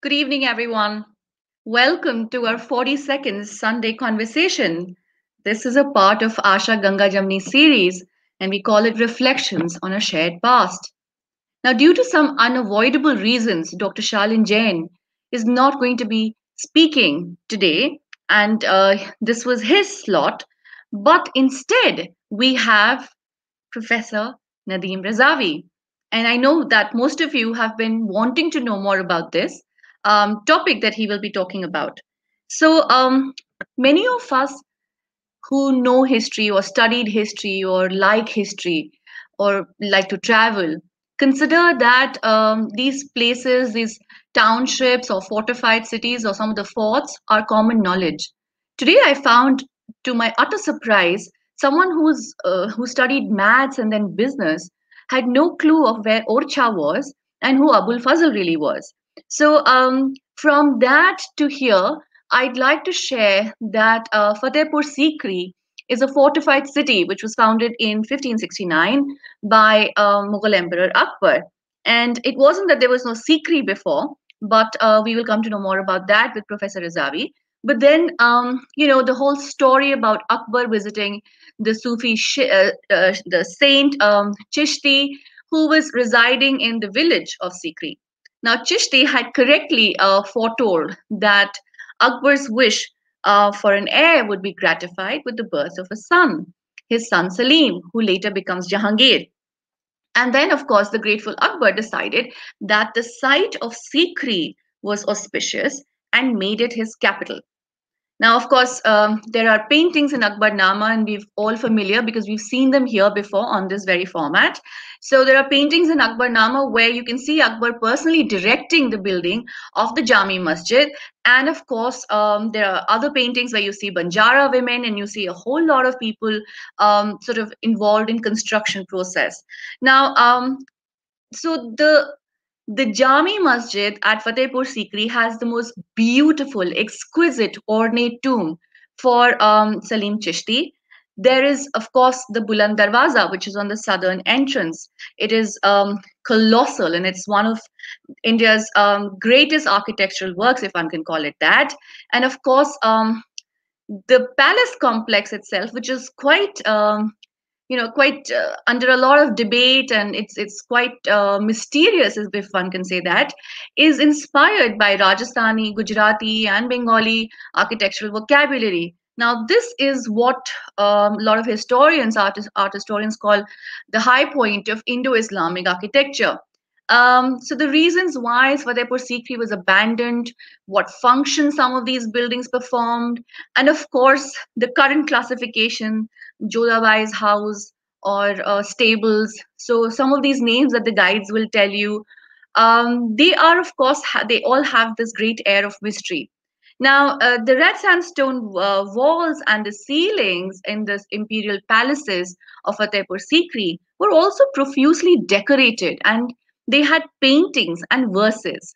Good evening, everyone. Welcome to our 40 seconds Sunday conversation. This is a part of Asha Ganga Jamni series, and we call it Reflections on a Shared Past. Now, due to some unavoidable reasons, Dr. Shalin Jain is not going to be speaking today, and uh, this was his slot. But instead, we have Professor Nadeem Rezavi. And I know that most of you have been wanting to know more about this um, topic that he will be talking about. So, um, many of us who know history or studied history or like history or like to travel consider that um, these places, these townships or fortified cities or some of the forts are common knowledge. Today, I found, to my utter surprise, someone who's uh, who studied maths and then business had no clue of where Orchha was and who Abul Fazl really was. So um, from that to here, I'd like to share that uh, Fatehpur Sikri is a fortified city which was founded in 1569 by uh, Mughal Emperor Akbar. And it wasn't that there was no Sikri before, but uh, we will come to know more about that with Professor Rezavi. But then, um, you know, the whole story about Akbar visiting the Sufi, uh, uh, the saint um, Chishti, who was residing in the village of Sikri. Now, Chishti had correctly uh, foretold that Akbar's wish uh, for an heir would be gratified with the birth of a son, his son Salim, who later becomes Jahangir. And then, of course, the grateful Akbar decided that the site of Sikri was auspicious and made it his capital. Now, of course, um, there are paintings in Akbar Nama, and we're all familiar because we've seen them here before on this very format. So there are paintings in Akbar Nama where you can see Akbar personally directing the building of the Jami Masjid. And of course, um, there are other paintings where you see Banjara women and you see a whole lot of people um, sort of involved in construction process. Now, um, so the the Jami Masjid at Fatehpur Sikri has the most beautiful, exquisite, ornate tomb for um, Salim Chishti. There is, of course, the Buland Darwaza, which is on the southern entrance. It is um, colossal and it's one of India's um, greatest architectural works, if one can call it that. And of course, um, the palace complex itself, which is quite um, you know quite uh, under a lot of debate and it's it's quite uh, mysterious if one can say that is inspired by rajasthani gujarati and bengali architectural vocabulary. Now this is what um, a lot of historians art, art historians call the high point of indo-islamic architecture. Um, so the reasons why Fatehpur Sikri was abandoned, what function some of these buildings performed, and of course the current classification, Jodhabai's house or uh, stables. So some of these names that the guides will tell you, um, they are of course they all have this great air of mystery. Now, uh, the red sandstone uh, walls and the ceilings in the imperial palaces of Fatehpur Sikri were also profusely decorated and they had paintings and verses.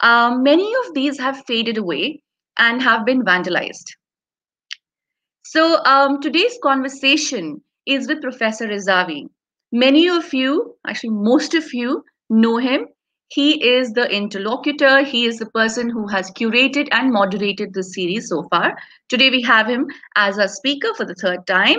Uh, many of these have faded away and have been vandalized. So um, today's conversation is with Professor Rezavi. Many of you, actually most of you, know him. He is the interlocutor. He is the person who has curated and moderated the series so far. Today we have him as a speaker for the third time.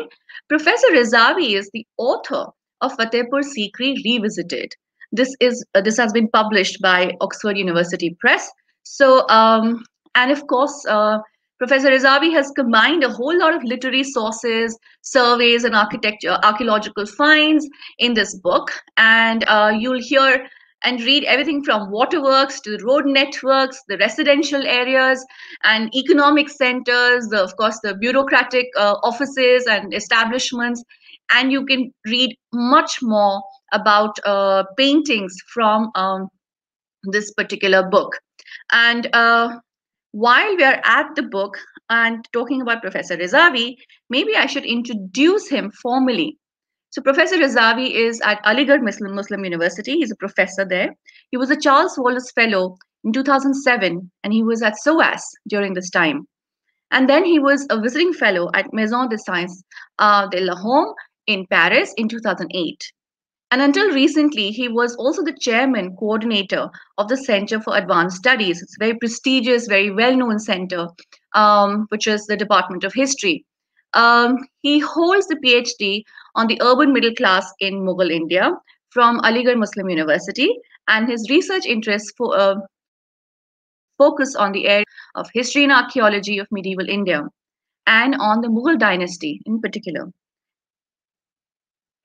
Professor Rezavi is the author of Fatehpur Sikri Revisited, this is uh, this has been published by Oxford University Press. So, um, and of course, uh, Professor Rezavi has combined a whole lot of literary sources, surveys, and architecture, archaeological finds in this book. And uh, you'll hear and read everything from waterworks to the road networks, the residential areas, and economic centers, the, of course, the bureaucratic uh, offices and establishments. And you can read much more about uh, paintings from um, this particular book. And uh, while we are at the book and talking about Professor Rezavi, maybe I should introduce him formally. So Professor Rezavi is at Aligarh Muslim, Muslim University. He's a professor there. He was a Charles Wallace Fellow in 2007, and he was at SOAS during this time. And then he was a visiting fellow at Maison des Sciences uh, de la Homme in Paris in 2008. And until recently, he was also the chairman coordinator of the Center for Advanced Studies. It's a very prestigious, very well known center, um, which is the Department of History. Um, he holds the PhD on the urban middle class in Mughal India from Aligarh Muslim University, and his research interests for, uh, focus on the area of history and archaeology of medieval India and on the Mughal dynasty in particular.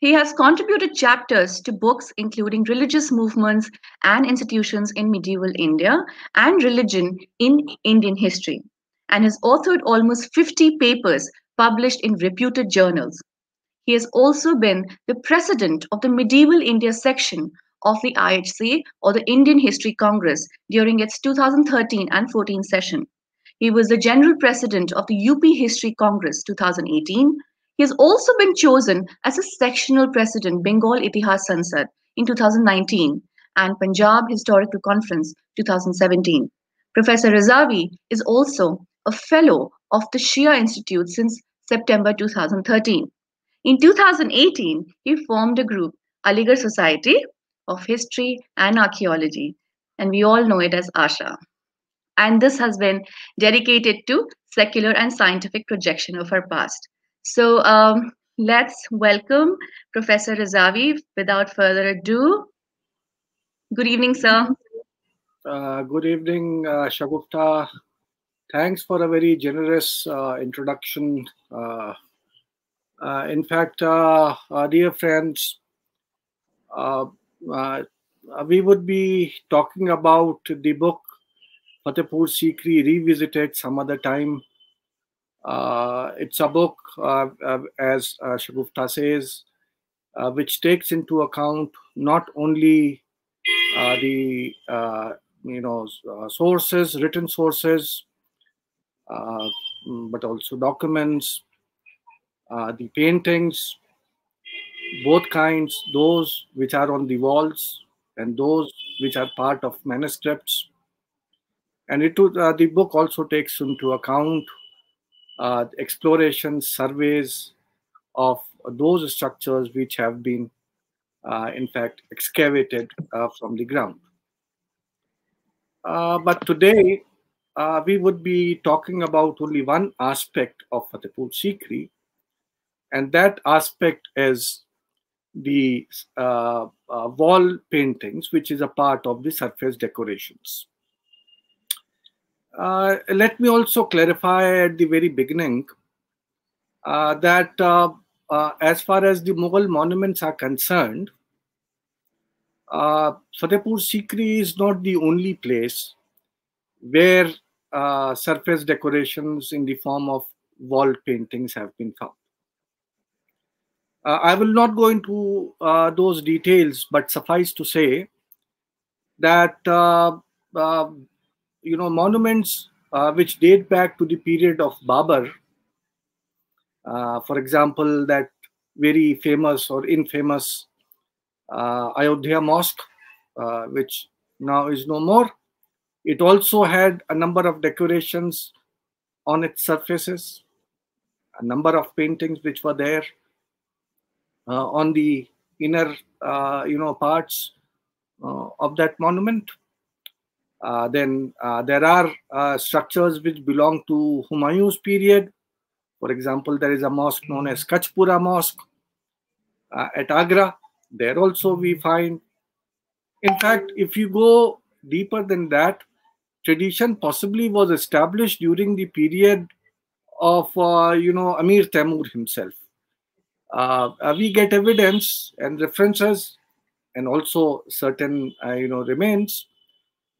He has contributed chapters to books including religious movements and institutions in medieval India and religion in Indian history, and has authored almost 50 papers published in reputed journals. He has also been the president of the Medieval India section of the IHC or the Indian History Congress during its 2013 and 14 session. He was the general president of the UP History Congress 2018 he has also been chosen as a sectional president, Bengal Itihas Sansad, in 2019 and Punjab Historical Conference 2017. Professor Rezavi is also a fellow of the Shia Institute since September 2013. In 2018, he formed a group, Aligarh Society of History and Archaeology, and we all know it as ASHA. And this has been dedicated to secular and scientific projection of our past. So um, let's welcome Professor Rezavi without further ado. Good evening, sir. Uh, good evening, uh, Shagufta. Thanks for a very generous uh, introduction. Uh, uh in fact, uh, dear friends, we would be talking about the book Fatehpur Sikri Revisited some other time uh, it's a book, uh, uh, as uh, says, uh, which takes into account not only uh, the you know sources, written sources, but also documents, the paintings, both kinds, those which are on the walls and those which are part of manuscripts. And it, the book also takes into account uh, explorations, surveys of those structures which have been, uh, in fact, excavated uh, from the ground. Uh, but today, uh, we would be talking about only one aspect of Fatehpur Sikri, and that aspect is the uh, wall paintings, which is a part of the surface decorations. Uh, let me also clarify at the very beginning uh, that uh, uh as far as the Mughal monuments are concerned, uh, Fatehpur Sikri is not the only place where uh, surface decorations in the form of wall paintings have been found. I will not go into those details, but suffice to say that you know, monuments uh, which date back to the period of Babur. Uh, for example, that very famous or infamous uh, Ayodhya Mosque, uh, which now is no more. It also had a number of decorations on its surfaces, a number of paintings which were there uh, on the inner, uh, you know, parts of that monument. Uh, then uh, there are uh, structures which belong to Humayun's period. For example, there is a mosque known as Kachpura Mosque at Agra. There also we find. In fact, if you go deeper than that, tradition possibly was established during the period of uh, you know Amir Taimur himself. Uh, uh, we get evidence and references, and also certain you know remains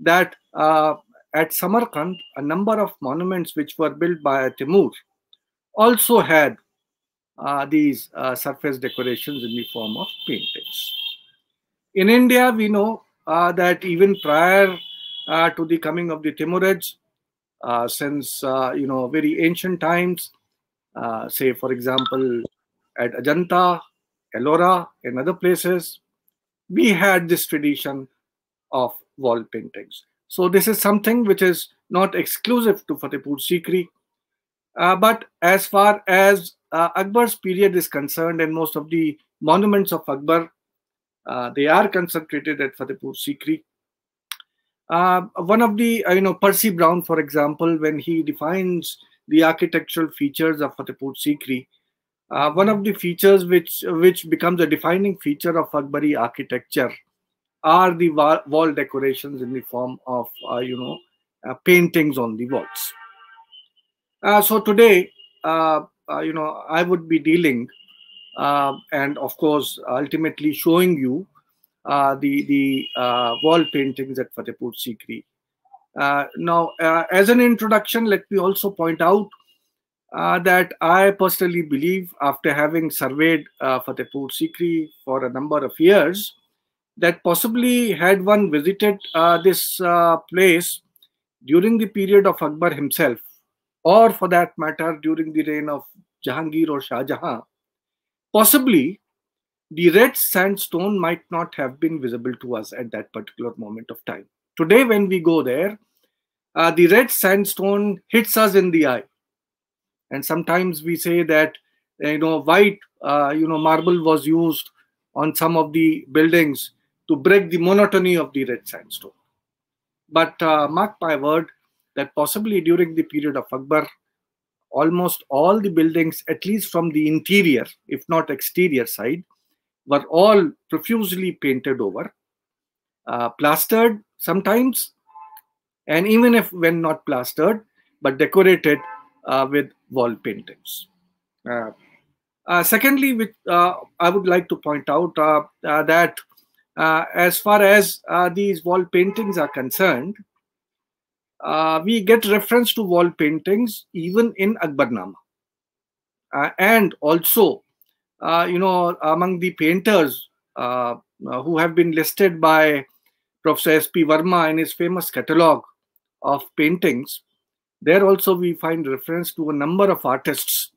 that uh, at Samarkand, a number of monuments which were built by Timur also had uh, these uh, surface decorations in the form of paintings. In India, we know uh, that even prior uh, to the coming of the Timurids, uh, since you know very ancient times, say for example at Ajanta, Ellora, and other places, we had this tradition of wall paintings. So this is something which is not exclusive to Fatehpur Sikri. Uh, but as far as uh, Akbar's period is concerned and most of the monuments of Akbar, Uh, they are concentrated at Fatehpur Sikri. Uh, one of the, uh, you know, Percy Brown, for example, when he defines the architectural features of Fatehpur Sikri, uh, one of the features which which becomes a defining feature of Akbari architecture are the wall, decorations in the form of, uh, you know, uh, paintings on the walls. Uh, so today, you know, I would be dealing and of course, ultimately showing you uh, the the uh, wall paintings at Fatehpur Sikri. Uh, now, as an introduction, let me also point out that I personally believe, after having surveyed Fatehpur Sikri for a number of years, that possibly had one visited this place during the period of Akbar himself, or for that matter, during the reign of Jahangir or Shah Jahan, possibly the red sandstone might not have been visible to us at that particular moment of time. Today, when we go there, uh, the red sandstone hits us in the eye. And sometimes we say that, you know, white, uh, you know, marble was used on some of the buildings to break the monotony of the red sandstone. But uh, mark my word that possibly during the period of Akbar, almost all the buildings, at least from the interior, if not exterior side, were all profusely painted over, uh, plastered sometimes, and even if when not plastered, but decorated uh, with wall paintings. Uh, uh secondly, which, uh, I would like to point out uh, that as far as these wall paintings are concerned, we get reference to wall paintings even in Akbarnama. and also uh, you know, among the painters uh, uh, who have been listed by Professor S.P. Verma in his famous catalogue of paintings, there also we find reference to a number of artists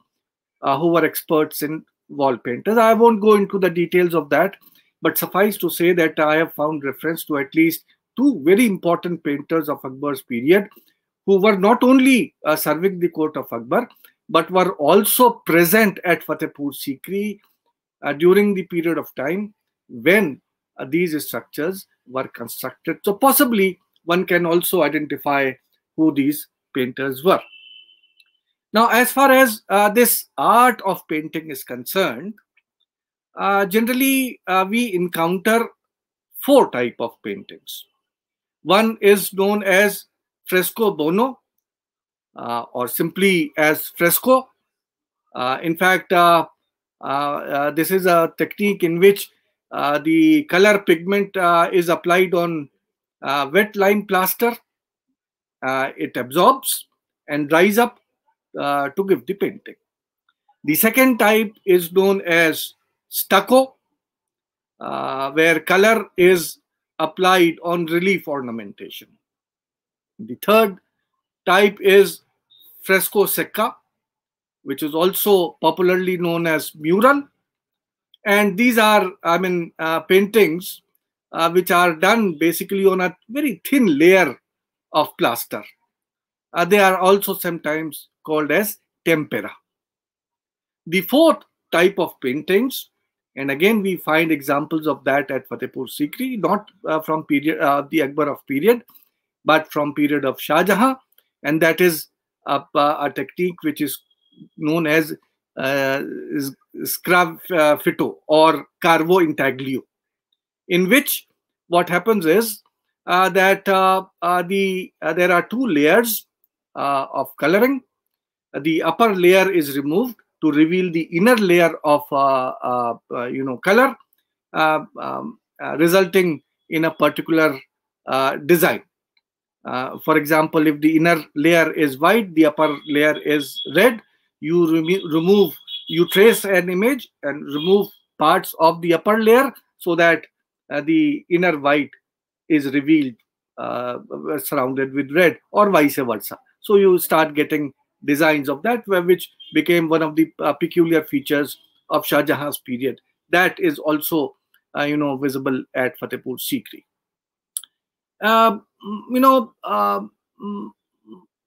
uh, who were experts in wall painters. I won't go into the details of that, but suffice to say that I have found reference to at least two very important painters of Akbar's period who were not only uh, serving the court of Akbar, but were also present at Fatehpur Sikri uh, during the period of time when uh, these structures were constructed. So possibly one can also identify who these painters were. Now, as far as uh, this art of painting is concerned, uh, generally uh, we encounter four type of paintings. One is known as fresco buono, uh, or simply as fresco. Uh, in fact, uh, this is a technique in which the color pigment is applied on wet lime plaster. it absorbs and dries up to give the painting. The second type is known as stucco, uh, where color is applied on relief ornamentation. The third type is fresco secco, which is also popularly known as mural. And these are, I mean, uh, paintings uh, which are done basically on a very thin layer of plaster. Uh, they are also sometimes called as tempera. The fourth type of paintings, and again we find examples of that at Fatehpur Sikri, not uh, from period uh, the Akbar of period, but from period of Shah Jahan, and that is a, a technique which is known as uh, sgraffito or carvo intaglio, in which what happens is uh, that uh, uh the uh, there are two layers uh, of coloring. The upper layer is removed to reveal the inner layer of you know color, um, resulting in a particular design. Uh, for example, if the inner layer is white, the upper layer is red, you remove, you trace an image and remove parts of the upper layer so that uh, the inner white is revealed uh, surrounded with red or vice versa. So you start getting designs of that which became one of the uh, peculiar features of Shah Jahan's period. That is also, uh, you know, visible at Fatehpur Sikri. Um, you know, uh,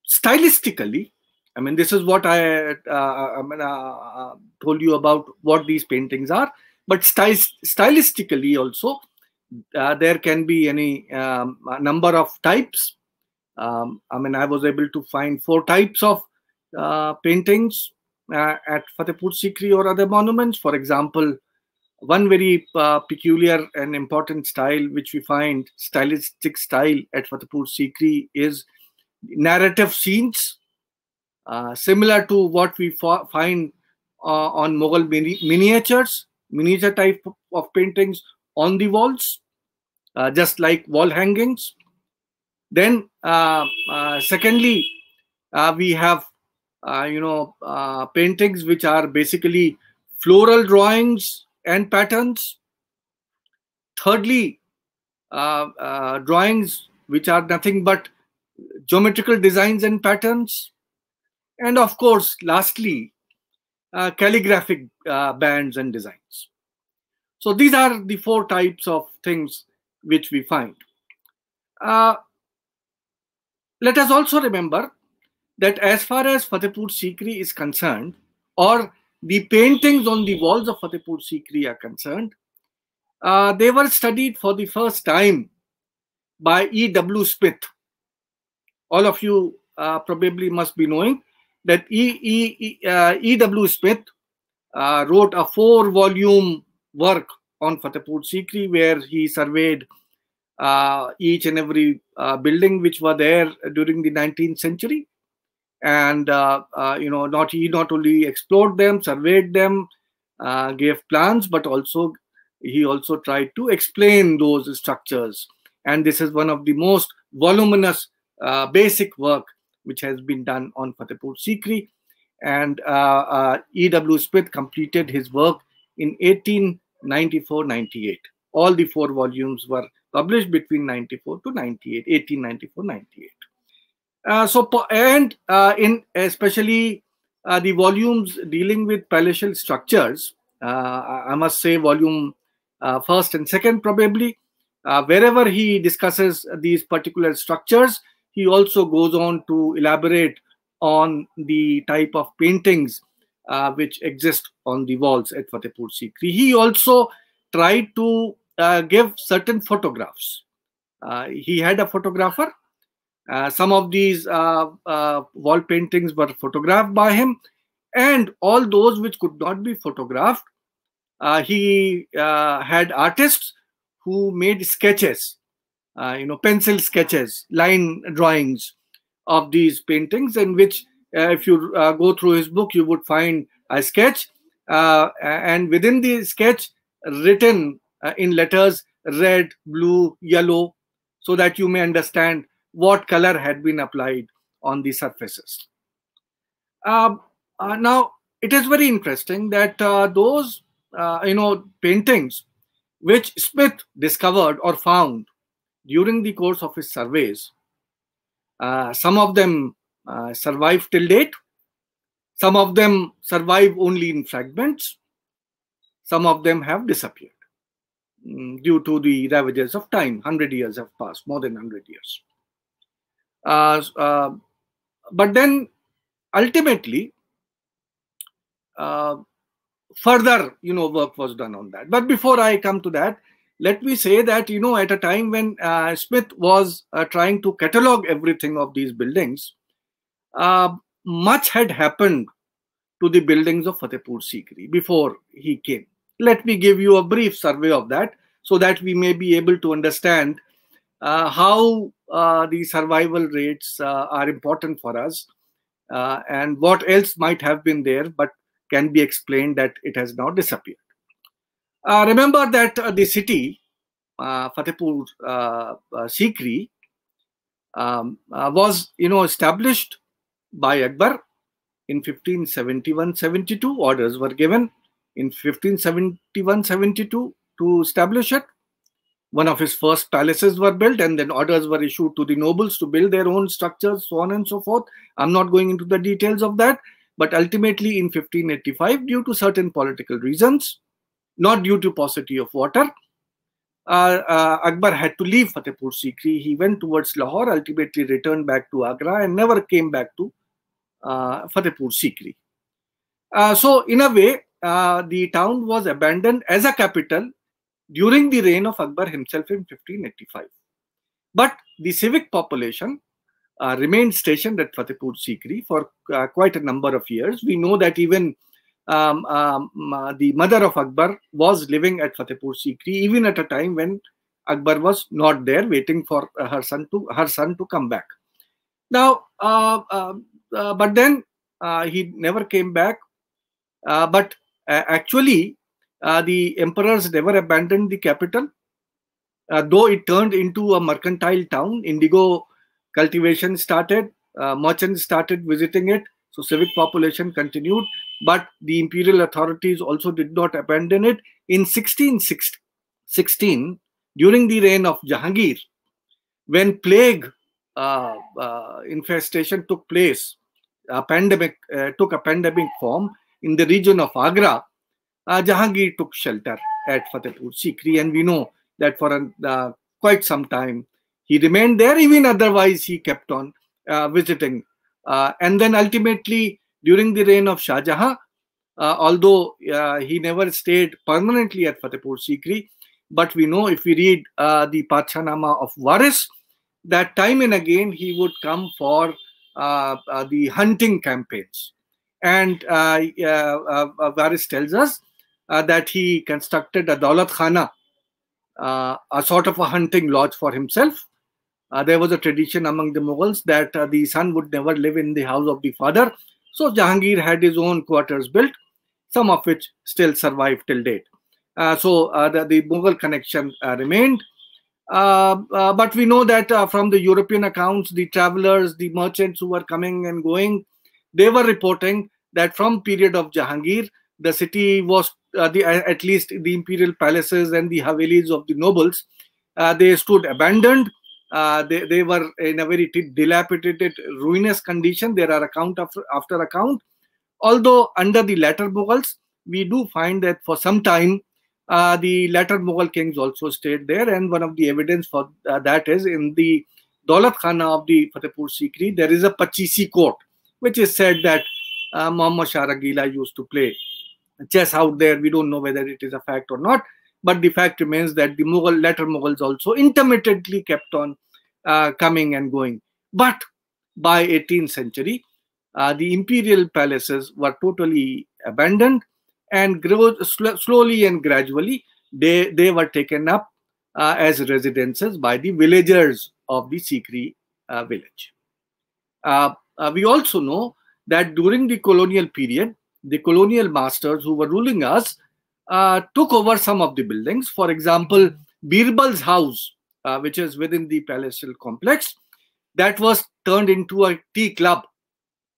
stylistically, I mean, this is what I, uh, I mean, uh, uh, told you about what these paintings are. but stylistically also uh, there can be any um, number of types. Um, I mean, I was able to find four types of uh, paintings uh, at Fatehpur Sikri or other monuments. For example, one very uh, peculiar and important style which we find stylistic style at Fatehpur Sikri is narrative scenes, uh, similar to what we find uh, on Mughal mini miniatures, miniature type of paintings on the walls, uh, just like wall hangings. Then, uh, uh, secondly, uh, we have you know paintings which are basically floral drawings and patterns. Thirdly, drawings which are nothing but geometrical designs and patterns. And of course, lastly, uh, calligraphic uh, bands and designs. So these are the four types of things which we find. Uh, let us also remember that as far as Fatehpur Sikri is concerned, or the paintings on the walls of Fatehpur Sikri are concerned, uh, they were studied for the first time by E.W. Smith. All of you uh, probably must be knowing that E. E. E. Uh, e. Smith uh, wrote a four-volume work on Fatehpur Sikri where he surveyed uh, each and every uh, building which were there during the 19th century and uh, uh, you know not he not only explored them surveyed them uh, gave plans but also he also tried to explain those structures and this is one of the most voluminous uh, basic work which has been done on Fatehpur Sikri and E.W. Smith completed his work in 1894-98 all the four volumes were published between 94 to 98, 1894, 98. Uh, so, and uh, in especially uh, the volumes dealing with palatial structures, uh, I must say volume uh, first and second probably, uh, wherever he discusses these particular structures, he also goes on to elaborate on the type of paintings which exist on the walls at Fatehpur Sikri. He also tried to uh, give certain photographs. Uh, he had a photographer. Uh, some of these uh, uh, wall paintings were photographed by him, and all those which could not be photographed, he had artists who made sketches, you know, pencil sketches, line drawings of these paintings, in which, if you go through his book, you would find a sketch, and within the sketch, written uh, in letters red, blue, yellow, so that you may understand what color had been applied on the surfaces. Uh, uh, now, it is very interesting that uh, those, uh, you know, paintings which Smith discovered or found during the course of his surveys, uh, some of them survive till date, some of them survive only in fragments, some of them have disappeared. Mm, due to the ravages of time. 100 years have passed, more than 100 years. Uh, uh, but then ultimately, uh, further, you know, work was done on that. But before I come to that, let me say that, you know, at a time when uh, Smith was uh, trying to catalog everything of these buildings, much had happened to the buildings of Fatehpur Sikri before he came let me give you a brief survey of that so that we may be able to understand uh, how uh, the survival rates uh, are important for us uh, and what else might have been there but can be explained that it has now disappeared. Uh, remember that uh, the city, Fatehpur Sikri, um, was you know established by Akbar in 1571-72. Orders were given in 1571-72 to establish it. One of his first palaces were built and then orders were issued to the nobles to build their own structures, so on and so forth. I'm not going into the details of that. But ultimately in 1585, due to certain political reasons, not due to paucity of water, uh, uh, Akbar had to leave Fatehpur Sikri. He went towards Lahore, ultimately returned back to Agra and never came back to uh, Fatehpur Sikri. Uh, so in a way, uh, the town was abandoned as a capital during the reign of Akbar himself in 1585. But the civic population uh, remained stationed at Fatehpur Sikri for uh, quite a number of years. We know that even um, um, uh, the mother of Akbar was living at Fatehpur Sikri, even at a time when Akbar was not there, waiting for uh, her son to her son to come back. Now, uh, uh, but then he never came back. but actually, the emperors never abandoned the capital. though it turned into a mercantile town, indigo cultivation started, merchants started visiting it, so civic population continued, but the imperial authorities also did not abandon it. In 1616, during the reign of Jahangir, when plague uh, uh, infestation took place, a pandemic uh, took a pandemic form in the region of Agra, uh, Jahangir took shelter at Fatehpur Sikri, and we know that for uh, quite some time he remained there. Even otherwise, he kept on uh, visiting uh, and then ultimately, during the reign of Shah Jahan, uh, although uh, he never stayed permanently at Fatehpur Sikri, but we know if we read uh, the Padshahnama of Waris, that time and again he would come for uh, uh, the hunting campaigns. And Waris tells us that he constructed a Daulat Khana, a sort of a hunting lodge for himself, uh, there was a tradition among the Mughals that uh, the son would never live in the house of the father. So Jahangir had his own quarters built, some of which still survive till date. Uh, so uh, the, the, Mughal connection uh, remained. Uh, but we know that from the European accounts, the travelers, the merchants who were coming and going, they were reporting that from period of Jahangir, the city was the at least the imperial palaces and the havelis of the nobles, they stood abandoned uh, they, they were in a very dilapidated, ruinous condition. There are account after, after account. Although under the latter Mughals, we do find that for some time uh, the latter Mughal kings also stayed there, and one of the evidence for uh, that is in the Daulat Khana of the Fatehpur Sikri, there is a Pachisi court, which is said that uh, Muhammad used to play chess out there. We don't know whether it is a fact or not, but the fact remains that the Mughal, later Mughals also intermittently kept on uh, coming and going. But by 18th century, uh, the imperial palaces were totally abandoned and grow, sl slowly and gradually they, they were taken up uh, as residences by the villagers of the Sikri uh, village. Uh, uh, we also know that during the colonial period, the colonial masters who were ruling us uh, took over some of the buildings. For example, Birbal's house, uh, which is within the palatial complex, that was turned into a tea club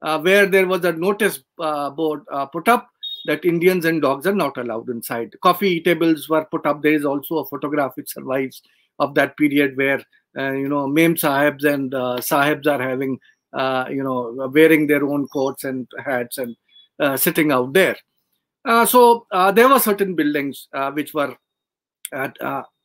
uh, where there was a notice uh, board uh, put up that Indians and dogs are not allowed inside. Coffee tables were put up. There is also a photograph which survives of that period where uh, you know mem sahibs and sahibs are having you know wearing their own coats and hats and sitting out there. Uh, so uh, there were certain buildings uh, which were at,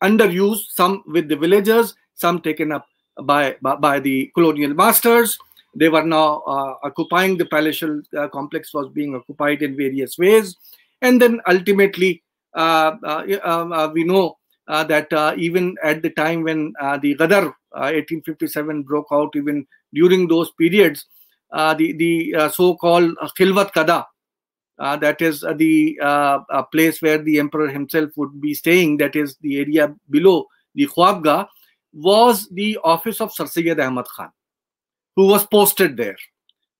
underused, some with the villagers, some taken up by, by, by the colonial masters. They were now occupying the palatial complex was being occupied in various ways. And then ultimately, we know uh, that uh, even at the time when uh, the Ghadar 1857 broke out, even during those periods, the the so-called Khilwat Kada, uh, that is uh, the uh, place where the emperor himself would be staying, that is the area below the Khwabgah, was the office of Sir Syed Ahmad Khan, who was posted there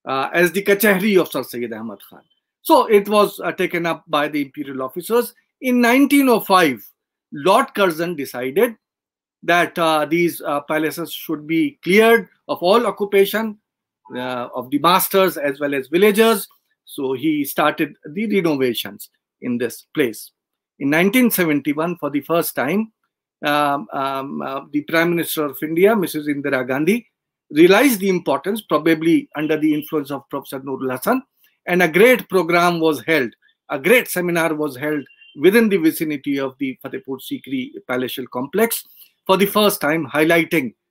uh, as the Kachahri of Sir Syed Ahmad Khan. So it was uh, taken up by the imperial officers. In 1905, Lord Curzon decided that uh, these palaces should be cleared of all occupation of the masters as well as villagers so he started the renovations in this place. In 1971, for the first time, um, um, uh, the Prime Minister of India, Mrs. Indira Gandhi, realized the importance, probably under the influence of Professor Nurul Hasan, and a great program was held. A great seminar was held within the vicinity of the Fatehpur Sikri palatial complex for the first time, highlighting uh, uh,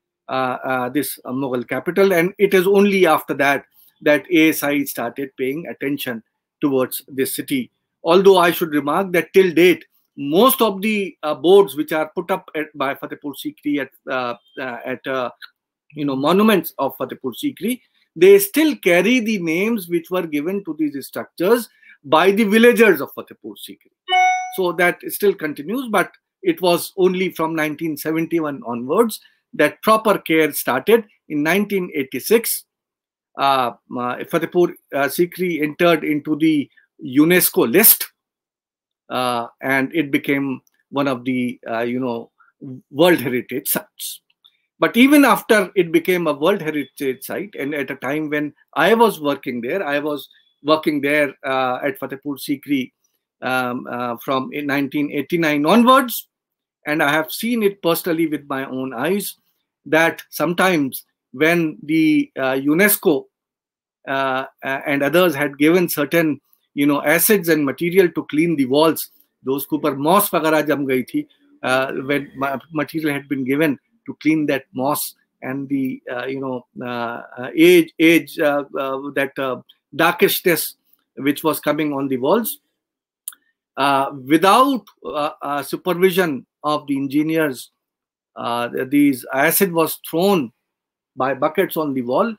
this uh, Mughal capital. And it is only after that that ASI started paying attention towards this city although I should remark that till date, most of the uh, boards which are put up at, by Fatehpur Sikri at, uh, uh, at uh, you know, monuments of Fatehpur Sikri, they still carry the names which were given to these structures by the villagers of Fatehpur Sikri. So that still continues, but it was only from 1971 onwards that proper care started. In 1986, uh, Fatehpur uh, Sikri entered into the UNESCO list, uh, and it became one of the uh, you know World Heritage sites. But even after it became a World Heritage site, and at a time when I was working there, I was working there uh, at Fatehpur Sikri um, uh, from 1989 onwards, and I have seen it personally with my own eyes that sometimes when the uh, UNESCO uh, and others had given certain you know acids and material to clean the walls those को पर moss वगैरह जम गई थी uh, when material had been given to clean that moss and the uh, you know uh, age age that darkishness which was coming on the walls without supervision of the engineers uh, these acid was thrown by buckets on the wall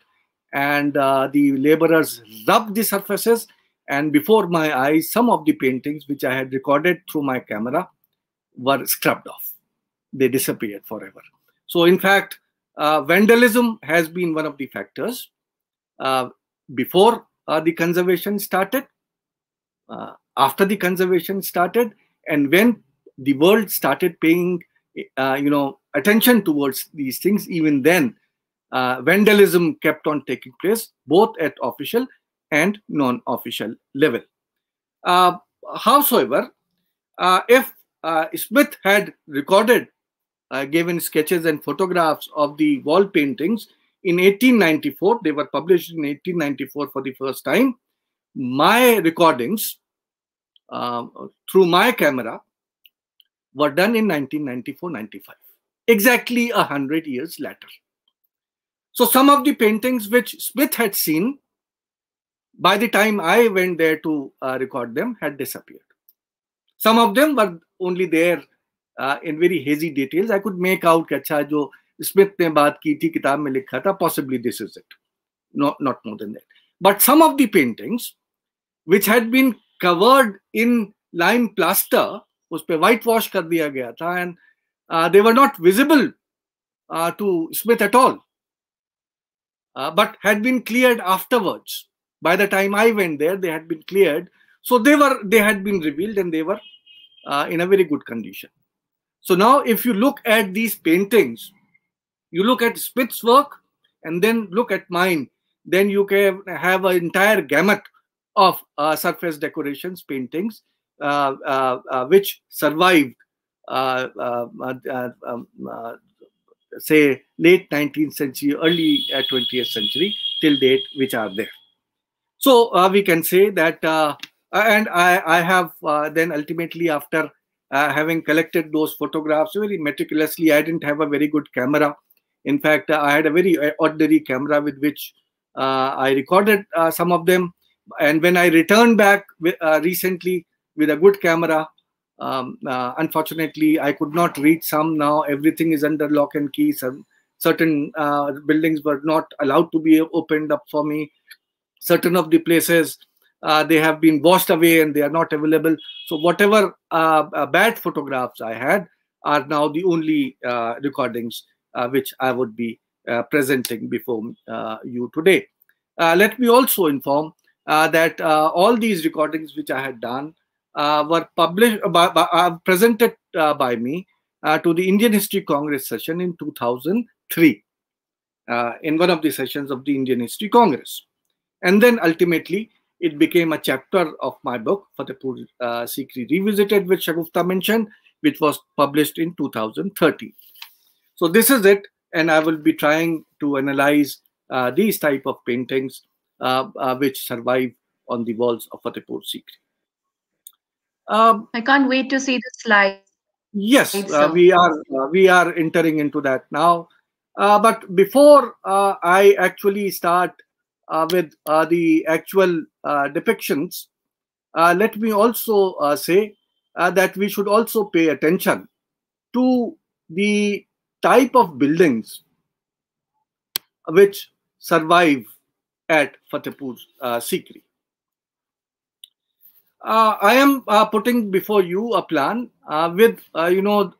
and uh, the laborers rubbed the surfaces and before my eyes some of the paintings which i had recorded through my camera were scrubbed off. They disappeared forever. So in fact uh, vandalism has been one of the factors. Uh, before uh, the conservation started uh, after the conservation started and when the world started paying uh, you know attention towards these things. Even then uh, vandalism kept on taking place both at official and non-official level. Uh, howsoever uh, if uh, smith had recorded uh, given sketches and photographs of the wall paintings in 1894 they were published in 1894 for the first time my recordings through my camera were done in 1994-95, exactly a hundred years later. So some of the paintings which Smith had seen by the time I went there to uh, record them had disappeared. Some of them were only there uh, in very hazy details. I could make out कि अच्छा जो Smith ने बात की थी किताब में लिखा था possibly this is it. Not, not more than that. But some of the paintings which had been covered in lime plaster उस पर वाइट वॉश कर दिया गया था uh, they were not visible uh, to Smith at all, uh, but had been cleared afterwards. By the time I went there, they had been cleared. So they were they had been revealed and they were uh, in a very good condition. So now, if you look at these paintings, you look at Smith's work and then look at mine, then you can have an entire gamut of uh, surface decorations, paintings, uh, which survived uh, uh, uh, um, say, late 19th century, early 20th century till date, which are there. So we can say that, and I, I have then ultimately after uh, having collected those photographs very meticulously. I didn't have a very good camera. In fact, uh, I had a very ordinary camera with which uh, I recorded some of them. And when I returned back recently, with a good camera. Um, uh, unfortunately, I could not reach some now. Everything is under lock and key. Some certain uh, buildings were not allowed to be opened up for me. Certain of the places uh, they have been washed away and they are not available. So whatever uh, uh, bad photographs I had are now the only uh, recordings which I would be presenting before you today. let me also inform that all these recordings which I had done were published, uh, by, by, uh, presented by me to the Indian History Congress session in 2003, in one of the sessions of the Indian History Congress. And then ultimately, it became a chapter of my book, Fatehpur uh, Sikri Revisited, which Shagufta mentioned, which was published in 2013. So this is it, and I will be trying to analyze uh, these type of paintings uh, uh, which survive on the walls of Fatehpur Sikri. Um, I can't wait to see the slide. Yes, uh, we are uh, we are entering into that now. Uh, but before uh, I actually start uh, with uh, the actual depictions, uh, let me also uh, say uh, that we should also pay attention to the type of buildings which survive at Fatehpur uh, Sikri. Uh, I am uh, putting before you a plan uh, with, uh, you know,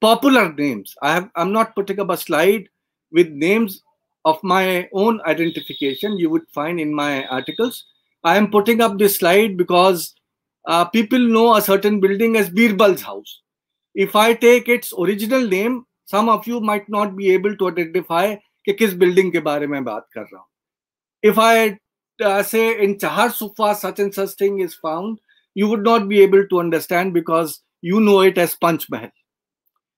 popular names. I have, I'm not putting up a slide with names of my own identification you would find in my articles. I am putting up this slide because uh, people know a certain building as Birbal's house. If I take its original name, some of you might not be able to identify कि किस building के बारे में बात कर रहा हूं if I uh, say in Chahar Sufa such and such thing is found, you would not be able to understand because you know it as Panch Mahal.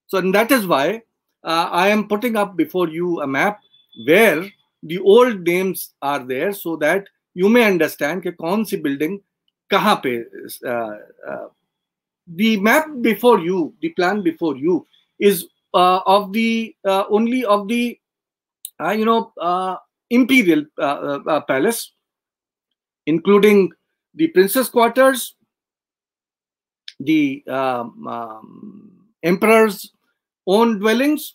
So, and that is why uh, I am putting up before you a map where the old names are there so that you may understand that kaun si building kahan pe uh, uh, the map before you the plan before you is uh, of the uh, only of the uh, you know uh, imperial palace including the princess quarters the um, um, emperor's own dwellings,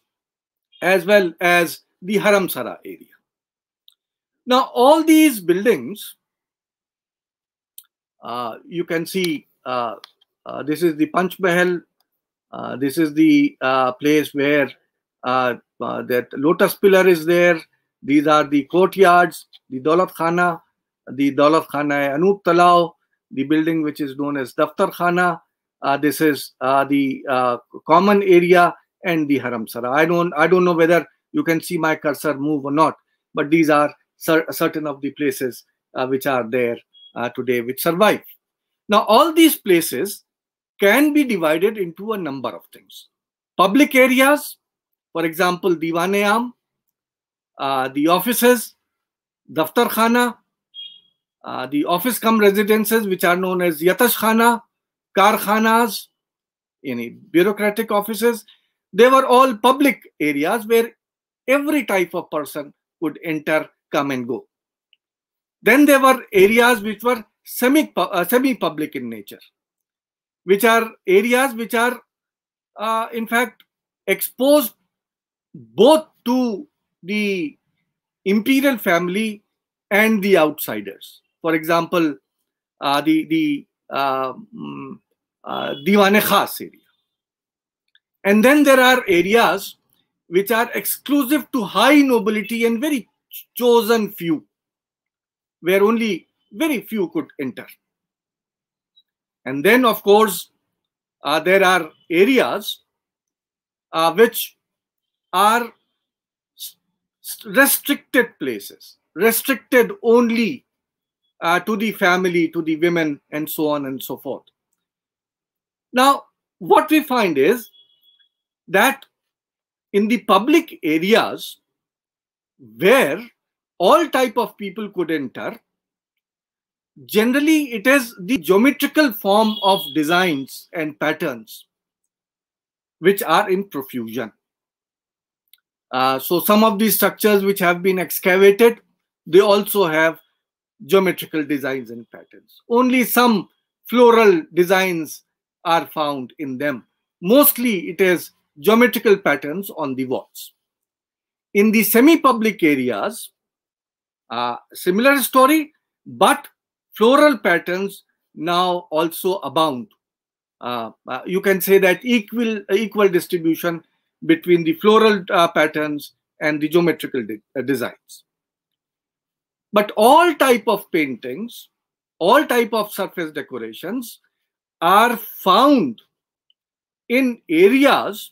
as well as the Haramsara area. Now, all these buildings, uh, you can see uh, uh, this is the Panch Mahal, uh, this is the place where that lotus pillar is there, these are the courtyards, the Daulat Khana, the Daulat Khana Anup Talao, the building which is known as Daftar Khana. Uh, this is uh, the uh, common area and the Haram Sara. I don't, I don't know whether you can see my cursor move or not, but these are cer certain of the places which are there today which survive. Now, all these places can be divided into a number of things. Public areas, for example, Diwane uh, the offices, Daftar Khana, uh, the office come residences which are known as Yatash Khana, Karkhanas, any bureaucratic offices, they were all public areas where every type of person could enter, come and go. Then there were areas which were semi uh, semi public in nature, which are areas which are uh, in fact exposed both to the imperial family and the outsiders. For example, uh, the the uh, mm, uh, Khas area. And then there are areas which are exclusive to high nobility and very chosen few, where only very few could enter. And then, of course, uh, there are areas uh, which are restricted places, restricted only uh, to the family, to the women, and so on and so forth. Now, what we find is that in the public areas where all type of people could enter, generally it is the geometrical form of designs and patterns which are in profusion. Uh, so some of these structures which have been excavated, they also have geometrical designs and patterns. Only some floral designs are found in them. Mostly it is geometrical patterns on the walls. In the semi-public areas, uh, similar story, but floral patterns now also abound. Uh, uh, you can say that equal equal distribution between the floral uh, patterns and the geometrical de uh, designs. But all type of paintings, all type of surface decorations are found in areas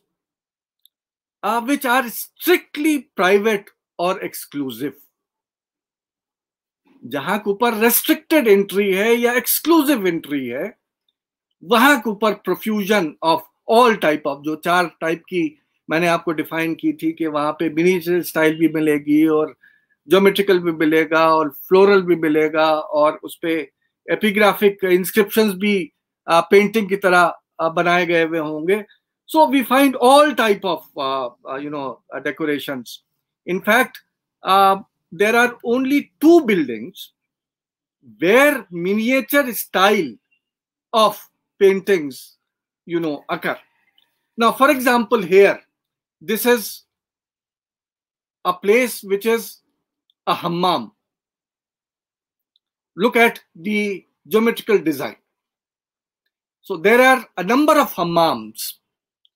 uh, which are strictly private or exclusive. जहाँ के ऊपर restricted entry है या exclusive entry है वहाँ के ऊपर profusion of all type of जो चार टाइप की मैंने आपको डिफाइन की थी कि वहाँ पे मिनीचर स्टाइल भी मिलेगी और जोमेट्रिकल भी मिलेगा और फ्लोरल भी मिलेगा और उस पर एपिग्राफिक इंस्क्रिप्शन भी पेंटिंग की तरह बनाए गए हुए होंगे so we find all type of you no decoration in fact there are only to buildings where miniature style of paintings, you know, occur. Now, for example, here, this is a place which is a hammam. Look at the geometrical design. So there are a number of hammams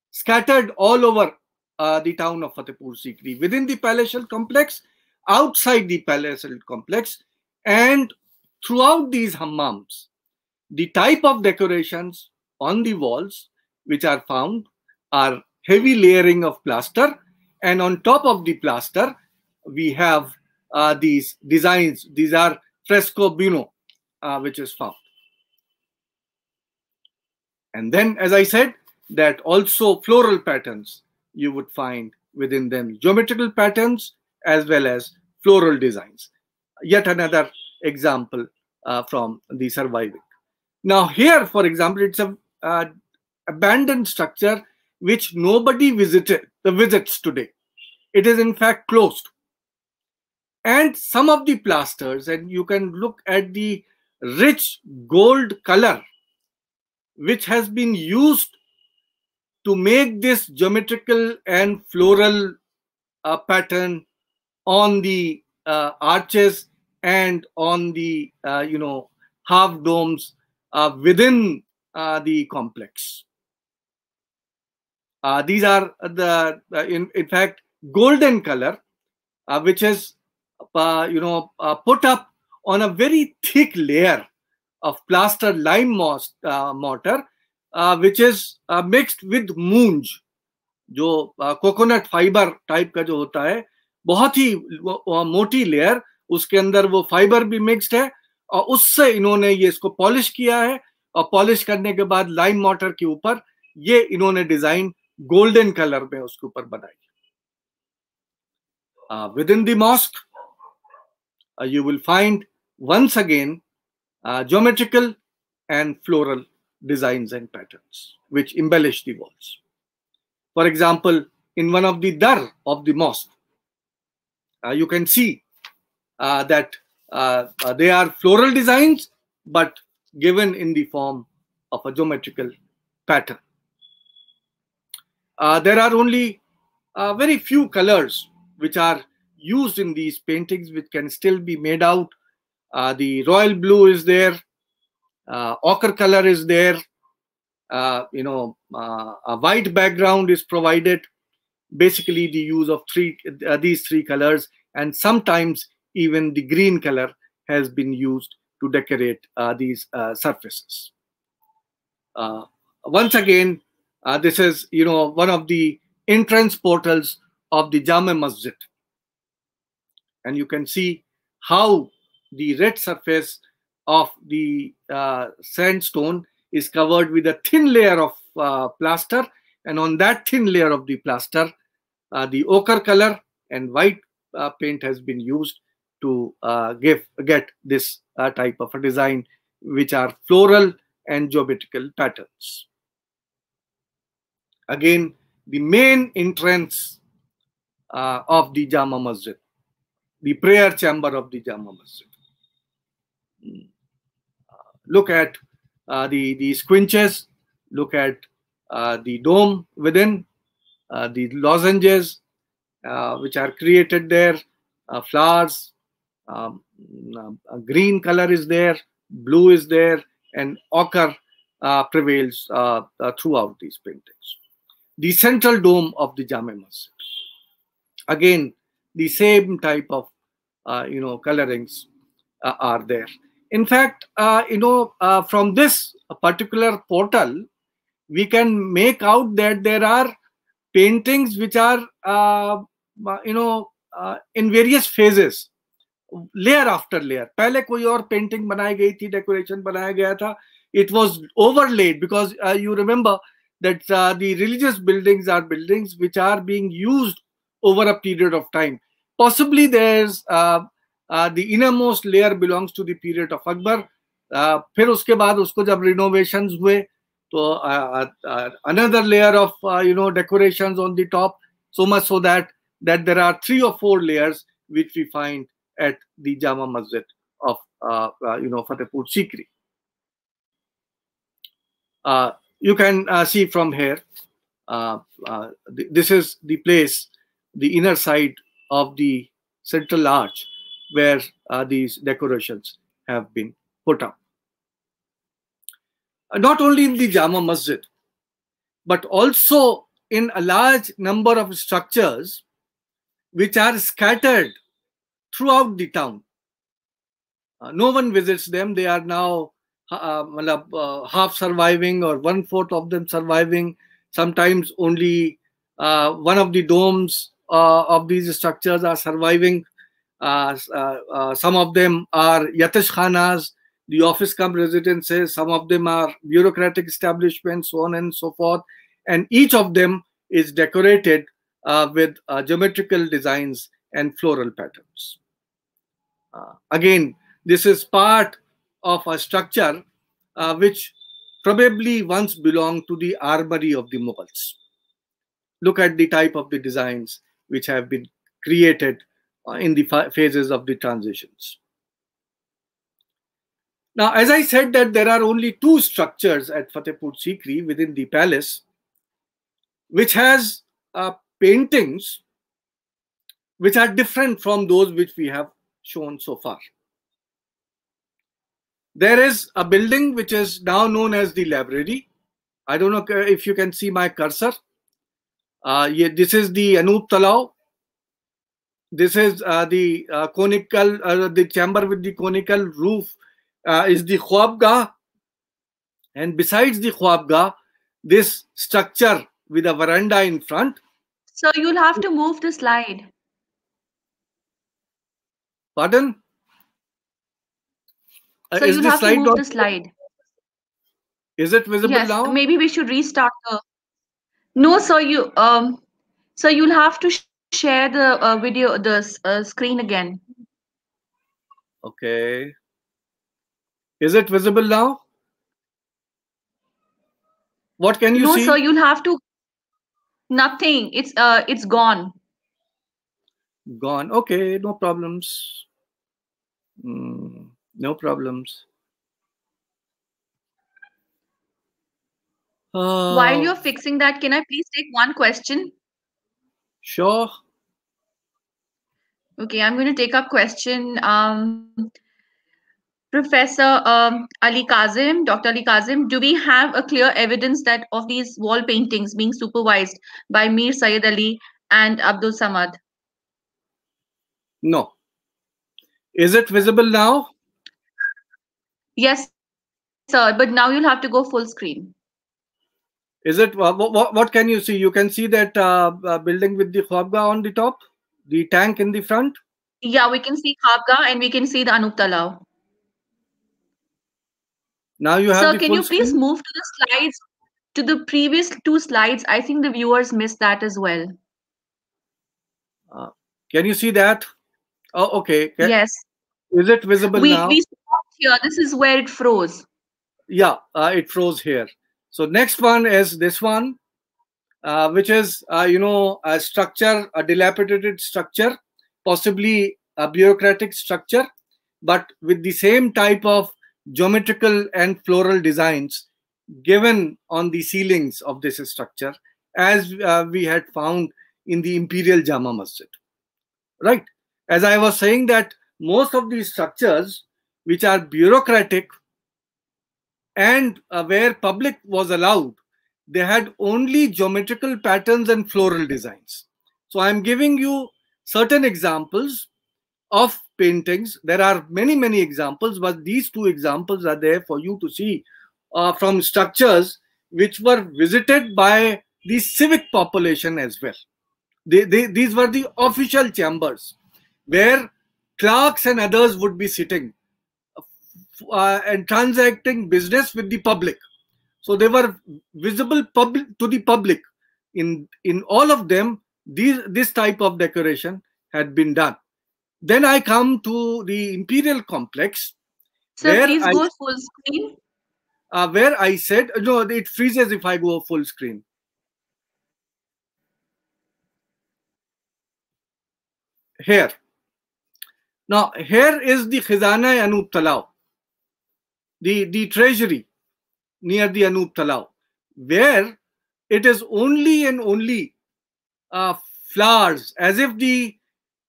scattered all over uh, the town of Fatehpur Sikri, within the palatial complex, outside the palatial complex, and throughout these hammams. The type of decorations on the walls which are found are heavy layering of plaster, and on top of the plaster, we have uh, these designs. These are fresco frescobuno, uh, which is found. And then, as I said, that also floral patterns you would find within them geometrical patterns as well as floral designs. Yet another example uh, from the surviving. Now here, for example, it's a uh, abandoned structure which nobody visited the visits today. It is in fact closed. And some of the plasters, and you can look at the rich gold color which has been used to make this geometrical and floral uh, pattern on the uh, arches and on the uh, you know half domes uh, within uh, the complex. Uh, these are the in, in fact golden color, which is you know put up on a very thick layer of plaster lime mortar uh, which is uh, mixed with मूंज जो coconut fibre type का जो होता है बहुत ही मोटी layer उसके अंदर वो फाइबर भी मिक्स्ड है और उससे इन्होंने ये इसको पॉलिश किया है और पॉलिश करने के बाद लाइम मोटर के ऊपर ये इन्होंने डिज़ाइन गोल्डन कलर में उसके ऊपर बनाई। Within the mosque you will find once again uh, geometrical and floral designs and patterns which embellish the walls. For example, in one of the dar of the mosque, uh, you can see uh, that uh, uh they are floral designs but given in the form of a geometrical pattern. Uh, there are only very few colors which are used in these paintings which can still be made out. The royal blue is there, uh, ochre color is there. Uh, you know uh, a white background is provided. Basically the use of three uh, these three colors and sometimes even the green color has been used to decorate uh, these uh, surfaces. Once again this is you know one of the entrance portals of the Jame Masjid. And you can see how the red surface of the uh, sandstone is covered with a thin layer of uh, plaster. And on that thin layer of the plaster uh, the ochre color and white uh, paint has been used to uh, give get this uh, type of a design which are floral and geometrical patterns. Again the main entrance of the Jama Masjid the prayer chamber of the Jama Masjid look at uh, the, the squinches, look at uh, the dome within, uh, the lozenges uh, which are created there, uh, flowers, um, green color is there, blue is there, and ochre prevails throughout these paintings. The central dome of the Jame Masjid. Again, the same type of you know colorings are there in fact, uh, you know, uh, from this particular portal, we can make out that there are paintings which are, uh, you know, uh, in various phases, layer after layer. पहले कोई और painting बनाई गई थी, decoration बनाया गया था. It was overlaid because uh, you remember that uh, the religious buildings are buildings which are being used over a period of time. Possibly there's the innermost layer belongs to the period of Akbar फिर उसके बाद उसको जब renovation हुए तो another layer of you no decoration on the top so much so that that there are three or four layers which we find at the Jama Masjid of uh, uh, you know Fatehpur Sikri. Uh, you can uh, see from here, uh, uh, th this is the place, the inner side of the central arch where uh, these decorations have been put up. Not only in the Jama Masjid, but also in a large number of structures which are scattered throughout the town. Uh, no one visits them. They are now uh, uh, half surviving or one fourth of them surviving. Sometimes only uh, one of the domes uh, of these structures are surviving. Uh, some of them are yatish khanas, the office come residences. Some of them are bureaucratic establishments, so on and so forth. And each of them is decorated with geometrical designs and floral patterns. again, this is part of a structure uh, which probably once belonged to the armory of the Mughals. Look at the type of the designs which have been created uh, in the phases of the transitions. Now, as I said that there are only two structures at Fatehpur Sikri within the palace, which has uh, paintings which are different from those which we have shown so far. There is a building which is now known as the library. I don't know if you can see my cursor. Uh, yeah, this is the Anup Talao. This is uh, the uh, conical, uh, the chamber with the conical roof uh, is the Khwabgah. And besides the Khwabgah, this structure with a veranda in front. So you'll have to move the slide. Pardon? Uh, so you'll have to move the slide. Is it visible yes, now? Maybe we should restart the. No, so you um, so you'll have to share the uh, video, the uh, screen again. Okay. Is it visible now? What can you no, see? No, so you'll have to. Nothing. It's uh, it's gone. Gone. Okay, no problems. Hmm. No problems. Uh, While you're fixing that, can I please take one question? Sure. Okay, I'm going to take up question. Um, Professor um, Ali Kazim, Dr. Ali Kazim, do we have a clear evidence that of these wall paintings being supervised by Mir Syed Ali and Abdul Samad? No. Is it visible now? Yes, sir. But now you'll have to go full screen. Is it what, what, what can you see? You can see that uh, uh, building with the Khwabgah on the top, the tank in the front. Yeah, we can see Khwabgah and we can see the Anup Talao. Now you have. Sir, can you please screen? move to the slides to the previous two slides? I think the viewers missed that as well. Uh, can you see that? Oh, okay. Can, yes. Is it visible we, now? We stopped here. This is where it froze. Yeah, uh, it froze here. So next one is this one, uh, which is, uh, you know, a structure, a dilapidated structure, possibly a bureaucratic structure, but with the same type of geometrical and floral designs given on the ceilings of this structure as uh, we had found in the imperial Jama Masjid. Right? As I was saying that most of these structures which are bureaucratic and uh, where public was allowed, they had only geometrical patterns and floral designs. So I'm giving you certain examples of paintings. There are many, many examples, but these two examples are there for you to see uh, from structures which were visited by the civic population as well. They, they, these were the official chambers where clerks and others would be sitting uh, and transacting business with the public. So they were visible public to the public. In in all of them, these this type of decoration had been done. Then I come to the imperial complex. So please I, go full screen. Uh, where I said no, it freezes if I go full screen. Here. Now here is the Khizana Anup Talao the, the treasury near the Anup Talao, where it is only and only uh, flowers, as if the,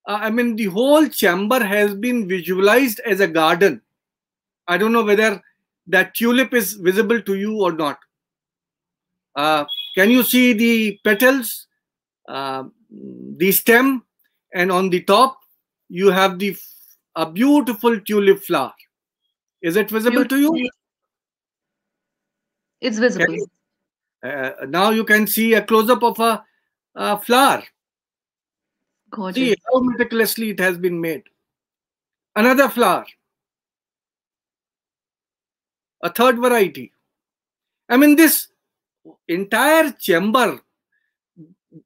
uh, I mean, the whole chamber has been visualized as a garden. I don't know whether that tulip is visible to you or not. Uh, can you see the petals, uh, the stem, and on the top you have the a beautiful tulip flower. Is it visible to you? It's visible. You, uh, now you can see a close up of a, a flower. Gorgeous. See how meticulously it has been made. Another flower. A third variety. I mean, this entire chamber,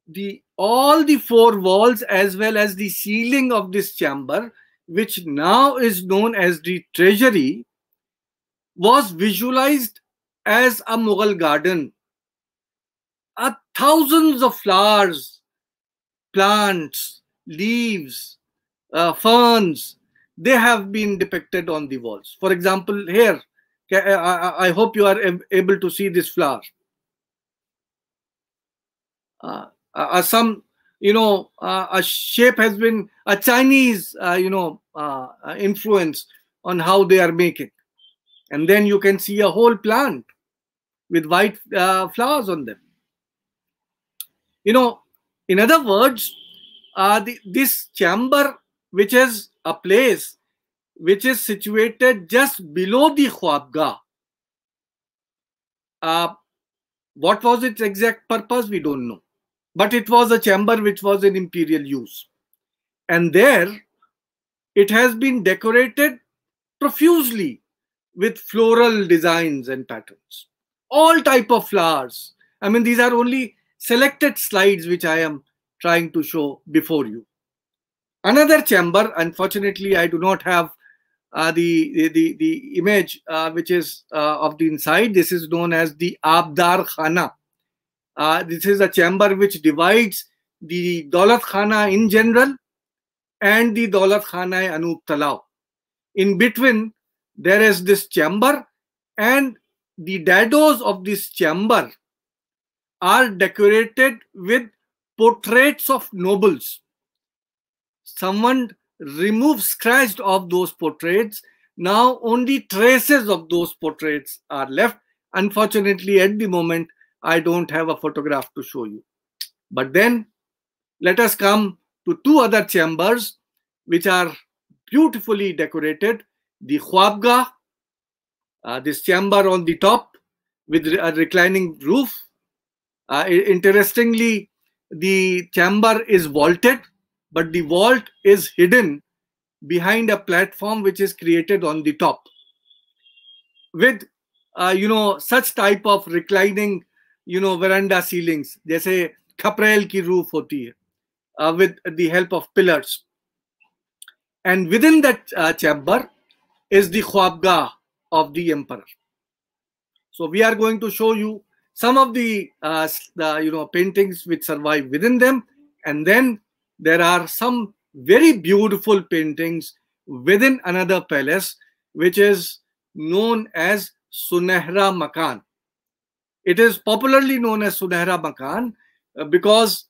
the all the four walls as well as the ceiling of this chamber, which now is known as the treasury, was visualized as a Mughal garden. Uh, thousands of flowers, plants, leaves, uh, ferns, they have been depicted on the walls. For example, here, I, I hope you are able to see this flower. Uh, uh, some you know uh, a shape has been a chinese uh, you know uh, uh, influence on how they are making. And then you can see a whole plant with white uh, flowers on them. You know in other words the, this chamber which is a place which is situated just below the khwabgah what was its exact purpose? We don't know but it was a chamber which was in imperial use. And there it has been decorated profusely with floral designs and patterns. All type of flowers. I mean, these are only selected slides which I am trying to show before you. Another chamber, unfortunately, I do not have uh, the, the, the image uh, which is uh, of the inside. This is known as the Abdar Khana uh, this is a chamber which divides the Daulat Khana in general and the Daulat Khana Anup Talao. In between, there is this chamber and the dados of this chamber are decorated with portraits of nobles. Someone removed, scratched off those portraits. Now only traces of those portraits are left. Unfortunately, at the moment, I don't have a photograph to show you. But then let us come to two other chambers which are beautifully decorated. The Khwabgah, uh, this chamber on the top with a reclining roof. Uh, interestingly, the chamber is vaulted, but the vault is hidden behind a platform which is created on the top. With, uh, you know, such type of reclining you know veranda ceilings जैसे खपरेल की roof होती है with the help of pillars and within that uh, chamber is the khwabgah of the emperor so we are going to show you some of the, uh, the you know paintings which survive within them and then there are some very beautiful paintings within another palace which is known as sunehra makan it is popularly known as Sunehra Makan uh, because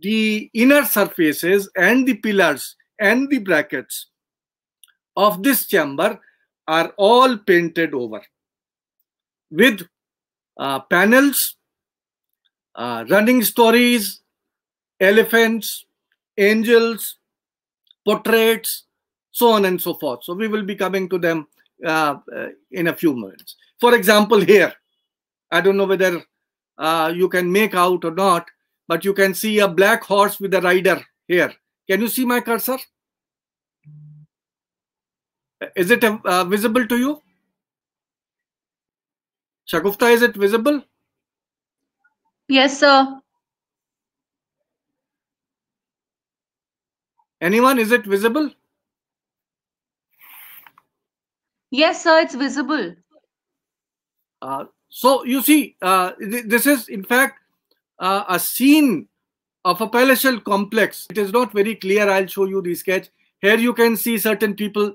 the inner surfaces and the pillars and the brackets of this chamber are all painted over with uh, panels, uh, running stories, elephants, angels, portraits, so on and so forth. So we will be coming to them uh, uh in a few minutes. For example, here, I don't know whether uh, you can make out or not, but you can see a black horse with a rider here. Can you see my cursor? Is it uh, visible to you? Shagufta, is it visible? Yes, sir. Anyone, is it visible? Yes, sir, it's visible. Uh, so you see, uh, th this is in fact uh, a scene of a palatial complex. It is not very clear. I'll show you the sketch. Here you can see certain people.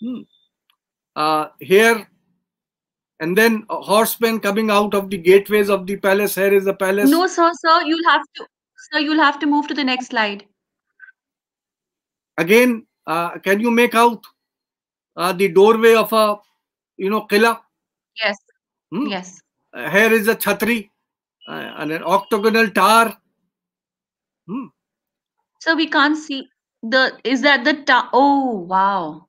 Hmm. Uh, here and then horsemen coming out of the gateways of the palace. Here is the palace. No, sir, sir, you'll have to, sir, you'll have to move to the next slide. Again, uh, can you make out uh, the doorway of a, you know, qila? Yes. Hmm? Yes. Uh, here is a chhatri uh, and an octagonal tower. Hmm. So we can't see the, is that the, ta- oh, wow.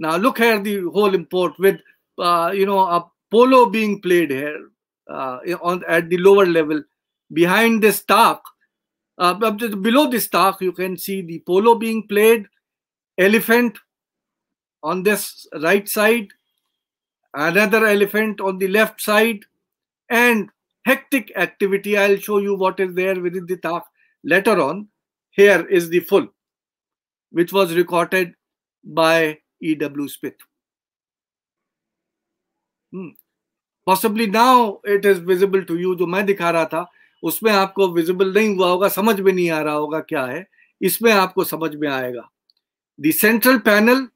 Now look here, the whole import with uh, you know a polo being played here uh, on at the lower level. Behind this stock, uh, below this stock, you can see the polo being played, elephant on this right side, another elephant on the left side, and hectic activity. I'll show you what is there within the talk later on. Here is the full, which was recorded by E.W. Smith. Possibly now it is visible to you जो मैं दिखा रहा था उसमें आपको visible नहीं हुआ होगा समझ में नहीं आ रहा होगा क्या है इसमें आपको समझ में आएगा the central panel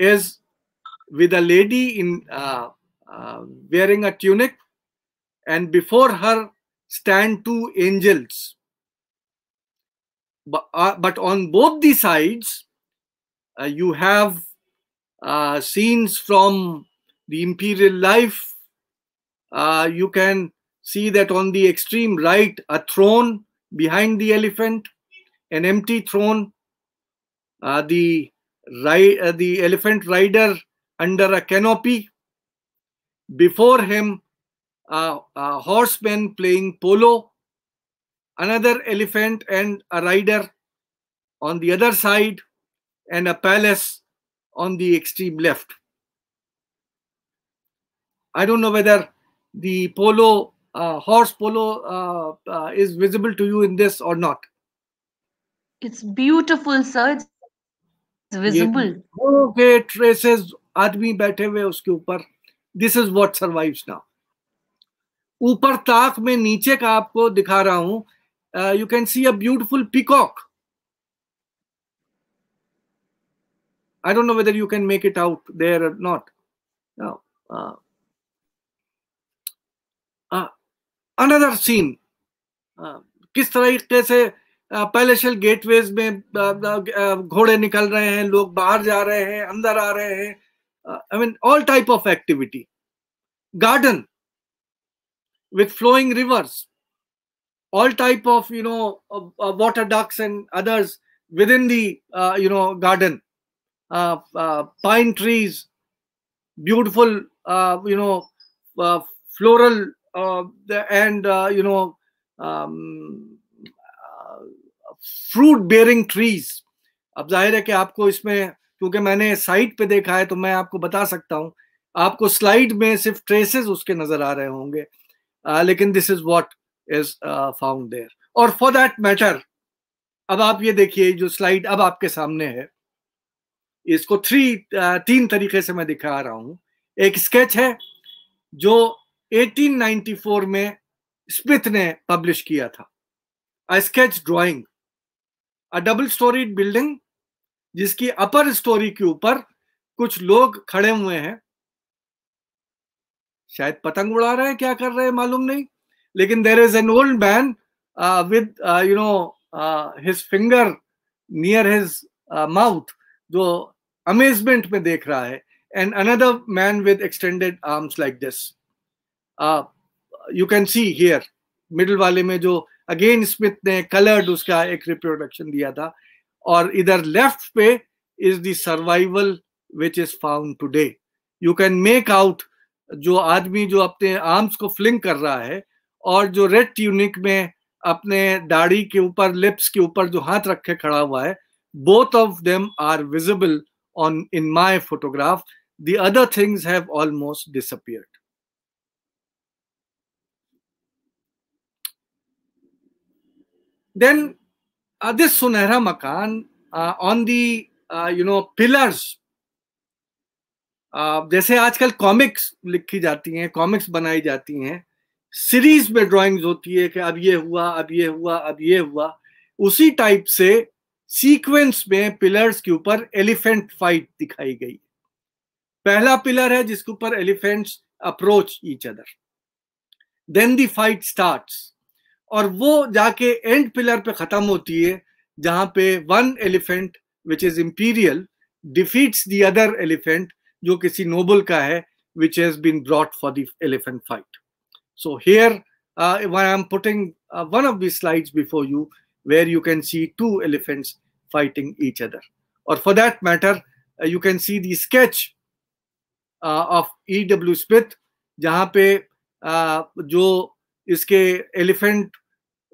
is with a lady in uh, uh, wearing a tunic and before her stand two angels but, uh, but on both the sides uh, you have uh, scenes from the imperial life. Uh, you can see that on the extreme right, a throne behind the elephant, an empty throne. The the elephant rider under a canopy. Before him, uh, a horseman playing polo. Another elephant and a rider on the other side, and a palace on the extreme left. I don't know whether the polo, uh, horse polo, uh, uh, is visible to you in this or not. It's beautiful, sir. It's visible. Okay, traces आदमी बैठे हुए उसके ऊपर। This is what survives now ऊपर ताक में नीचे का आपको दिखा रहा हूँ। You can see a beautiful peacock know whether you can make it out there or not. No. Uh, another scene किस तरीके से पैलेशल गेटवेज में घोड़े निकल रहे हैं लोग बाहर जा रहे हैं अंदर आ रहे हैं। I mean all type of activity garden with flowing rivers all type of you know uh, uh, water ducks and others within the uh, you know garden pine trees beautiful you know floral uh, and uh, you know um, uh, fruit bearing trees अब जाहिर है कि आपको इसमें क्योंकि मैंने site पे देखा है तो मैं आपको बता सकता हूँ। आपको स्लाइड में सिर्फ़ ट्रेसेस उसके नज़र आ रहे होंगे। uh, लेकिन this is what is found there और फॉर दैट मैटर अब आप ये देखिए जो स्लाइड अब आपके सामने है। इसको थ्री तीन तरीके से मैं दिखा रहा हूँ। एक स्केच है जो 1894 में स्मिथ ने पब्लिश किया था। A sketch drawing a double storey building जिसकी अपर स्टोरी के ऊपर कुछ लोग खड़े हुए हैं। शायद पतंग उड़ा रहे हैं, क्या कर रहे हैं, मालूम नहीं। लेकिन there is an old man with you know his finger near his mouth जो अमेजमेंट में देख रहा है। And another man with extended arms like this you can see here middle वाले में जो अगेन स्मिथ ने कलर्ड उसका एक रिप्रोडक्शन दिया था। और इधर लेफ़्ट पे is the survival which is found today you can make out जो आदमी जो अपने आर्म्स को फ्लिंग कर रहा है और जो रेड ट्यूनिक में अपने दाढ़ी के ऊपर लिप्स के ऊपर जो हाथ रखे खड़ा हुआ है both of them are visible on in my photograph the other things have almost disappeared then uh, this sunehra makan uh, on the uh, you know pillars. uh, जैसे आजकल कॉमिक्स लिखी जाती हैं कॉमिक्स बनाई जाती हैं सीरीज़ में drawings होती है कि अब ये हुआ अब ये हुआ अब ये हुआ उसी टाइप से सीक्वेंस में पिलर्स के ऊपर एलिफेंट फाइट दिखाई गई। पहला पिलर है जिसके ऊपर elephants approach each other then the fight starts और वो जाके एंड पिलर पे खत्म होती है जहाँ पे one elephant which is imperial defeats the other elephant जो किसी नोबल का है which has been brought for the elephant fight so here I am putting one of the slides before you you can see two elephants fighting each other. Or for that matter, uh, you can see the sketch uh, of E.W. Smith, जहाँ पे uh, जो इसके elephant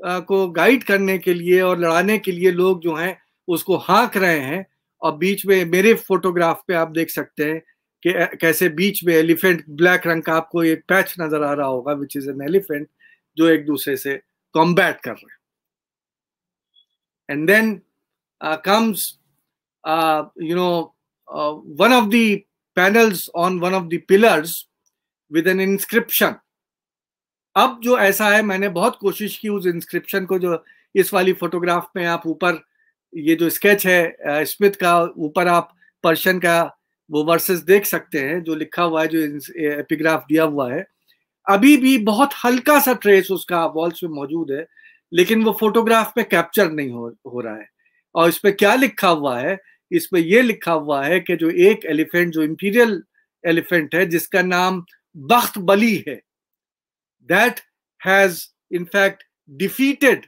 को guide करने के लिए और लड़ाने के लिए लोग जो हैं उसको हाँक रहे हैं। और बीच में मेरे फोटोग्राफ पे आप देख सकते हैं कि कैसे बीच में एलिफेंट ब्लैक रंग का आपको एक पैच नज़र आ रहा होगा विच इज़ एन एलिफेंट जो एक दूसरे से कॉम्बैट कर रहे हैं। Comes uh, you know uh, one of the panels on one of the pillars with an inscription. अब जो ऐसा है मैंने बहुत कोशिश की उस इंस्क्रिप्शन को जो इस वाली फोटोग्राफ में आप ऊपर ये जो स्केच है स्मिथ का ऊपर आप पर्शियन का वो वर्सेस देख सकते हैं जो लिखा हुआ है जो एपिग्राफ दिया हुआ है। अभी भी बहुत हल्का सा ट्रेस उसका वॉल्स में मौजूद है लेकिन वो फोटोग्राफ में कैप्चर नहीं हो, हो रहा है। और इसमें क्या लिखा हुआ है? इसमें ये लिखा हुआ है कि जो एक एलिफेंट जो इंपीरियल एलिफेंट है जिसका नाम बख्त बली है that has in fact defeated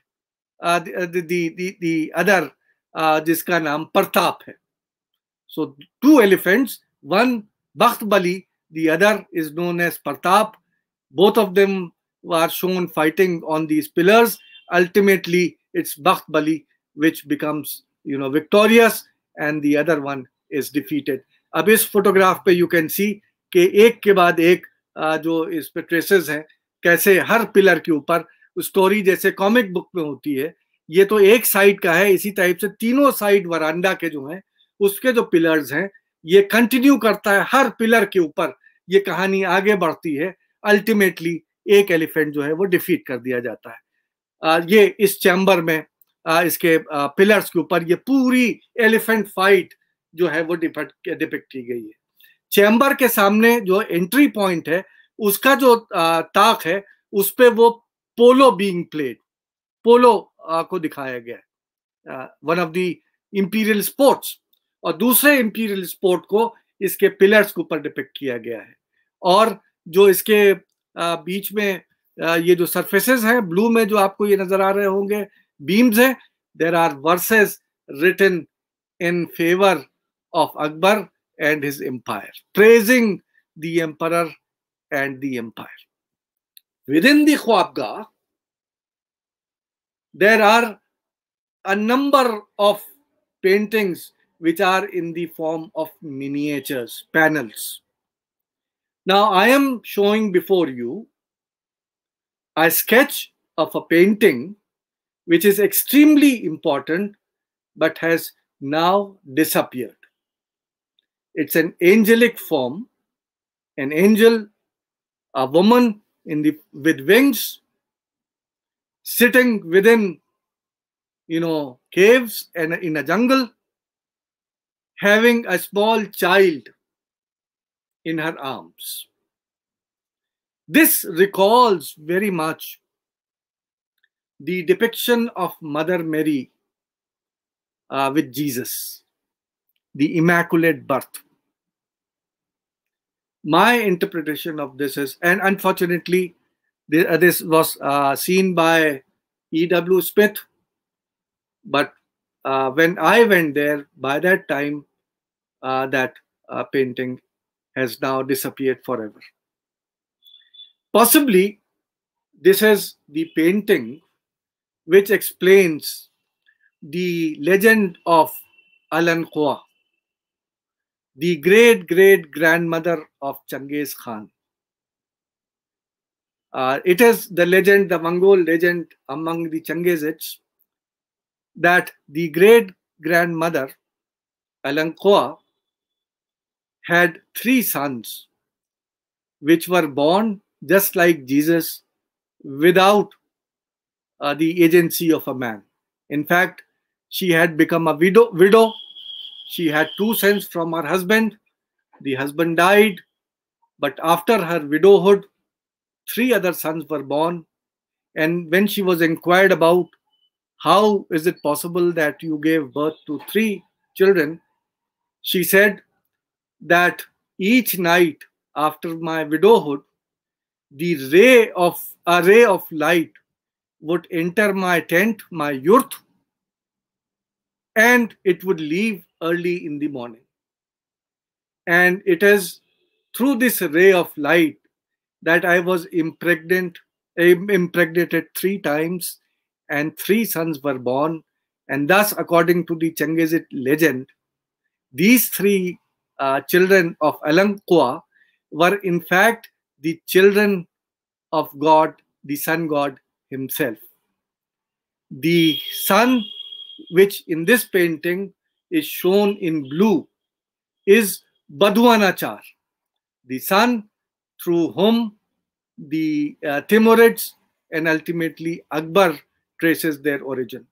other जिसका नाम प्रताप है सो to elephants one Bakht Bali the other is known as Pratap both of them are shown fighting on these pillars ultimately it's Bakht Bali which becomes you know victorious and the other one is defeated अब इस photograph पे you can सी कि एक के बाद एक जो इस पे ट्रेसेस हैं कैसे हर पिलर के ऊपर स्टोरी जैसे कॉमिक बुक में होती है ये तो एक साइड का है इसी टाइप से तीनों साइड वरांडा के जो हैं उसके जो पिलर्स हैं ये कंटिन्यू करता है हर पिलर के ऊपर ये कहानी आगे बढ़ती है अल्टीमेटली एक एलिफेंट जो है वो डिफीट कर दिया जाता है। आ, ये इस चैम्बर में आ, इसके आ, पिलर्स के ऊपर ये पूरी एलिफेंट फाइट जो है वो डिपिक्ट की गई है। चैम्बर के सामने जो एंट्री पॉइंट है उसका जो ताक है उस पर वो पोलो बीइंग प्लेड पोलो को दिखाया गया one of the imperial sports और दूसरे इंपीरियल स्पोर्ट को इसके पिलर्स के ऊपर डिपिक्ट किया गया है। और जो इसके बीच में ये जो सरफेसेस हैं ब्लू में जो आपको ये नज़र आ रहे होंगे बीम्स हैं there are verses written in favour of Akbar and his empire praising the emperor and the empire. Within the Khwabgah, there are a number of paintings which are in the form of miniatures, panels. Now, I am showing before you a sketch of a painting which is extremely important but has now disappeared. It's an angelic form, an angel a woman in the with wings sitting within you know caves and in a jungle having a small child in her arms. This recalls very much the depiction of Mother Mary uh, with Jesus, the Immaculate Birth. My interpretation of this is, and unfortunately, this was uh, seen by E.W. Smith, but uh, when I went there, by that time, uh, that uh, painting has now disappeared forever. Possibly, this is the painting which explains the legend of Alan Khoa, the great great grandmother of Changiz Khan. Uh, it is the legend, the Mongol legend among the Changizids, that the great grandmother, Alan Khoa, had three sons, which were born just like Jesus without uh, the agency of a man. In fact, she had become a widow. widow. She had two sons from her husband, The husband died, but after her widowhood, three other sons were born. And when she was inquired about how is it possible that you gave birth to three children, she said that each night after my widowhood, the ray of a ray of light would enter my tent, my yurt, and it would leave early in the morning. And it is through this ray of light that I was impregnant, impregnated three times, and three sons were born. And thus, according to the Changezid legend, these three uh, children of Alanqua were in fact the children of God, the Sun God himself. The sun, which in this painting is shown in blue, is Badwanachar, the sun through whom the uh, Timurids and ultimately Akbar traces their origin.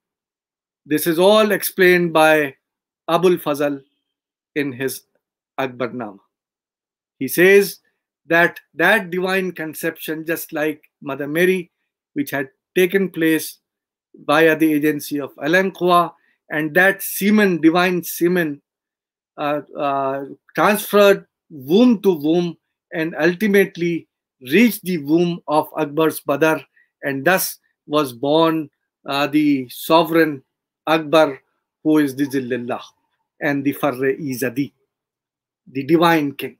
This is all explained by Abul Fazal in his Akbarnama. He says that that divine conception, just like Mother Mary, which had taken place via the agency of Alanqua, and that semen, divine semen, uh, uh, transferred womb to womb and ultimately reached the womb of Akbar's Badar, and thus was born uh, the sovereign Akbar, who is the Zillillah and the Farre Izadi, the divine king.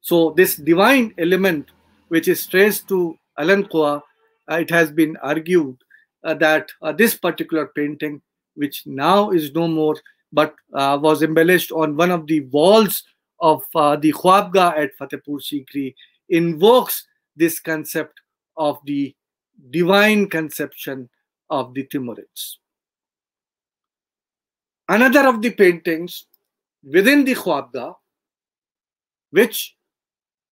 So, this divine element, which is traced to Alanqua, uh, it has been argued uh, that uh, this particular painting, which now is no more, but uh, was embellished on one of the walls of uh, the Khwabgah at Fatehpur Sikri, invokes this concept of the divine conception of the Timurids. Another of the paintings within the Khwabgah, which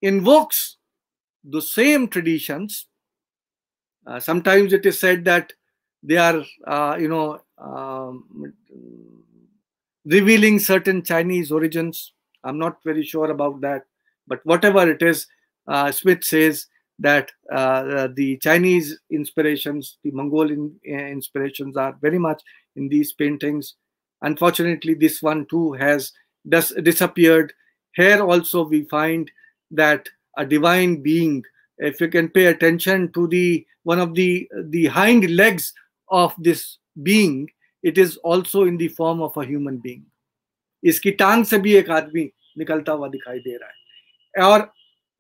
invokes the same traditions. Uh, sometimes it is said that they are, uh, you know, um, revealing certain Chinese origins. I'm not very sure about that, but whatever it is, uh, Smith says that uh, the Chinese inspirations, the Mongolian uh, inspirations are very much in these paintings. Unfortunately, this one too has dis disappeared. Here also we find that a divine being, if you can pay attention to the one of the the hind legs of this being, it is also in the form of a human being. इसकी टांग से भी एक आदमी निकलता हुआ दिखाई दे रहा है और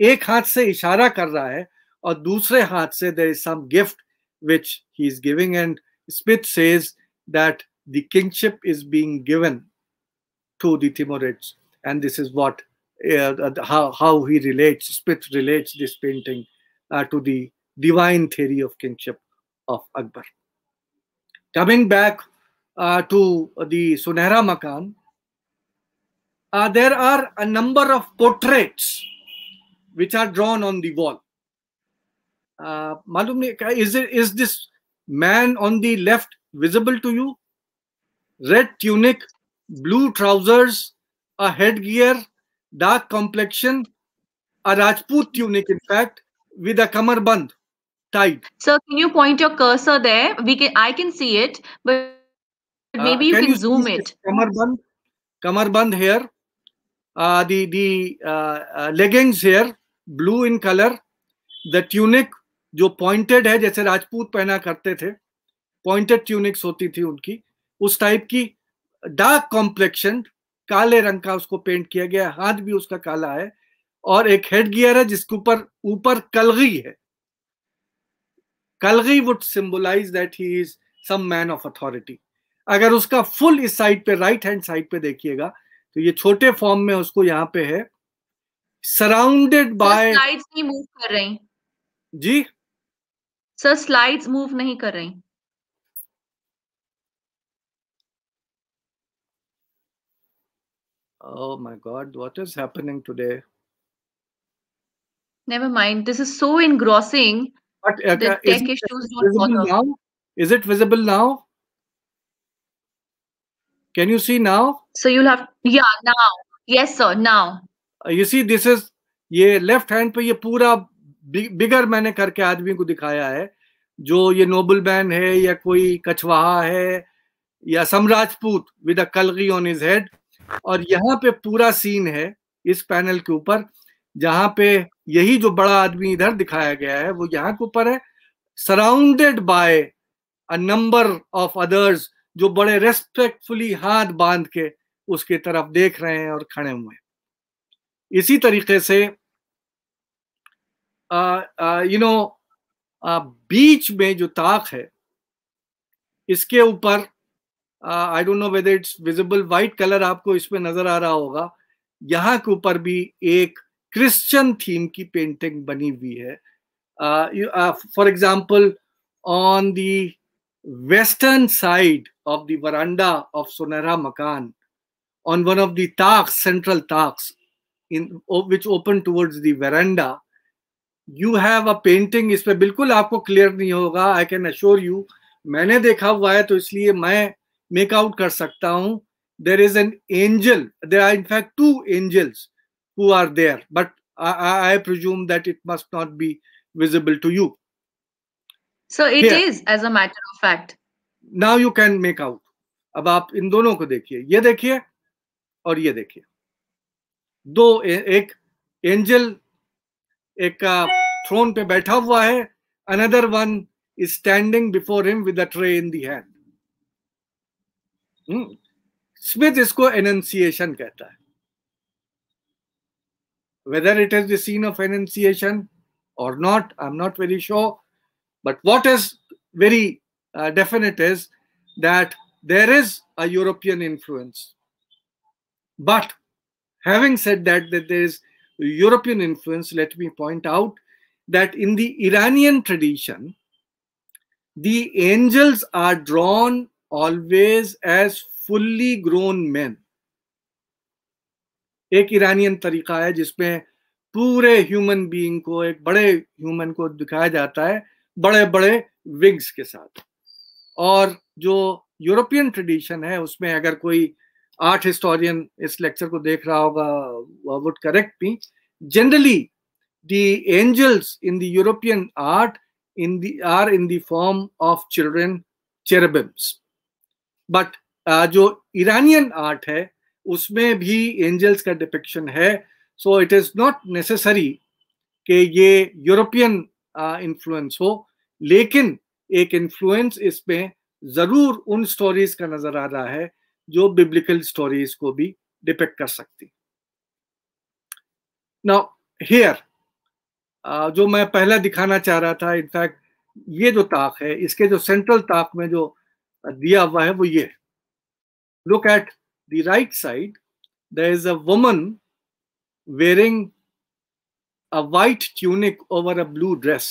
एक हाथ से इशारा कर रहा है और दूसरे हाथ से there is some gift which he is giving and smith says that the kingship is being given to the timurids and this is what uh, how, how he relates smith relates this painting uh, to the divine theory of kingship of akbar coming back uh, to the sunehra makan uh, there are a number of portraits which are drawn on the wall uh, is it is this man on the left visible to you? Red tunic, blue trousers, a headgear, dark complexion, a Rajput tunic, in fact, with a kamarband tied. Sir, can you point your cursor there? We can I can see it, but uh, maybe uh, you can, can you zoom it. Kamarband, kamarband here. Uh, the the uh, uh, leggings here, blue in color. The tunic जो pointed है जैसे राजपूत पहना करते थे pointed tunics होती थी उनकी उस टाइप की डार्क कॉम्प्लेक्शन काले रंग का उसको पेंट किया गया हाथ भी उसका काला है और एक हेड गियर है जिसके ऊपर ऊपर कलगी है कलगी would symbolise that he is some man of authority अगर उसका फुल इस साइड पे राइट हैंड साइड पे देखिएगा तो ये छोटे फॉर्म में उसको यहाँ पे है सराउंडेड बाय मूव कर रही जी सर स्लाइड्स मूव नहीं कर रही Oh my God, what is happening today? Never mind. This is so engrossing. But uh, the tech is issues don't bother. Now? Is it visible now? Can you see now? So you'll have, yeah, now. Yes, sir, now. You see this is ये left hand पे ये पूरा बिगर मैंने करके आदमी को दिखाया है जो ये नोबल मैन है या कोई कछवाहा है या सम्राजपूत विद अ कलगी ऑन इज़ हेड और यहाँ पे पूरा सीन है इस पैनल के ऊपर जहाँ पे यही जो बड़ा आदमी इधर दिखाया गया है, वो यहाँ के ऊपर है। Surrounded by a number of others जो बड़े रेस्पेक्टफुली हाथ बाँध के उसके तरफ़ देख रहे हैं और खड़े हुए हैं। इसी तरीके से यू नो बीच में जो ताक है, इसके ऊपर I don't know whether it's visible white colour आपको इसमें नज़र आ रहा होगा। यहाँ के ऊपर भी एक क्रिश्चियन थीम की पेंटिंग बनी हुई है for example on the western side of the verandah of Sunehra Makan one of the talks, central talks, in which open towards the veranda, you have a painting. इसमें बिल्कुल आपको clear नहीं होगा I can assure you मैंने देखा हुआ है तो इसलिए मैं मेकआउट कर सकता हूँ there is an angel there are in fact two angels who are there but I, I presume that it must not be visible to you so it Here. is as a matter of fact now you can make out अब आप इन दोनों को देखिए ये देखिए और ये देखिए दो ए, एक एंजल एक थ्रोन पे बैठा हुआ है another one is standing before him with tray in the hand Smith इसको एनंसिएशन कहता है whether it is the scene of Annunciation or not i'm not very sure. But what is very uh, definite is that there is a european influence. But having said that that there is european influence let me point out that in the iranian tradition the angels are drawn always as fully grown men एक Iranian तरीका है जिसमें पूरे human being को, एक बड़े human को दिखाया जाता है बड़े बड़े विग्स के साथ। और जो यूरोपियन ट्रेडिशन है, उसमें अगर कोई आर्ट हिस्टोरियन इस लेक्चर को देख रहा होगा would correct me generally the angels in the European art in the are in the form of children cherubims but जो ईरानियन आर्ट है उसमें भी एंजल्स का डिपिक्शन है। So it is not necessary कि ये यूरोपियन इन्फ्लुएंस हो, लेकिन एक इन्फ्लुएंस इसमें ज़रूर उन स्टोरीज का नज़र आ रहा है जो बिब्लिकल स्टोरीज को भी डिपेक्ट कर सकती। नाउ हेयर जो मैं पहला दिखाना चाह रहा था इनफैक्ट ये जो ताक है, इसके जो सेंट्रल ताक में जो दिया हुआ है, वो ये। Look at the right side, there is a woman wearing a white tunic over a blue dress.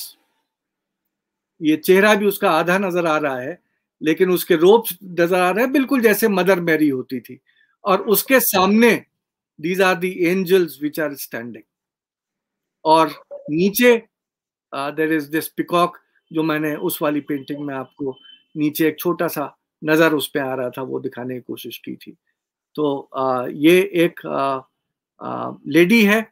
ये चेहरा भी उसका आधा नज़र आ रहा है लेकिन उसके रोप नज़र आ रहे हैं बिल्कुल जैसे मदर मैरी होती थी। और उसके सामने these are the angels which are standing और नीचे देर इज़ दिस पिकॉक जो मैंने उस वाली पेंटिंग में आपको नीचे एक छोटा सा नज़र उस पर आ रहा था वो दिखाने की कोशिश की थी। तो आ, ये एक लेडी है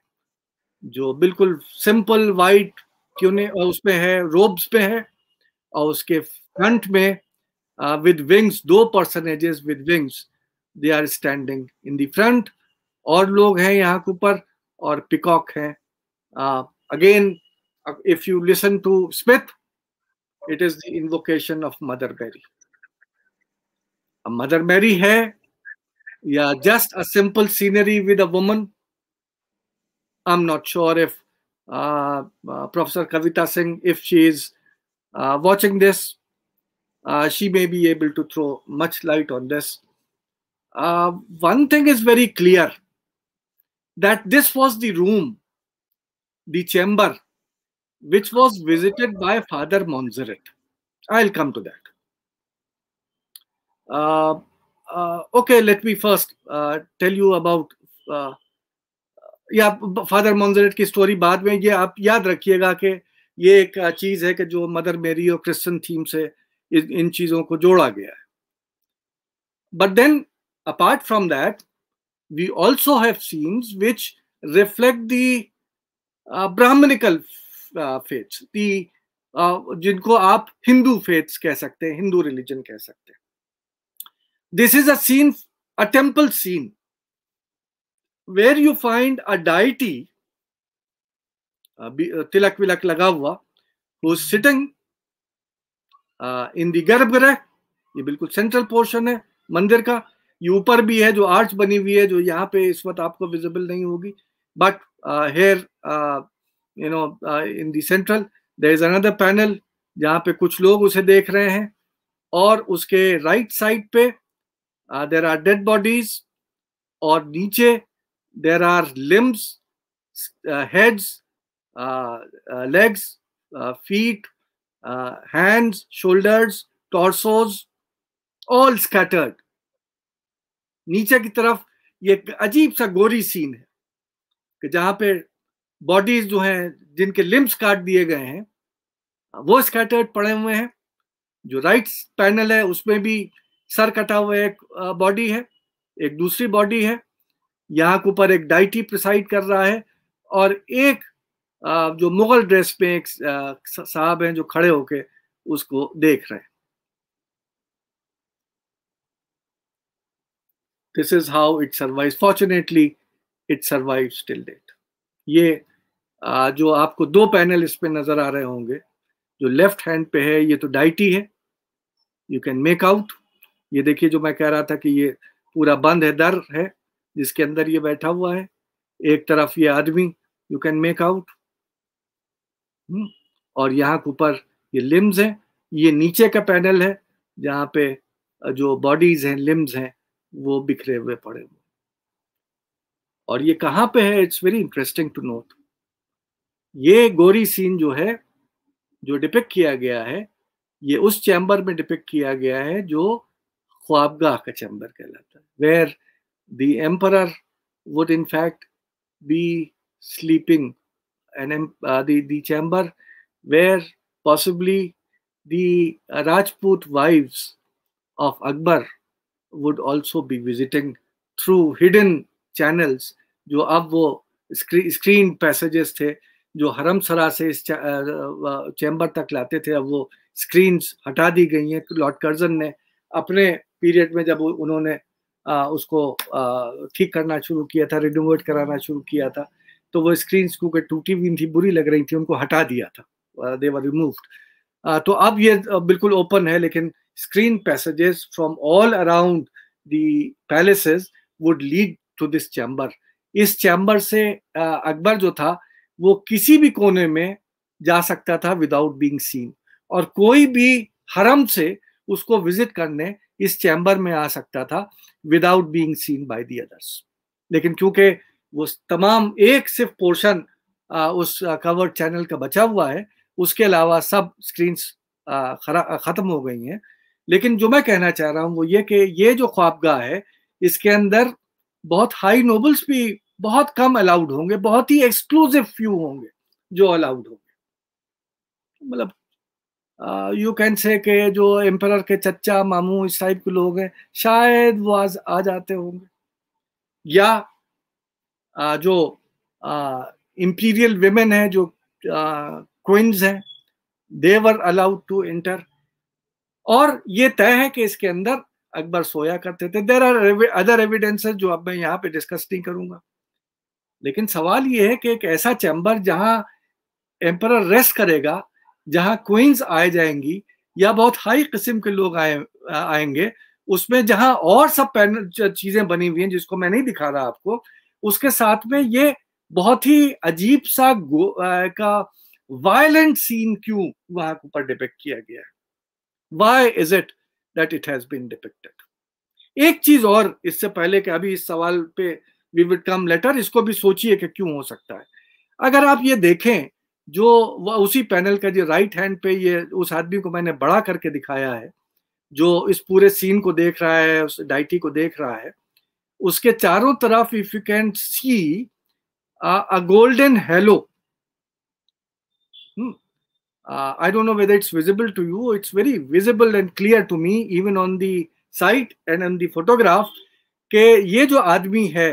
जो बिल्कुल सिंपल वाइट क्यों उसमें है रोब्स पे है और उसके फ्रंट में विद विंग्स दो personages with wings they are standing in the front और लोग हैं यहाँ के ऊपर और पिकॉक हैं। Again if you listen to Smith it is the invocation of Mother Mary. Mother Mary है yeah just a simple scenery with a woman. I'm not sure if uh, uh, professor kavita singh if she is uh, watching this uh, she may be able to throw much light on this. Uh, one thing is very clear that this was the room the chamber which was visited by father montserrat i'll come to that. Uh, okay, let me first uh, tell you about uh, या father Monserrate की story बाद में ये आप याद रखिएगा कि ये एक चीज़ है कि जो मदर मेरी और क्रिश्चियन थीम से इन चीज़ों को जोड़ा गया है। But then apart from that we also have scenes which reflect the uh, brahmanical uh, faiths the uh, जिनको आप हिंदू फेथ्स कह सकते हैं हिंदू रिलीजन कह सकते हैं। This is a scene a temple scene where you find a deity uh, tilak vilak laga hua who's sitting uh, in the गर्भगृह ये बिल्कुल सेंट्रल पोर्शन है मंदिर का ये ऊपर भी है जो आर्च बनी हुई है जो यहाँ पे इस वक्त आपको विजिबल नहीं होगी but here you know in the central there is another panel जहाँ पे कुछ लोग उसे देख रहे हैं और उसके राइट right साइड पे देर आर डेड बॉडीज और नीचे there are limbs heads legs feet hands shoulders torsos all scattered नीचे की तरफ़ ये अजीब सा गोरी सीन है कि जहाँ पे बॉडीज जो हैं, जिनके लिम्स काट दिए गए हैं, वो स्कैटर्ड पड़े हुए हैं। जो राइट पैनल है, उसमें भी सर कटा हुआ एक बॉडी है, एक दूसरी बॉडी है, यहाँ के ऊपर एक डाइटी प्रिसाइड कर रहा है और एक जो मुगल ड्रेस में एक साहब हैं जो खड़े होके उसको देख रहे हैं। This is how it survive fortunately it survive till date. ये जो आपको दो पैनल इस पे नज़र आ रहे होंगे, जो लेफ़्ट हैंड पे है, ये तो डाइटी है। यू कैन मेक आउट ये देखिए जो मैं कह रहा था कि ये पूरा बंद है दर है, जिसके अंदर ये बैठा हुआ है। एक तरफ़ ये आदमी यू कैन मेक आउट और यहाँ के ऊपर ये लिम्स हैं। ये नीचे का पैनल है, जहाँ पे जो बॉडीज हैं लिम्स हैं, वो बिखरे हुए पड़े हुए और ये कहाँ पे है? It's very interesting to note ये गोरी सीन जो है, जो डिपिक्ट किया गया है, ये उस चैम्बर में डिपिक्ट किया गया है, जो ख्वाबगाह का चैम्बर कहलाता है where the emperor would in fact be sleeping and the chamber where possibly the Rajput wives of Akbar would also be visiting through hidden channels, जो अब वो स्क्रीन पैसेजेस थे, जो हरम सरा से इस चैम्बर तक लाते थे, अब वो स्क्रीन हटा दी गई हैं लॉर्ड कर्जन ने अपने पीरियड में जब उन्होंने आ, उसको ठीक करना शुरू किया था रिनोवेट कराना शुरू किया था तो वो स्क्रीन क्योंकि टूटी हुई थी बुरी लग रही थी उनको हटा दिया था दे वर रिमूव्ड तो अब ये बिल्कुल ओपन है लेकिन screen passages from all around the palaces would lead to this chamber. इस चैम्बर से अकबर जो था वो किसी भी कोने में जा सकता था विदाउट बीइंग सीन और कोई भी हरम से उसको विज़िट करने इस चैम्बर में आ सकता था without being seen by the others लेकिन क्योंकि वो तमाम एक सिर्फ़ पोर्शन उस कवर्ड चैनल का बचा हुआ है, उसके अलावा सब स्क्रीन खत्म हो गई हैं। लेकिन जो मैं कहना चाह रहा हूँ वो ये कि ये जो ख्वाबगाह है, इसके अंदर बहुत हाई नोबल्स भी बहुत कम अलाउड होंगे, बहुत ही एक्सक्लूसिव फ्यू होंगे जो अलाउड होंगे। मतलब यू कैन से के जो एम्पर के चच्चा मामू इस टाइप के लोग हैं शायद वो आज आ जाते होंगे। या आ, जो इम्पीरियल वेमेन है जो क्वींस हैं देवर अलाउड टू एंटर और ये तय है कि इसके अंदर अकबर सोया करते थे। देर आर अदर एविडेंसेस जो अब मैं यहाँ पे डिस्कस नहीं करूँगा। लेकिन सवाल ये है कि एक ऐसा चैम्बर जहाँ एम्पर रेस्ट करेगा जहाँ क्वींस आए जाएँगी या बहुत हाई किस्म के लोग आए, आएँगे, उसमें जहाँ और सब पैनल चीज़ें बनी हुई हैं जिसको मैं नहीं दिखा रहा आपको, उसके साथ में ये बहुत ही अजीब सा का वायलेंट सीन क्यों वहाँ ऊपर डिपेक्ट किया गया है? Why is it that it has been depicted? एक चीज़ और, इससे पहले कि अभी इस सवाल पे वी विल कम लेटर इसको भी सोचिए कि क्यों हो सकता है। अगर आप ये देखें जो वह उसी पैनल का जो राइट हैंड पे ये उस आदमी को मैंने बड़ा करके दिखाया है जो इस पूरे सीन को देख रहा है उस डाइटी को देख रहा है उसके चारों तरफ़ if you can see a golden halo I don't know whether it's visible to you. It's very visible and clear to me, even on the site and on the photograph, कि ये जो आदमी है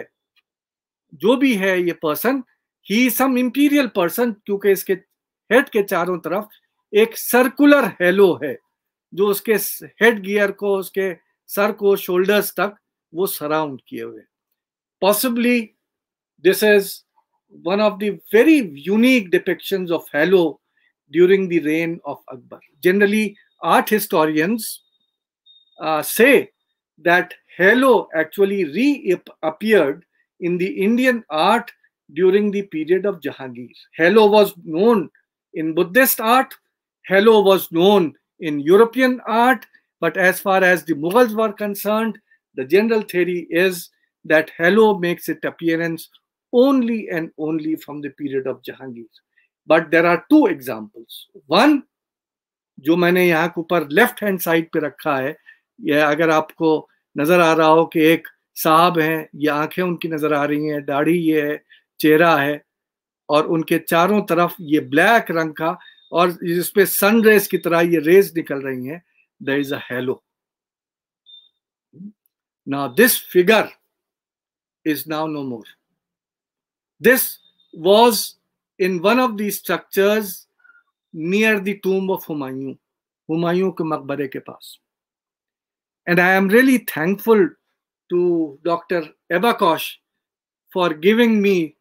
जो भी है ये person he some imperial person क्योंकि इसके हेड के चारों तरफ़ एक सर्कुलर हेलो है, जो उसके हेड गियर को, उसके सर को शोल्डर्स तक वो सराउंड किए हुए possibly this is one of the very unique depictions of halo during the reign of Akbar generally art historians say that halo actually reappeared in the Indian art during the period of Jahangir. Hello was known in Buddhist art, Hello was known in European art, but as far as the Mughals were concerned, the general theory is that Hello makes its appearance only and only from the period of Jahangir. But there are two examples. One, जो मैंने यहाँ के ऊपर left hand side पे रखा है यह अगर आपको नज़र आ रहा हो कि एक साहब हैं ये आँखें उनकी नज़र आ रही हैं दाढ़ी ये है चेहरा है और उनके चारों तरफ़ ये ब्लैक रंग का और इसपे सन रेस की तरह ये रेज निकल रही है द ना this figure is now no more this was in one of the structures near tomb of Humayun Humayun के मकबरे के पास. And I am really thankful to doctor Ebba Koch for giving me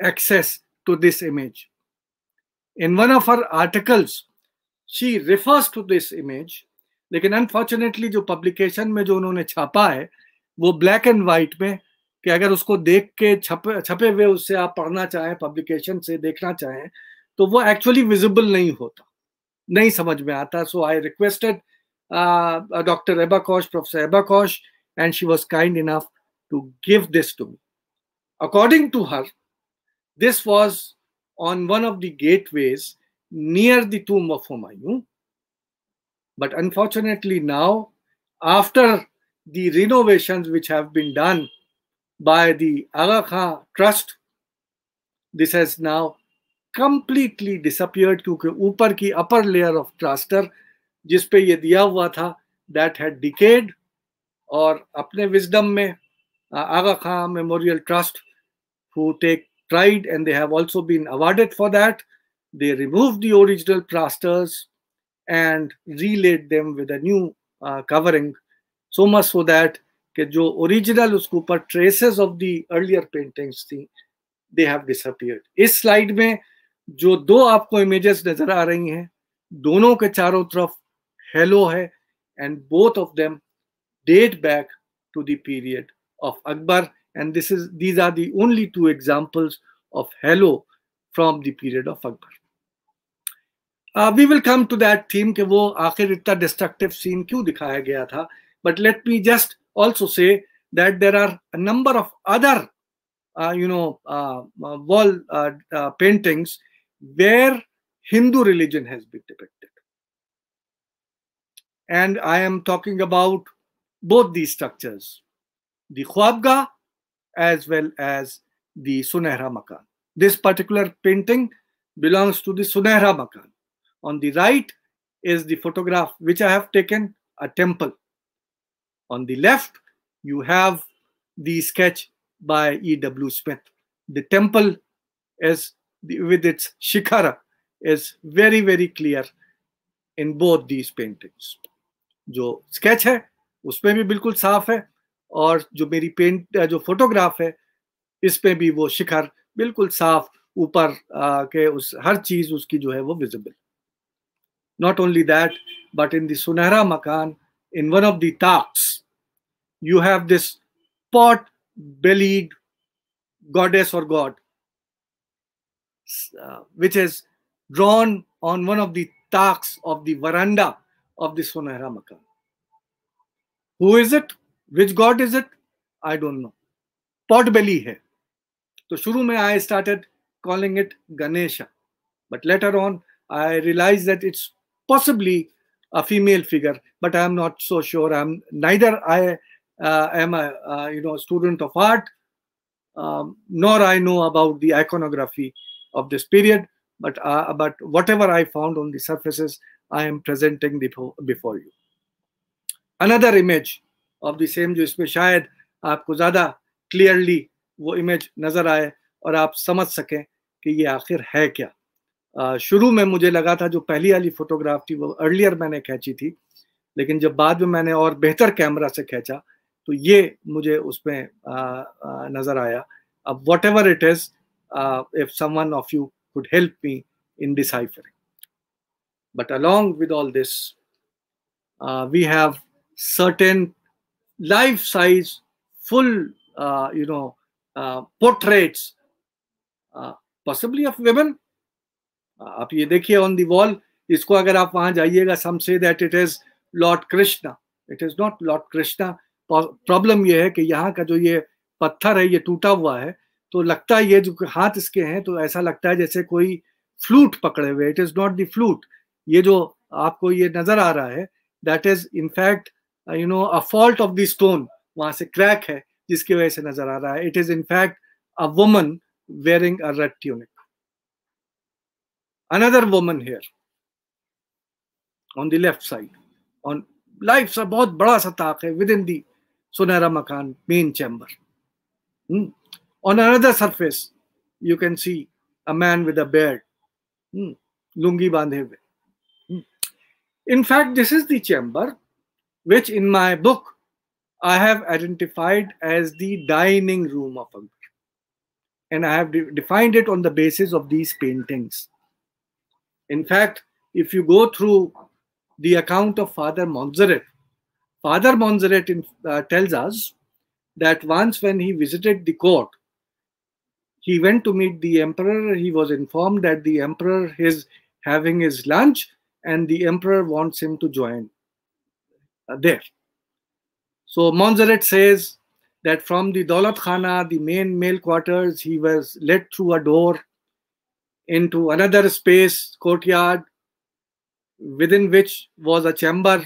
access to this image. In one of her articles, she refers to this image, लेकिन unfortunately जो publication में जो उन्होंने छापा है वो ब्लैक एंड वाइट में कि अगर उसको देख के छपे छपे हुए उससे आप पढ़ना चाहें पब्लिकेशन से देखना चाहें तो वो एक्चुअली विजिबल नहीं होता नहीं समझ में आता so I requested doctor Ebba Koch professor Ebba Koch and she was kind enough to give this to me. According to her, this was on one of the gateways near the tomb of Humayun. But unfortunately, now, after the renovations which have been done by the Aga Khan Trust, this has now completely disappeared क्योंकि ऊपर की upper layer of plaster जिस ये दिया हुआ था that had decayed और अपने विजडम में Aga Khan memorial trust who take pride and they have also been awarded for that. They removed the original plasters and relaid them with a new uh, covering, so much so that कि जो original उसके ऊपर traces of the earlier paintings थी they have disappeared इस slide में जो दो आपको इमेजेस नज़र आ रही हैं दोनों के चारों तरफ़ हेलो है and both of them date back to the period of Akbar. And this is these are the only two examples of hello from the period of Akbar. Uh, we will come to that theme कि वो आखिर इतना destructive scene क्यों दिखाया गया But let me just also say that there are a number of other uh, you know uh, uh wall uh, uh, paintings where Hindu religion has been depicted. And I am talking about both these structures, the Khwabgah as well as the Sunehra Makan. This particular painting belongs to the Sunehra Makan. On the right is the photograph which I have taken, a temple. On the left, you have the sketch by E.W. Smith. The temple is with its shikhara is very very clear in both these paintings. जो sketch है उसमें भी बिल्कुल और जो मेरी paint जो photograph है इस पे भी वो शिखर बिल्कुल साफ़ ऊपर के उस हर चीज़ उसकी जो है वो visible not only that but in the Sunahra Makan in one of the टाक्स you have this or god uh, which is drawn on one of the taks of the veranda of the Sunahra Makan. Who is it Which god is it? I don't know. Potbelly hai. So shuru mein I started calling it Ganesha. But later on, I realized that it's possibly a female figure, but I'm not so sure. I'm neither I uh, am a uh, you know student of art, um, nor I know about the iconography of this period. But uh, but whatever I found on the surfaces, I am presenting before before you. Another image of the same जो इसमें शायद आपको ज़्यादा clearly वो image नज़र आए और आप समझ सकें कि ये आखिर है क्या। शुरू में मुझे लगा था जो पहली वाली फोटोग्राफ थी वो अर्लियर मैंने खींची थी लेकिन जब बाद में मैंने और बेहतर कैमरा से खींचा तो ये मुझे उसमें नज़र आया। अब what it is if someone of you could help me in deciphering but along all this uh, we have certain life size full uh, you know uh, portraits uh, possibly of women. आप ये देखिए on the wall इसको अगर आप वहाँ जाइएगा some say that it is Lord Krishna it is not Lord Krishna problem ये है कि यहाँ का जो ये पत्थर है ये टूटा हुआ है तो लगता है ये जो हाथ इसके हैं तो ऐसा लगता है जैसे कोई फ्लूट पकड़े हुए it is not the flute ये जो आपको ये नज़र आ रहा है that is in fact you know a fault of the stone वहाँ से क्रैक है, जिसकी वजह से नज़र आ रहा है। It is in fact a woman wearing a red tunic another woman here on the left side on life सा बहुत बड़ा सा ताक है with in the Sunahra Makan main chamber on another surface you can see a man with a red lungi बांधे हुए। In fact this is the chamber which in my book i have identified as the dining room of a akbar and i have de defined it on the basis of these paintings. In fact, if you go through the account of Father Montserrat, Father Montserrat in, uh, tells us that once when he visited the court, he went to meet the emperor. He was informed that the emperor is having his lunch and the emperor wants him to join there. So Montserrat says that from the Daulat Khana, the main male quarters, he was led through a door into another space, courtyard, within which was a chamber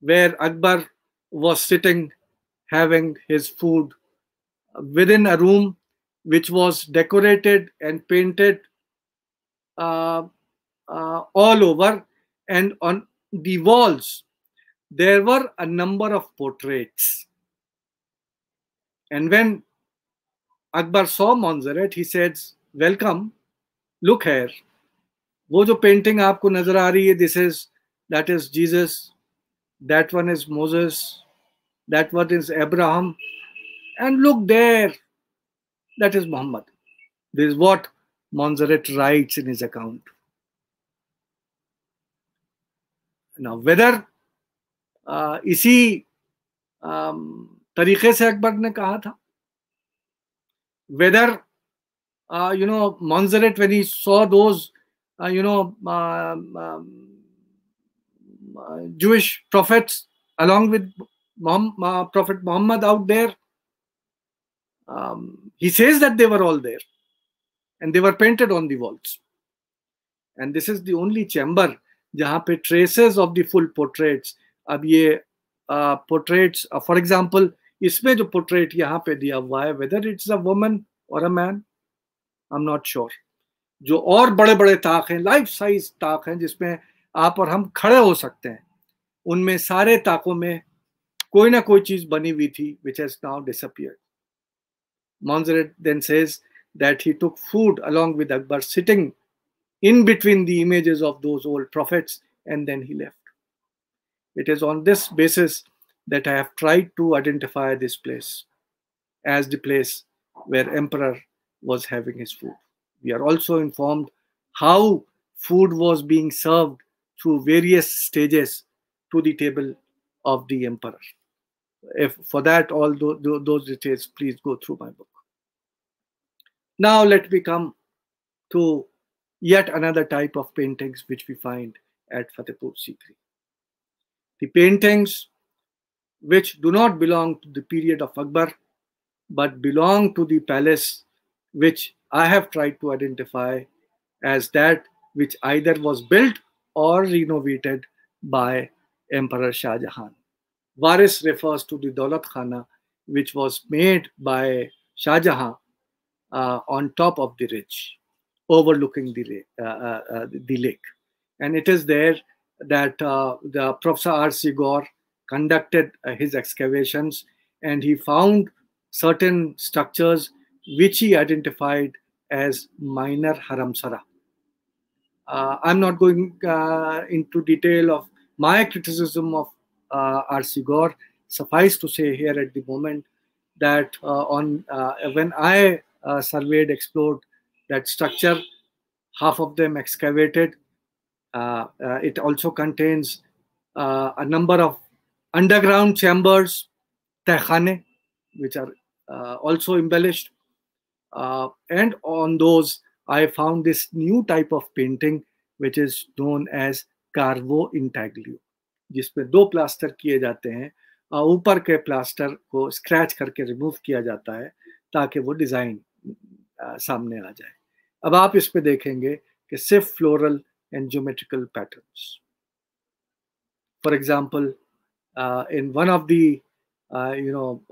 where Akbar was sitting having his food within a room which was decorated and painted uh, uh, all over and on the walls there were a number of portraits and when akbar saw montserrat he said welcome look है वो जो painting आपको नजर आ रही है this is that is Jesus that one is Moses that one is Abraham and look there that is Mohammad this is what Montserrat writes in his account. Now, whether uh, इसी um, तरीके से अकबर ने कहा था weather uh, you know, Montserrat, when he saw those, uh, you know, uh, um, uh, Jewish prophets along with uh, Prophet Muhammad out there, um, he says that they were all there and they were painted on the walls. And this is the only chamber जहाँ पे traces of the full portraits अब ये portrait for example इसमें जो portrait यहाँ पे दिया हुआ है वेदर इट्स अ वुमन और a man I am not sure जो और बड़े बड़े ताक हैं लाइफ साइज़ ताक हैं, जिसमें आप और हम खड़े हो सकते हैं, उनमें सारे ताकों में कोई ना कोई चीज़ बनी हुई थी which has now disappear Monserrate then says that he took food along with Akbar sitting in between the images of those old prophets and then he left It is on this basis that I have tried to identify this place as the place where Emperor was having his food. We are also informed how food was being served through various stages to the table of the emperor. If for that, all those details, please go through my book. Now let me come to yet another type of paintings which we find at Fatehpur Sikri. The paintings which do not belong to the period of Akbar but belong to the palace which I have tried to identify as that which either was built or renovated by Emperor Shah Jahan. Waris refers to the Daulat Khana, which was made by Shah Jahan uh, on top of the ridge, overlooking the, uh, uh, uh the lake. And it is there that uh, the Professor R.C. Gaur conducted uh, his excavations and he found certain structures which he identified as minor haramsara. Uh, I'm not going uh, into detail of my criticism of uh, R.C. Gaur. Suffice to say here at the moment that uh, on uh, when I surveyed, explored that structure, half of them excavated. It also contains a number of underground chambers, tehkhane, which are also embellished. and on those, I found this new type of painting, which is known as carvo intaglio, जिसमें दो plaster किए जाते हैं ऊपर के plaster को scratch करके remove किया जाता है ताकि वो डिज़ाइन सामने आ जाए अब आप इस पे देखेंगे कि सिर्फ़ floral and geometrical patterns for example in one of the you know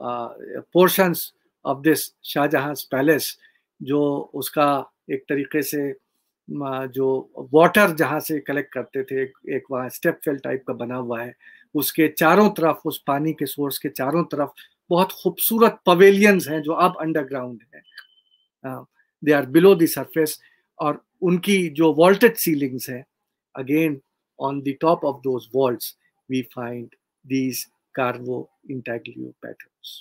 portions of this Shahjahan palace जो उसका एक तरीके से जो वाटर जहाँ से कलेक्ट करते थे एक, एक वहाँ स्टेप फेल टाइप का बना हुआ है उसके चारों तरफ़ उस पानी के सोर्स के चारों तरफ़ बहुत खूबसूरत पवेलियंस हैं जो अब अंडरग्राउंड है। They are below the surface और उनकी जो वॉल्टेड सीलिंग्स हैं again on the top of those walls we find these carved intaglio patterns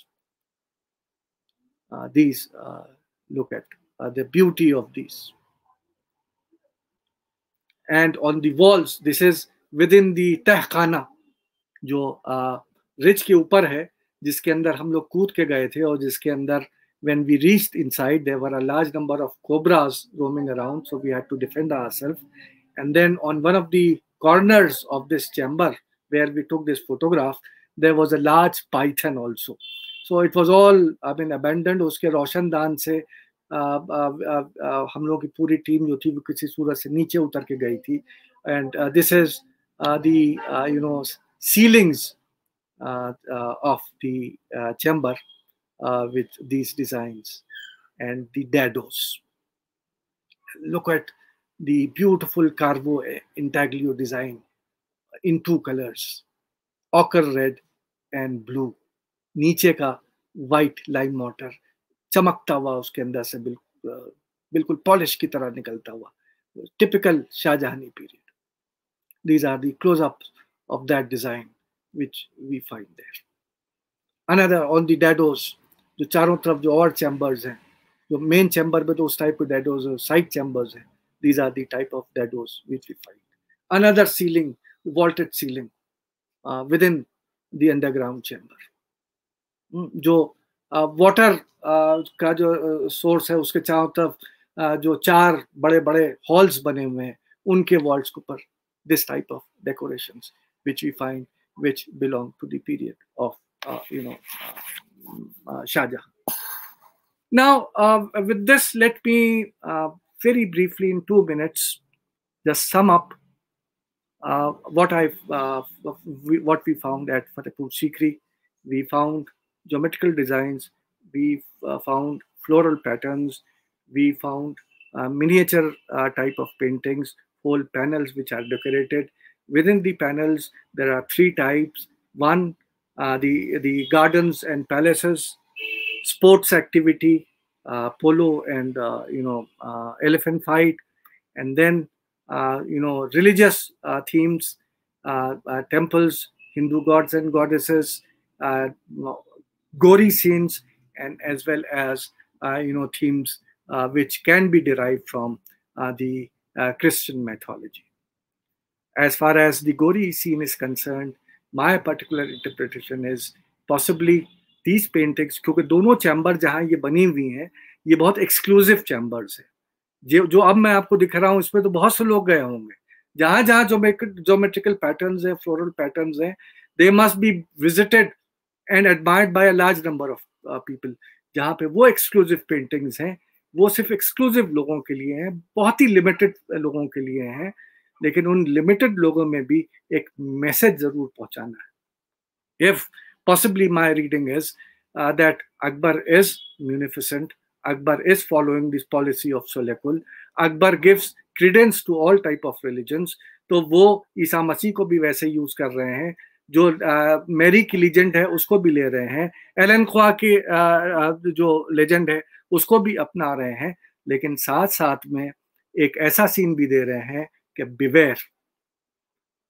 these uh, look at uh, the beauty of these. And on the walls this is within the tahkhana जो रिच के ऊपर है जिसके अंदर हम लोग कूद के गए थे और जिसके अंदर when we reached inside there were a large number of cobras roaming around so we had to defend ourselves and then on one of the corners of this chamber where we took this photograph there was a large python also so it was all i mean abandoned uske roshandan se Uh, uh, uh, हम लोग की पूरी team जो थी वो किसी सूरत से नीचे उतर के गई थी and this is the you no ceilings uh, uh, of the uh, chamber with these designs and the dados. Look at the beautiful Carvo intaglio design in two colors, ochre red and blue. नीचे का white lime water चमकता हुआ उसके अंदर से बिल्कुल बिल्कुल polish की तरह निकलता हुआ typical Shahjahani period these are the close up of that design which we find there. Another on the dados, जो चारों तरफ़ जो और चैम्बर्स हैं जो मेन चैम्बर में तो उस टाइप के डेडोज साइड चैम्बर्स हैं। These are the type of dados which we find another ceiling vaulted ceiling within the underground chamber जो वाटर uh, uh, का जो सोर्स uh, है उसके चारों तरफ़ uh, जो चार बड़े बड़े हॉल्स बने हुए हैं उनके वॉल्स के ऊपर this type of decoration which we find which belong to the period of you know uh, uh, Shah Jahan. Now, uh, with this, let me uh, very briefly, in two minutes, just sum up uh, what I what we found at Fatehpur Sikri. We found geometrical designs. We found floral patterns. We found miniature type of paintings, whole panels which are decorated within the panels, there are three types. One, uh, the, the gardens and palaces, sports activity, uh, polo and, uh, you know, uh, elephant fight, and then, uh, you know, religious themes, temples, Hindu gods and goddesses, gory scenes, and as well as, you know, themes which can be derived from the Christian mythology. As far as the gory scene is concerned, my particular interpretation is possibly these paintings, क्योंकि दोनों chamber जहाँ ये बनी हुई हैं, ये बहुत exclusive chambers है। जो जो अब मैं आपको दिख रहा हूँ, इसमें तो बहुत से लोग गए होंगे। जहाँ जहाँ जोमेट्रिकल पैटर्न हैं फ्लोरल पैटर्न हैं they must be visited and admired by a large number of people जहाँ पे वो एक्सक्लूसिव पेंटिंग्स हैं, वो सिर्फ़ एक्सक्लूसिव लोगों के लिए हैं, बहुत ही लिमिटेड लोगों के लिए हैं। लेकिन उन लिमिटेड लोगों में भी एक मैसेज ज़रूर पहुंचाना है। If possibly my reading is that Akbar is munificent Akbar is following this policy of Sulhekul Akbar gives credence to all type of religions तो वो ईसा मसीह को भी वैसे यूज़ कर रहे हैं, जो uh, मेरी की लीजेंड है, उसको भी ले रहे हैं एल एन खुआ की uh, uh, जो लेजेंड है, उसको भी अपना रहे हैं, लेकिन साथ साथ में एक ऐसा सीन भी दे रहे हैं कि beware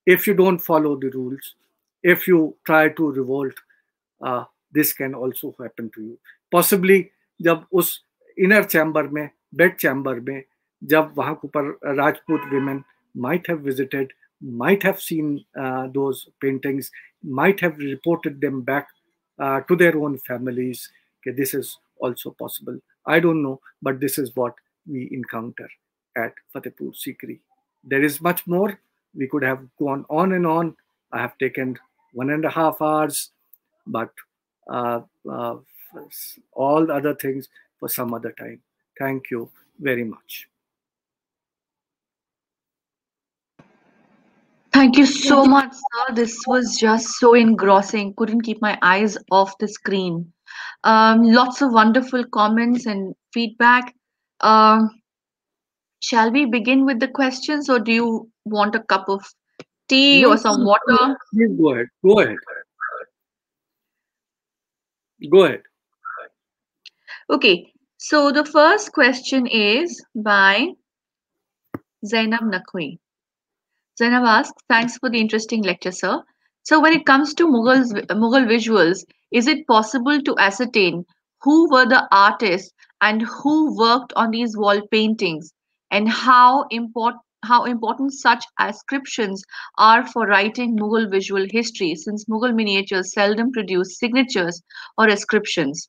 if you don't follow the rules if you try to revolt uh, this can also happen to you possibly जब उस इनर चैम्बर में बेड चैम्बर में जब वहां ऊपर Rajput women might have visited might have seen uh, those paintings might have reported them back uh, to their own families okay, this is also possible i don't know but this is what we encounter at fatehpur sikri there is much more we could have gone on and on. I have taken one and a half hours, but uh, uh, all the other things for some other time. Thank you very much. Thank you so much, sir. This was just so engrossing. Couldn't keep my eyes off the screen. Um, lots of wonderful comments and feedback. Uh, shall we begin with the questions, or do you want a cup of tea no, or some water? Please go ahead. Go ahead. Go ahead. Okay. So the first question is by Zainab Naqvi. Zainab asks, thanks for the interesting lecture, sir. So when it comes to Mughals, Mughal visuals, is it possible to ascertain who were the artists and who worked on these wall paintings and how important how important such ascriptions are for writing Mughal visual history, since Mughal miniatures seldom produce signatures or inscriptions.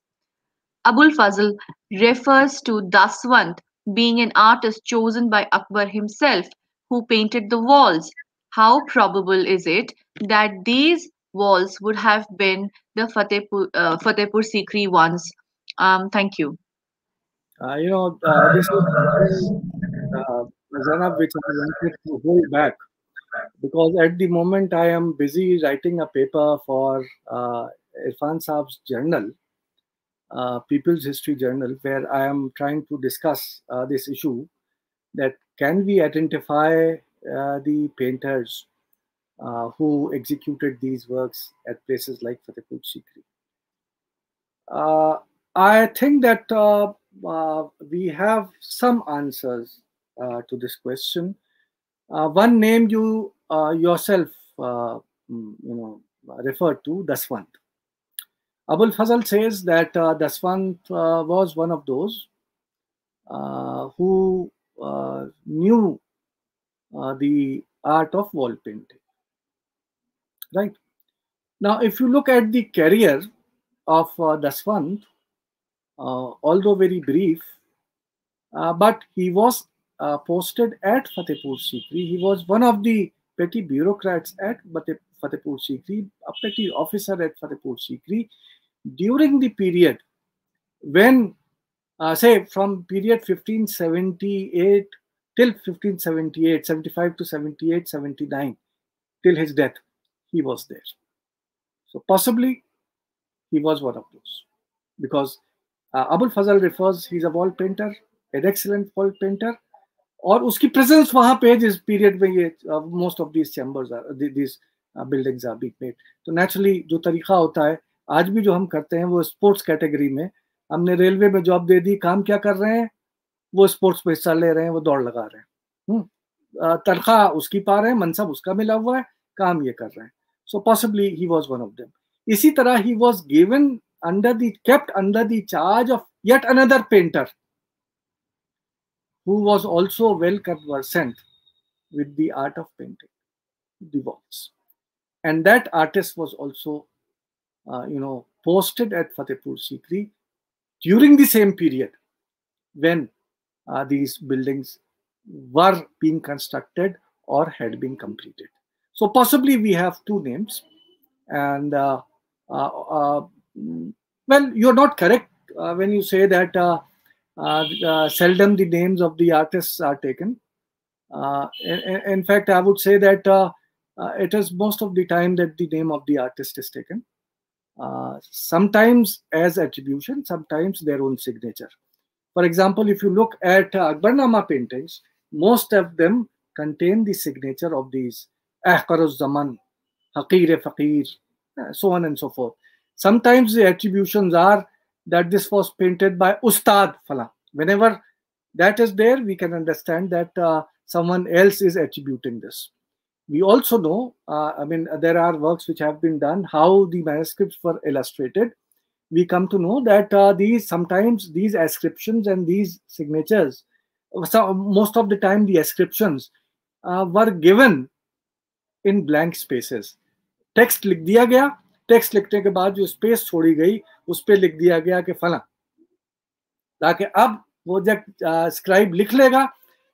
Abul Fazl refers to Daswant being an artist chosen by Akbar himself, who painted the walls. How probable is it that these walls would have been the Fatehpur, uh, Fatehpur Sikri ones? Um, thank you. Uh, you know, uh, this is which I wanted to hold back because at the moment I am busy writing a paper for uh, Irfan Saab's journal, uh, People's History Journal, where I am trying to discuss uh, this issue that can we identify uh, the painters uh, who executed these works at places like Fatehpur Sikri. Uh, I think that we have some answers to this question. Uh, one name you uh, yourself, mm, you know, referred to, Daswant. Abul Fazl says that uh, Daswant uh, was one of those uh, who knew the art of wall painting. Right. Now, if you look at the career of uh, Daswant, although very brief, but he was uh, posted at Fatehpur Sikri. He was one of the petty bureaucrats at Fatehpur Sikri, a petty officer at Fatehpur Sikri during the period when, uh, say, from period 1578 till 1578, 75 to 78, 79, till his death, he was there. So possibly he was one of those because uh, Abul Fazal refers he's a wall painter, an excellent wall painter, और उसकी presence वहाँ पे जिस period में ये most of these chambers this buildings are being made तो naturally जो तरीका होता है आज भी जो हम करते हैं वो स्पोर्ट्स कैटेगरी में हमने रेलवे में जॉब दे दी काम क्या कर रहे हैं? वो स्पोर्ट्स में हिस्सा ले रहे हैं वो दौड़ लगा रहे हैं। हम्म, तनख्वाह उसकी पा रहे हैं मनसब उसका मिला हुआ है काम ये कर रहे हैं। So possibly he was one of them इसी तरह he was given under the kept under the charge of yet another painter who was also well conversant with the art of painting the walls. And that artist was also, uh, you know, posted at Fatehpur Sikri during the same period when uh, these buildings were being constructed or had been completed. So possibly we have two names, and uh, uh, uh well, you're not correct uh, when you say that Uh, uh, seldom the names of the artists are taken. Uh, in, in, fact, I would say that uh, it is most of the time that the name of the artist is taken. sometimes as attribution, sometimes their own signature. For example, if you look at uh, Akbarnama paintings, most of them contain the signature of these Ahkaruz Zaman, Haqir Faqir, so on and so forth. Sometimes the attributions are that this was painted by Ustad Fala. Whenever that is there, we can understand that uh, someone else is attributing this. We also know, uh, I mean, there are works which have been done, how the manuscripts were illustrated. We come to know that uh, these sometimes these ascriptions and these signatures, so most of the time the ascriptions uh, were given in blank spaces. Text lik diya gaya, text लिखने के बाद जो space छोड़ी गई उस पर लिख दिया गया कि फला ताकि अब वो जब स्क्राइब लिख लेगा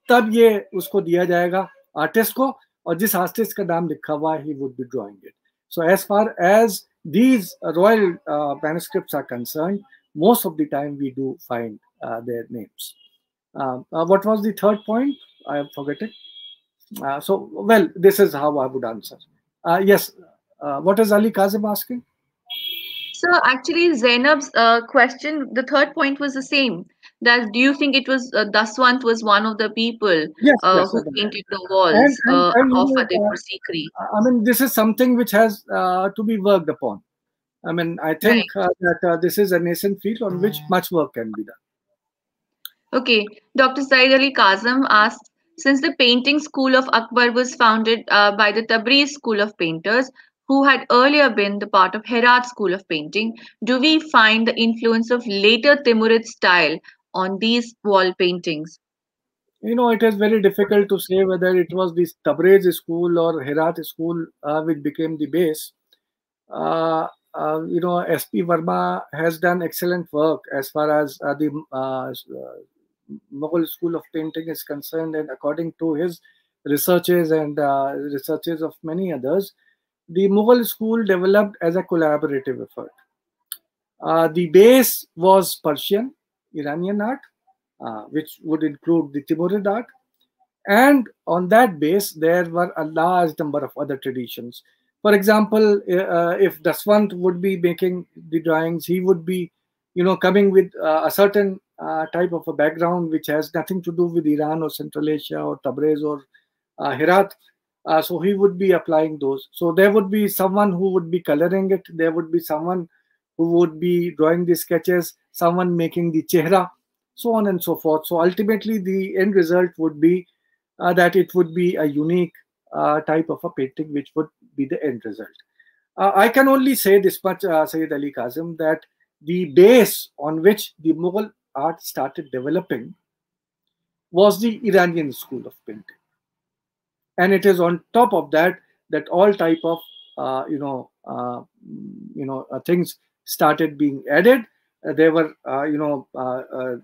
तब ये उसको दिया जाएगा आर्टिस्ट को और जिस आर्टिस्ट का नाम लिखा हुआ he would be drawing it so as far as uh, manuscripts are concerned, most of the time we do find uh, their names. Uh, what was the third point? I have forgotten. so, well, this is how I would answer. yes, what is Ali Kazim asking? So actually, Zainab's uh, question, the third point was the same. That do you think it was uh, Daswant was one of the people yes, uh, yes, who painted the walls and, and, uh, and, of uh, Fatehpur Sikri? I mean, this is something which has uh, to be worked upon. I mean, I think uh, that uh, this is a nascent field on which much work can be done. Okay, Dr. Sayyid Ali Kazim asked, since the painting school of Akbar was founded uh, by the Tabriz school of painters, who had earlier been the part of Herat school of painting, do we find the influence of later Timurid style on these wall paintings? You know, it is very difficult to say whether it was the Tabriz school or Herat school uh, which became the base. Uh, uh, you know, S.P. Verma has done excellent work as far as uh, the uh, Mughal school of painting is concerned, and according to his researches and uh, researches of many others, the Mughal school developed as a collaborative effort. Uh, the base was Persian, Iranian art, uh, which would include the Timurid art. And on that base, there were a large number of other traditions. For example, uh, if Daswant would be making the drawings, he would be, you know, coming with uh, a certain uh, type of a background which has nothing to do with Iran or Central Asia or Tabriz or uh, Herat. Uh, so he would be applying those. So there would be someone who would be coloring it. There would be someone who would be drawing the sketches, someone making the chehra, so on and so forth. So ultimately, the end result would be uh, that it would be a unique uh, type of a painting, which would be the end result. Uh, I can only say this much, uh, Sayyid Ali Kazim, that the base on which the Mughal art started developing was the Iranian school of painting and it is on top of that that all type of uh, you know uh, you know uh, things started being added. Uh, there were uh, you know uh,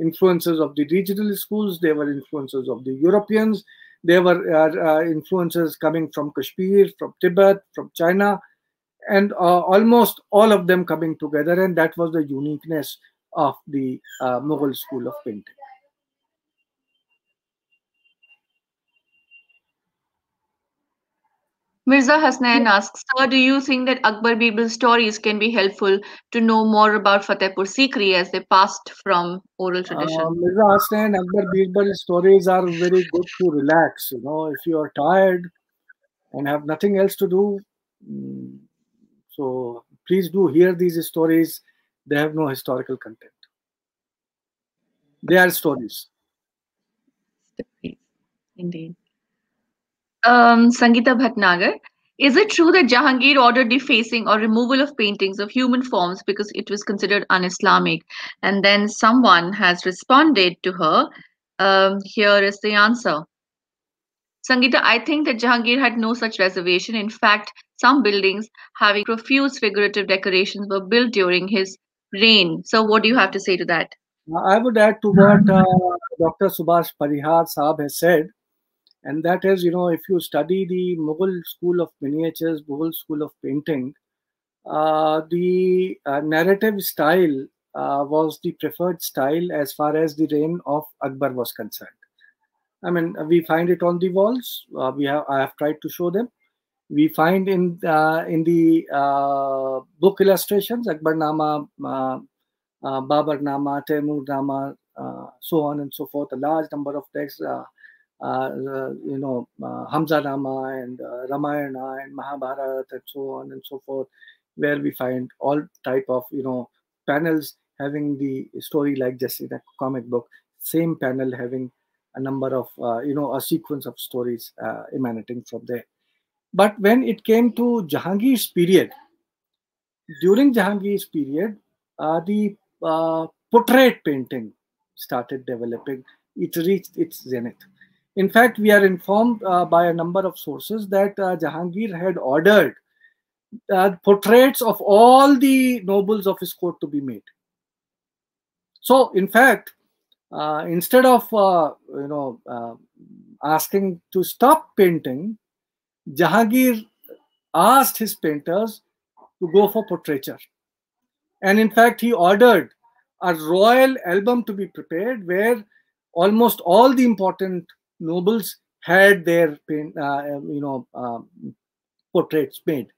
influences of the regional schools. There were influences of the europeans. There were influences coming from kashmir from tibet from china and almost all of them coming together. And that was the uniqueness of the mughal school of painting Mirza Hasnain asks, Sir, do you think that Akbar Birbal stories can be helpful to know more about Fatehpur Sikri as they passed from oral tradition? Uh, Mirza Hasnain, Akbar Birbal stories are very good to relax. You know, if you are tired and have nothing else to do, mm, so please do hear these stories. They have no historical content. They are stories. Indeed um, Sangeeta Bhatnagar. Is it true that Jahangir ordered defacing or removal of paintings of human forms because it was considered un-Islamic? And then someone has responded to her. Um, here is the answer. Sangeeta, I think that Jahangir had no such reservation. In fact, some buildings having profuse figurative decorations were built during his reign. So, what do you have to say to that? I would add to what uh, Dr. Subhash Parihar Saab has said and that is you know if you study the mughal school of miniatures mughal school of painting uh, the uh, narrative style uh, was the preferred style as far as the reign of akbar was concerned. I mean we find it on the walls uh, we have i have tried to show them. We find in uh, in the uh, book illustrations akbar nama babar nama taimur nama so on and so forth a large number of texts uh, you know, uh, Hamzanama and uh, Ramayana and Mahabharata and so on and so forth, where we find all type of, you know, panels having the story like just in a comic book, same panel having a number of, uh, you know, a sequence of stories uh, emanating from there. But when it came to Jahangir's period, during Jahangir's period, uh, the uh, portrait painting started developing. It reached its zenith. In fact, we are informed uh, by a number of sources that uh, Jahangir had ordered uh, portraits of all the nobles of his court to be made. So, in fact, uh, instead of uh, you know uh, asking to stop painting, Jahangir asked his painters to go for portraiture, and in fact, he ordered a royal album to be prepared where almost all the important nobles had their uh, you know um, portraits made.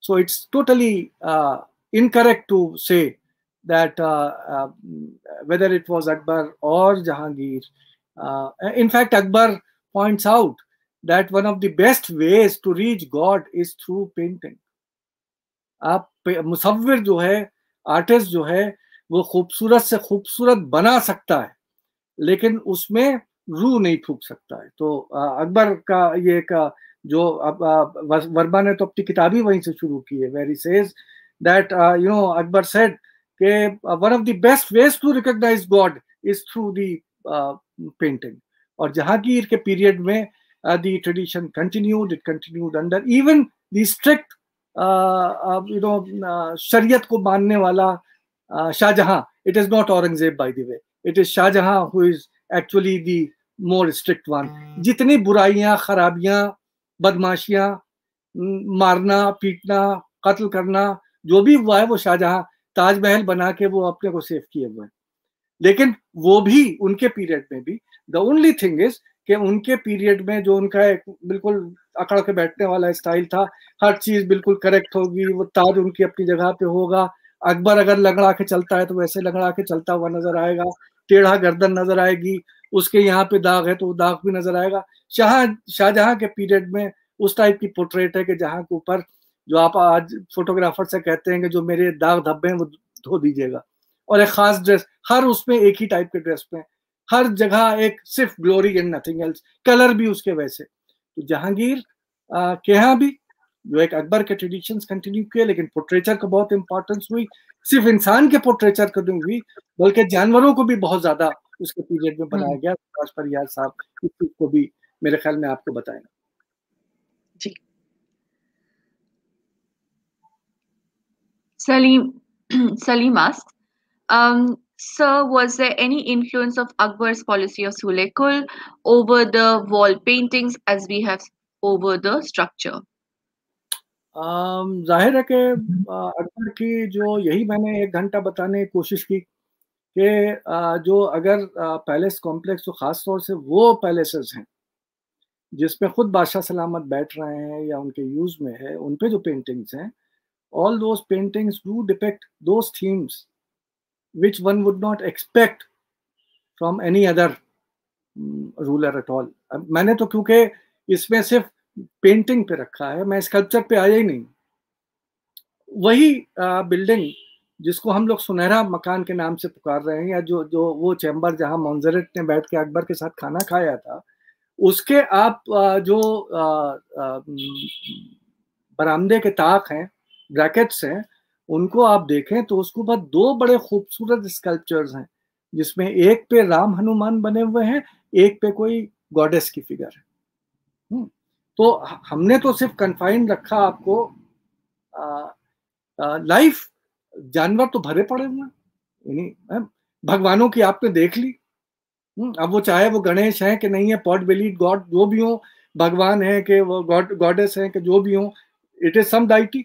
So it's totally uh, incorrect to say that uh, uh, whether it was Akbar or Jahangir. Uh, in fact, Akbar points out that one of the best ways to reach God is through painting. आप मुसविर जो है artist जो है वो खूबसूरत से खूबसूरत बना सकता है लेकिन उसमें रू नहीं फूक सकता है। तो अकबर का ये का जो अब वर्मा ने तो अपनी किताब ही वहीं से शुरू की है very says that you know Akbar said के one of the best ways to recognise God is through the painting और जहांगीर के पीरियड में the tradition continued it continued under even the strict you know शरीयत को मानने वाला Shahjahan it is not Aurangzeb by the way it is Shahjahan who is actually the more strict one जितनी बुराइयाँ खराबियाँ बदमाशियाँ मारना पीटना कत्ल करना जो भी हुआ है वो शाहजहां ताजमहल बना के वो अपने को सेव किए हुए हैं। लेकिन वो भी उनके पीरियड में भी द ओनली थिंग इज़ कि उनके पीरियड में जो उनका एक बिल्कुल अकड़ के बैठने वाला स्टाइल था हर चीज़ बिल्कुल करेक्ट होगी वो ताज उनकी अपनी जगह पे होगा। अकबर अगर लगड़ा के चलता है तो वैसे लगड़ा के चलता हुआ नज़र आएगा। टेढ़ा गर्दन नज़र आएगी, उसके यहाँ पे दाग है तो दाग भी नज़र आएगा। शाह, शाहजहां के पीरियड में उस टाइप की पोर्ट्रेट है कि जहाँ के ऊपर जो आप आज फोटोग्राफर से कहते हैं कि जो मेरे दाग धब्बे हैं वो धो दीजिएगा। और एक खास ड्रेस हर उसमें एक ही टाइप के ड्रेस में, हर जगह एक सिर्फ़ glory and nothing else colour भी उसके वैसे। तो जहांगीर के यहाँ भी, जो एक अकबर के ट्रेडिशंस कंटिन्यू किए, लेकिन पोर्ट्रेचर को बहुत इंपॉर्टेंस हुई। सिर्फ़ इंसान के पोर्ट्रेचर को नहीं हुई बल्कि जानवरों को भी बहुत ज़्यादा उसके पीरियड में बनाया गया प्रकाश परियार साहब इस चीज़ को भी मेरे ख्याल में आपको बताएँगे जी Salim Salim asks, um, Sir, was there any influence of Akbar's policy of Sulekul over the wall paintings as we have over the structure? ज़ाहिर है कि अकबर की जो यही मैंने एक घंटा बताने की कोशिश की कि जो अगर पैलेस कॉम्प्लेक्स तो ख़ास तौर से वो पैलेसेस हैं जिसमें खुद बादशाह सलामत बैठ रहे हैं या उनके यूज़ में है, उन पे जो पेंटिंग्स हैं all those paintings do depict those themes which one would not expect from any other ruler at all मैंने तो क्योंकि इसमें सिर्फ़ पेंटिंग पे रखा है, मैं स्कल्पचर पे आया ही नहीं। वही बिल्डिंग जिसको हम लोग सुनहरा मकान के नाम से पुकार रहे हैं, या जो जो, वो चैम्बर जहाँ मोन्जरेट ने बैठ के अकबर के साथ खाना खाया था, उसके आप जो बरामदे के ताक हैं ब्रैकेट्स हैं, उनको आप देखें तो उसके बाद दो बड़े खूबसूरत स्कल्पचर्स हैं, जिसमें एक पे राम हनुमान बने हुए हैं, एक पे कोई गॉडेस की फिगर है। तो हमने तो सिर्फ़ कन्फाइंड रखा आपको लाइफ जानवर तो भरे पड़े हुए भगवानों की आपने देख ली। अब वो चाहे वो गणेश है कि नहीं है पॉट बेलीड गॉड जो भी हो भगवान है कि वो गॉड गॉडेस है कि जो भी हो इट इज़ सम डाइटी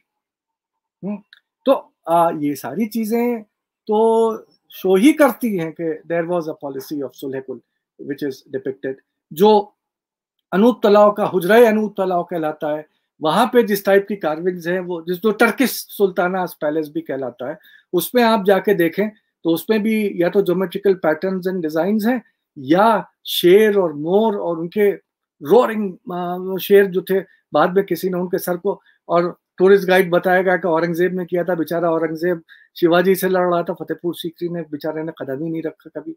तो आ, ये सारी चीज़ें तो शो ही करती हैं कि there was a policy of Sulhekul which is depicted जो अनूप तलाव का हुजरा अनूप तलाव कहलाता है। वहाँ पे जिस टाइप की कार्विंग्स है, वो जिस जो टर्किश सुल्ताना पैलेस भी कहलाता है, उसमें आप जाके देखें तो उसमें भी या तो जोमेट्रिकल पैटर्न्स एंड डिज़ाइन हैं, या शेर और मोर और उनके रोरिंग शेर जो थे, बाद में किसी ने उनके सर को, और टूरिस्ट गाइड बताएगा कि औरंगज़ेब ने किया था, बेचारा औरंगज़ेब शिवाजी से लड़ रहा था, फतेहपुर सीकरी ने, बेचारे ने कदम ही नहीं रखा कभी।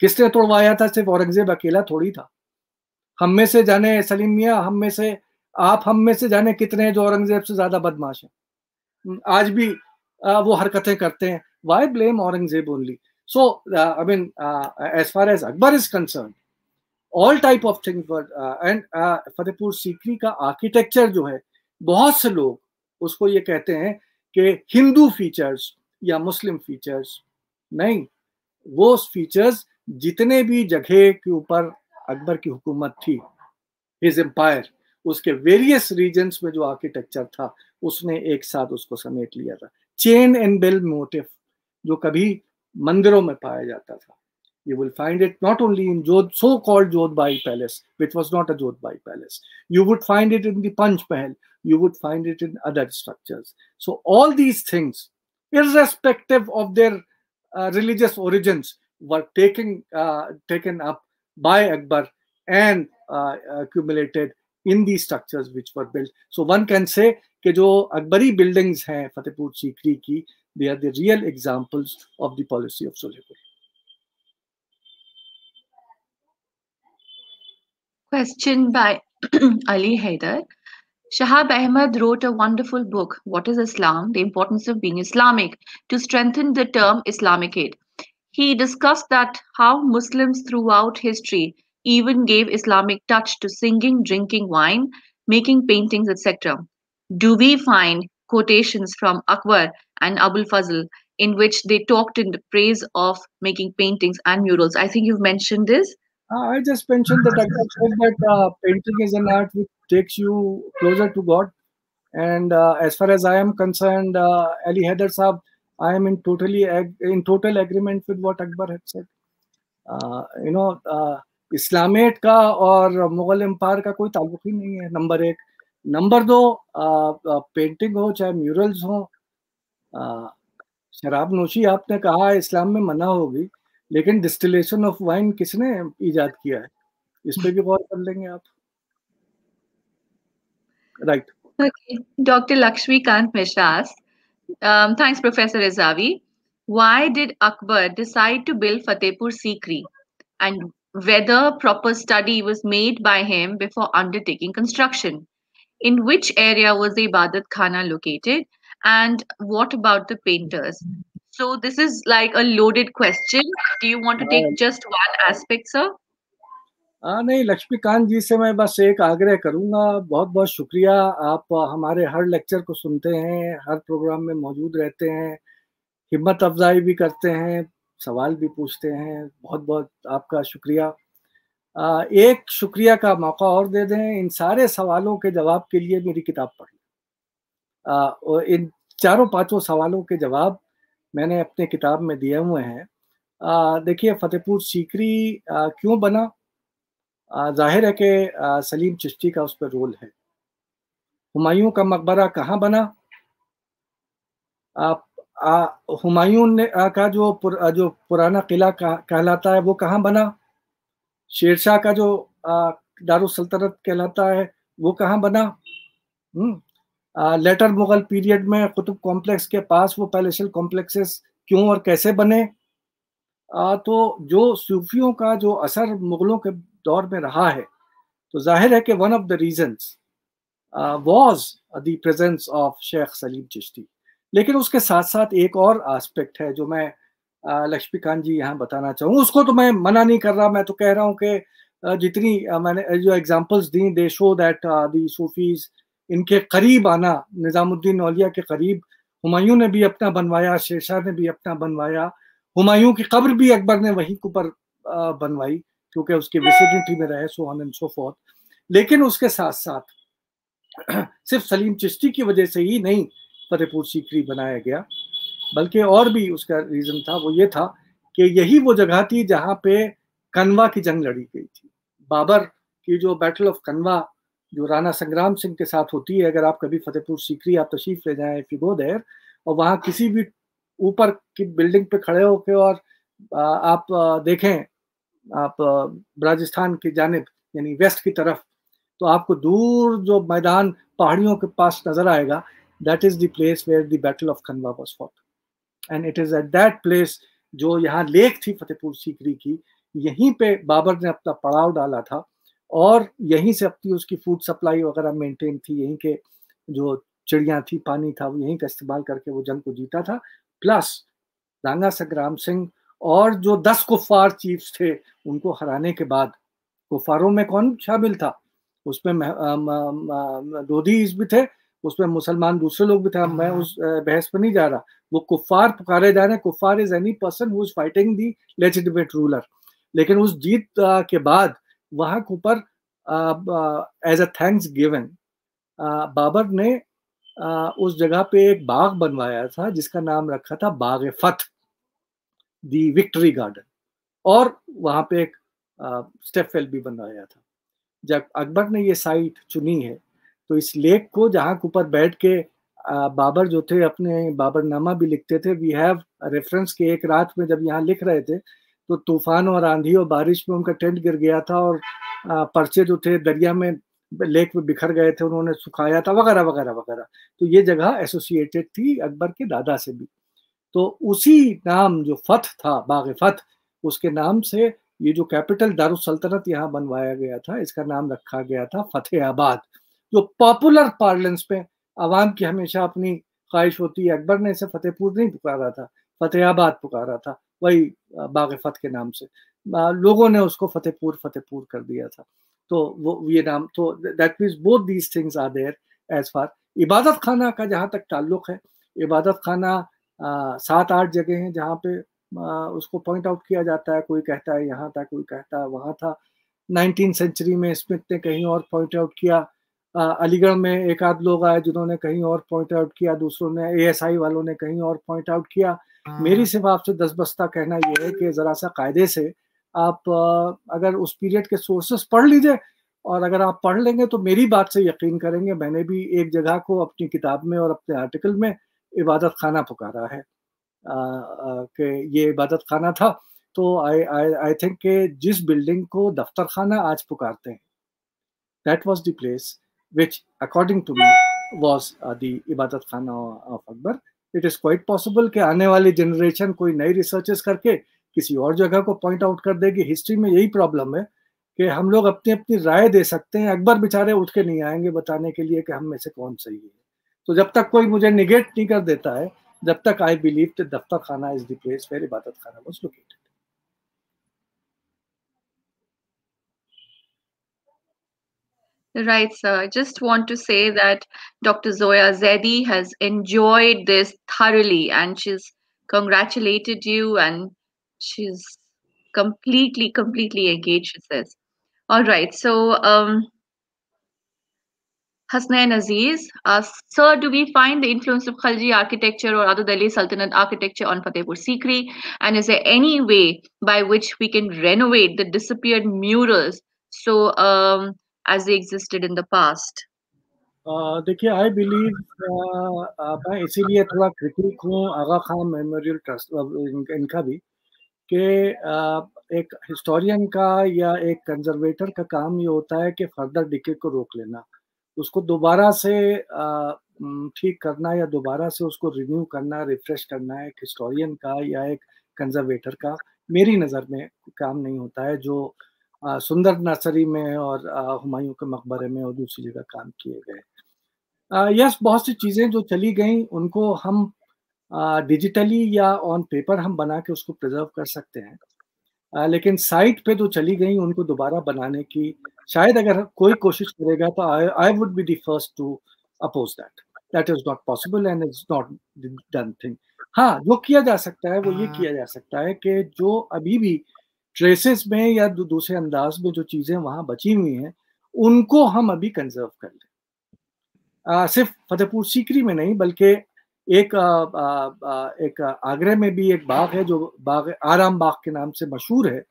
किसने तोड़वाया था, सिर्फ़ औरंगज़ेब अकेला थोड़ी था। हम में से जाने सलीम मियाँ, हम में से, आप हम में से जाने कितने जो औरंगज़ेब से ज़्यादा बदमाश हैं? आज भी वो हरकतें करते हैं। Why blame Aurangzeb only so I mean as far as Akbar is concern all type of thing and Fatehpur Sikri का आर्किटेक्चर जो है, बहुत से लोग उसको ये कहते हैं कि हिंदू फीचर्स या मुस्लिम फीचर्स नहीं, वो फीचर्स जितने भी जगह के ऊपर अकबर की हुकूमत थी हिज एम्पायर उसके वेरियस रीजन्स में जो आर्किटेक्चर था उसने एक साथ उसको समेट लिया था चेन एंड बेल मोटिव जो कभी मंदिरों में पाया जाता था you will find it not only in Jod, so-called Jodhbai Palace, which was not a Jodhbai Palace. You would find it in the Panch Mahal. You would find it in other structures. So all these things, irrespective of their uh, religious origins, were taken uh, taken up by Akbar and uh, accumulated in these structures which were built. So one can say that the Akbari buildings hain Fatehpur Sikri ki, they are the real examples of the policy of Sulh-e-Kul. Question by Ali Haider. Shahab Ahmed wrote a wonderful book, What is Islam? The Importance of Being Islamic, to strengthen the term Islamicate. He discussed that how Muslims throughout history even gave Islamic touch to singing, drinking wine, making paintings, etc. Do we find quotations from Akbar and Abul Fazl in which they talked in the praise of making paintings and murals? I think you've mentioned this. Uh, I just mentioned that Akbar said that uh, painting is an art which takes you closer to God. And uh, as far as I am concerned, uh, Ali Haider Saab, I am in totally ag- in total agreement with what Akbar had said. Uh, you know, uh, इस्लामेट का और Mughal empire का कोई ताल्लुक ही नहीं है number एक number दो painting हो चाहे म्यूरल्स हो शराब नोशी आपने कहा इस्लाम में मना होगी लेकिन डिस्टिलेशन ऑफ़ वाइन किसने इजाद किया है इस पे भी गौर कर लेंगे आप right. Lakshmikant Mishra asks, um, thanks, Professor Rezavi. Why did Akbar decide to build Fatehpur Sikri and whether proper study was made by him before undertaking construction? In which area was the Ibadat Khana located? And what about the painters? So this is like a loaded question. Do you want to take just one aspect, sir? हाँ नहीं लक्ष्मीकांत जी से मैं बस एक आग्रह करूँगा। बहुत बहुत शुक्रिया। आप हमारे हर लेक्चर को सुनते हैं हर प्रोग्राम में मौजूद रहते हैं हिम्मत अफजाई भी करते हैं सवाल भी पूछते हैं। बहुत बहुत आपका शुक्रिया। आ, एक शुक्रिया का मौका और दे दें। इन सारे सवालों के जवाब के लिए मेरी किताब पढ़ी इन चारों पाँचों सवालों के जवाब मैंने अपने किताब में दिए हुए हैं। देखिए फतेहपुर सीकरी क्यों बना? ज़ाहिर है कि सलीम चिश्ती का उस पर रोल है। हुमायूं का मकबरा कहाँ बना? हुमायूं ने का जो पुर, जो पुराना किला कहलाता है वो कहाँ बना? शेरशाह का जो दारुसल्तनत कहलाता है वो कहाँ बना? लेटर मुगल पीरियड में कुतुब कॉम्प्लेक्स के पास वो पैलेशल कॉम्प्लेक्सेस क्यों और कैसे बने? आ, तो जो सूफियों का जो असर मुगलों के दौर में रहा है। तो ज़ाहिर है कि one of the reasons was the presence of Sheikh Salim Chishti लेकिन उसके साथ साथ एक और आस्पेक्ट है जो मैं लक्ष्मीकांत जी यहाँ बताना चाहूँ। उसको तो मैं मना नहीं कर रहा, मैं तो कह रहा हूँ कि जितनी मैंने जो examples the they show that the Sufis इनके करीब आना, निज़ामुद्दीन औलिया के करीब, हुमायूं ने भी अपना बनवाया, शेरशाह ने भी अपना बनवाया, हुमायूं की कब्र भी अकबर ने वहीं के ऊपर बनवाई। क्योंकि उसकी विसिडिटी में रहे सो ऑन एंड सो लेकिन उसके साथ साथ सिर्फ़ सलीम चिश्ती की वजह से ही नहीं फतेहपुर सीकरी बनाया गया, बल्कि और भी उसका रीजन था, वो ये था कि यही वो जगह थी जहाँ पे कनवा की जंग लड़ी गई थी। बाबर की जो बैटल ऑफ़ कनवा जो राणा संग्राम सिंह के साथ होती है, अगर आप कभी फतेहपुर सीकरी आप तशरीफ़ ले जाए इफ़ देयर और वहाँ किसी भी ऊपर की बिल्डिंग पे खड़े होके और आप देखें आप राजस्थान की जानब, यानी वेस्ट की तरफ़ तो आपको दूर जो मैदान पहाड़ियों के पास नज़र आएगा that is the place where the battle of Khanwa was fought and it is at that place जो यहाँ लेक थी फतेहपुर सीकरी की, यहीं पे बाबर ने अपना पड़ाव डाला था और यहीं से अपनी उसकी फ़ूड सप्लाई वगैरह मेंटेन थी, यहीं के जो चिड़िया थी, पानी था, वो यहीं का इस्तेमाल करके वो जंग को जीता था। प्लस रांगा संग्राम सिंह और जो दस कुफार चीफ्स थे उनको हराने के बाद कुफारों में कौन शामिल था? उसमें लोधीज भी थे उसमें मुसलमान दूसरे लोग भी थे। मैं उस बहस पर नहीं जा रहा। वो कुफार पुकारे जा रहे हैं। कुफार is any person who is fighting the legitimate ruler लेकिन उस जीत के बाद वहाँ के ऊपर as a thanksgiving Babur ने uh, उस जगह पे एक बाग बनवाया था जिसका नाम रखा था बाग फत दी विक्ट्री गार्डन। और वहाँ पे एक स्टेप वेल भी बनवाया था। जब अकबर ने ये साइट चुनी है तो इस लेक को जहाँ ऊपर बैठ के बाबर जो थे, अपने बाबरनामा भी लिखते थे वी हैव रेफरेंस के एक रात में जब यहाँ लिख रहे थे तो तूफ़ान और आंधी और बारिश में उनका टेंट गिर गया था और पर्चे जो थे दरिया में लेक में बिखर गए थे, उन्होंने सुखाया था, वगैरह वगैरह वगैरह। तो ये जगह एसोसिएटेड थी अकबर के दादा से भी। तो उसी नाम जो फत था, बाग फत, उसके नाम से ये जो कैपिटल दारुसल्तनत यहाँ बनवाया गया था, इसका नाम रखा गया था फतेहाबाद, जो पॉपुलर पार्लेंस में आवाम की हमेशा अपनी ख्वाहिश होती है, अकबर ने इसे फतेहपुर नहीं पुकारा था, फतेहाबाद पुकारा था, वही बाग फत के नाम से। लोगों ने उसको फतेहपुर फतेहपुर कर दिया था। तो वो, ये नाम तो that means both these things are there as far Ibadat Khana का जहाँ तक ताल्लुक है इबादत खाना सात आठ जगह हैं जहाँ पे आ, उसको पॉइंट आउट किया जाता है कोई कहता है यहाँ था कोई कहता है वहाँ था। नाइनटीन सेंचुरी में स्मिथ ने कहीं और पॉइंट आउट किया। अलीगढ़ में एक आध लोग आए जिन्होंने कहीं और पॉइंट आउट किया दूसरों ने एएसआई वालों ने कहीं और पॉइंट आउट किया। मेरी हाँ। सिर्फ़ आपसे दस बस्ता कहना यह है कि ज़रा सा कायदे से आप अगर उस पीरियड के सोर्सेस पढ़ लीजिए और अगर आप पढ़ लेंगे तो मेरी बात से यकीन करेंगे मैंने भी एक जगह को अपनी किताब में और अपने आर्टिकल में इबादत खाना पुकारा है। कि ये इबादत खाना था तो आई आई आई थिंक कि जिस बिल्डिंग को दफ्तर खाना आज पुकारते हैं that was the place according to me was uh, the Ibadat Khana of Akbar it is quite possible कि आने वाली जनरेशन कोई नई रिसर्चेस करके किसी और जगह को पॉइंट आउट कर देगी। हिस्ट्री में यही प्रॉब्लम है कि हम लोग अपनी अपनी राय दे सकते हैं। अकबर बेचारे उठ के नहीं आएँगे बताने के लिए कि हम में से कौन सही है। तो जब तक कोई मुझे निगेट नहीं कर देता है जब तक आई बिलीव दफ्तर खाना is the place where Ibadat Khana was located Right, sir. I just want to say that Dr. Zoya Zedi has enjoyed this thoroughly and she's congratulated you and she's completely, completely engaged, she says. All right, so um, Hasnain Aziz, uh, sir, do we find the influence of Khalji architecture or other Delhi Sultanate architecture on Fatehpur Sikri? And is there any way by which we can renovate the disappeared murals so um, as they existed in the past? देखिए I believe मैं इसीलिए थोड़ा critic हूँ आगा Khan memorial trust इनका भी कि एक historian का या एक कंजर्वेटर का काम ये होता है कि फर्दर डिके को रोक लेना उसको दोबारा से ठीक करना या दोबारा से उसको रिन्यू करना रिफ्रेश करना एक हिस्टोरियन का या एक कंजर्वेटर का मेरी नज़र में काम नहीं होता है, जो सुंदर नर्सरी में और हुमायूं के मकबरे में और दूसरी जगह काम किए गए। यस, बहुत सी चीज़ें जो चली गई, उनको हम डिजिटली या ऑन पेपर हम बना के उसको प्रिजर्व कर सकते हैं। लेकिन साइट पे जो चली गई उनको दोबारा बनाने की। शायद अगर कोई कोशिश करेगा तो I would be the first to oppose that that is not possible and is not done thing हाँ जो किया जा सकता है वो ये हाँ। किया जा सकता है कि जो अभी भी ट्रेसेस में या दूसरे अंदाज में जो चीज़ें वहाँ बची हुई हैं उनको हम अभी कंजर्व कर लें। सिर्फ़ फतेहपुर सीकरी में नहीं बल्कि एक आ, आ, एक आगरा में भी एक बाग है जो बाग आराम बाग के नाम से मशहूर है।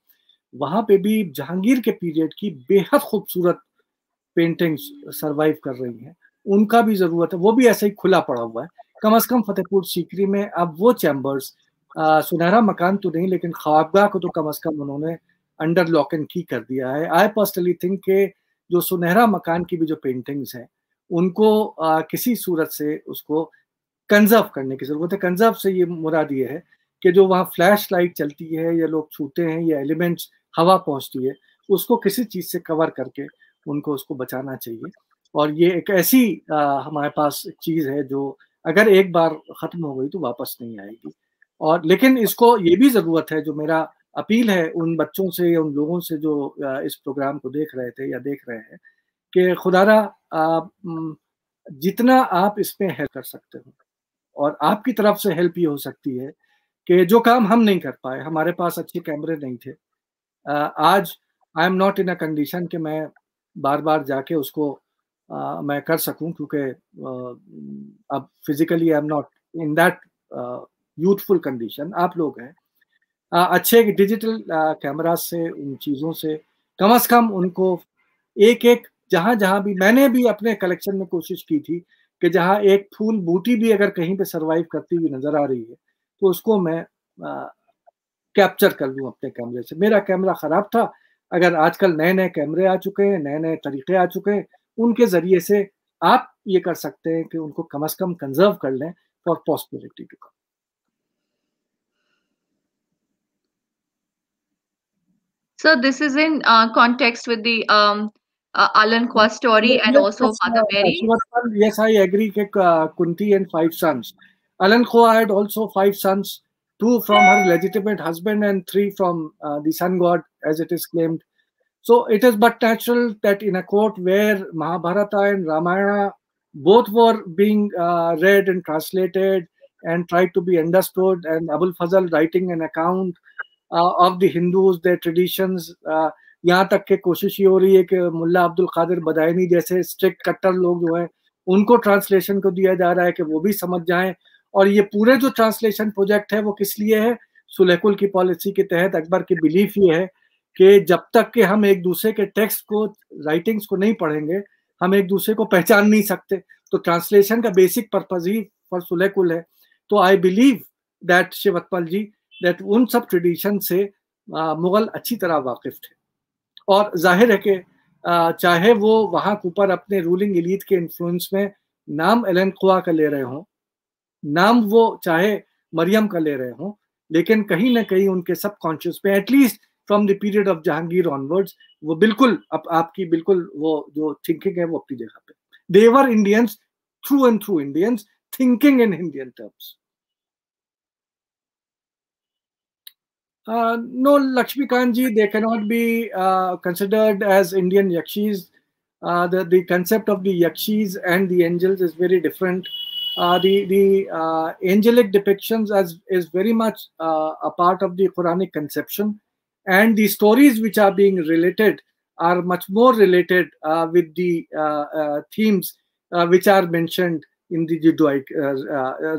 वहाँ पे भी जहांगीर के पीरियड की बेहद खूबसूरत पेंटिंग्स सरवाइव कर रही हैं। उनका भी ज़रूरत है। वो भी ऐसे ही खुला पड़ा हुआ है। कम अज कम फतेहपुर सीकरी में अब वो चैम्बर्स सुनहरा मकान तो नहीं लेकिन ख्वाबगाह को तो कम अज कम उन्होंने अंडर लॉक एंड की कर दिया है। आई पर्सनली थिंक के जो सुनहरा मकान की भी जो पेंटिंग्स हैं उनको आ, किसी सूरत से उसको कंजर्व करने की ज़रूरत है। कंजर्व से ये मुराद ये है कि जो वहाँ फ्लैश लाइट चलती है या लोग छूते हैं या एलिमेंट्स हवा पहुँचती है उसको किसी चीज़ से कवर करके उनको उसको बचाना चाहिए। और ये एक ऐसी आ, हमारे पास चीज़ है जो अगर एक बार खत्म हो गई तो वापस नहीं आएगी। और लेकिन इसको ये भी ज़रूरत है जो मेरा अपील है उन बच्चों से या उन लोगों से जो इस प्रोग्राम को देख रहे थे या देख रहे हैं कि खुदारा जितना आप इसमें हेल्प कर सकते हो और आपकी तरफ़ से हेल्प ये हो सकती है कि जो काम हम नहीं कर पाए हमारे पास अच्छे कैमरे नहीं थे। आज I am not in a condition कि मैं बार बार जाके उसको आ, मैं कर सकूँ क्योंकि अब physically I am not in that youthful condition आप लोग हैं। अच्छे डिजिटल कैमरा से उन चीज़ों से कम अज कम उनको एक एक जहाँ जहाँ भी मैंने भी अपने कलेक्शन में कोशिश की थी कि जहाँ एक फूल बूटी भी अगर कहीं पे सरवाइव करती हुई नज़र आ रही है तो उसको मैं कैप्चर कर लूँ अपने कैमरे से। मेरा कैमरा खराब था। अगर आजकल नए नए कैमरे आ चुके हैं नए नए तरीके आ चुके हैं उनके ज़रिए से आप ये कर सकते हैं कि उनको कम अज कम कंजर्व कर लें for possibility to come is in uh, context with the um, uh, Alanqua's story and also other. Uh, Mary. Yes, I agree. Uh, Kunti and five sons. Alanqua had also five sons, two from her legitimate husband and three from uh, the sun god, as it is claimed. So it is but natural that in a court where Mahabharata and Ramayana both were being uh, read and translated and tried to be understood, and Abul Fazl writing an account uh, of the Hindus, their traditions, uh, यहाँ तक के कोशिश ये हो रही है कि मुल्ला अब्दुल कादिर बदायनी जैसे स्ट्रिक्ट कट्टर लोग जो हैं, उनको ट्रांसलेशन को दिया जा रहा है कि वो भी समझ जाएँ। और ये पूरे जो ट्रांसलेशन प्रोजेक्ट है, वो किस लिए है? सुलेकुल की पॉलिसी के तहत अकबर की बिलीफ ये है कि जब तक कि हम एक दूसरे के टेक्स्ट को राइटिंग्स को नहीं पढ़ेंगे, हम एक दूसरे को पहचान नहीं सकते। तो ट्रांसलेशन का बेसिक पर्पज ही फॉर सुलेकुल है। तो I believe that शिवतपल ji that उन सब ट्रेडिशन से मुगल अच्छी तरह वाकिफ थे। और ज़ाहिर है कि चाहे वो वहाँ ऊपर अपने रूलिंग एलिट के इन्फ्लुएंस में नाम एलन कुआ का ले रहे हों, नाम वो चाहे मरियम का ले रहे हों, लेकिन कहीं ना कहीं उनके सब कॉन्शियस में at least from the period of Jahangir onwards वो बिल्कुल अब आपकी बिल्कुल वो जो थिंकिंग है वो अपनी जगह पे। They were Indians through and through Indians thinking in Indian terms Uh, no, Lakshmikanji, they cannot be uh, considered as Indian Yakshis. Uh, the, the concept of the Yakshis and the angels is very different. Uh, the the uh, angelic depictions as is very much a part of the Quranic conception, and the stories which are being related are much more related with the themes which are mentioned in the Judaistic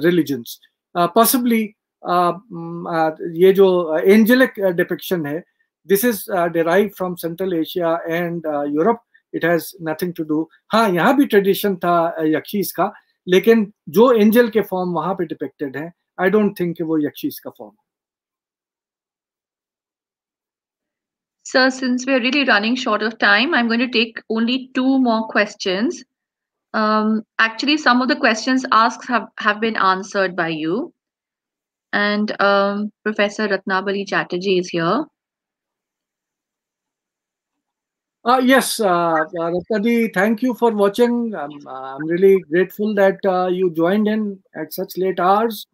religions. possibly ये जो angelic depiction है this is derive from Central Asia and Europe it has nothing to do हाँ यहाँ भी tradition था यक्षीस का लेकिन जो एंजल के फॉर्म वहाँ पे डिपिक्टेड है आई डोंट थिंक वो यक्षीस का form Sir, since we're really running short of time, I'm going to take only two more questions. Um, actually, some of the questions asked have, have been answered by you. And um, Professor Ratnabali Chatterjee is here. Uh, yes, uh, Ratnadi, thank you for watching. Um, I'm really grateful that uh, you joined in at such late hours.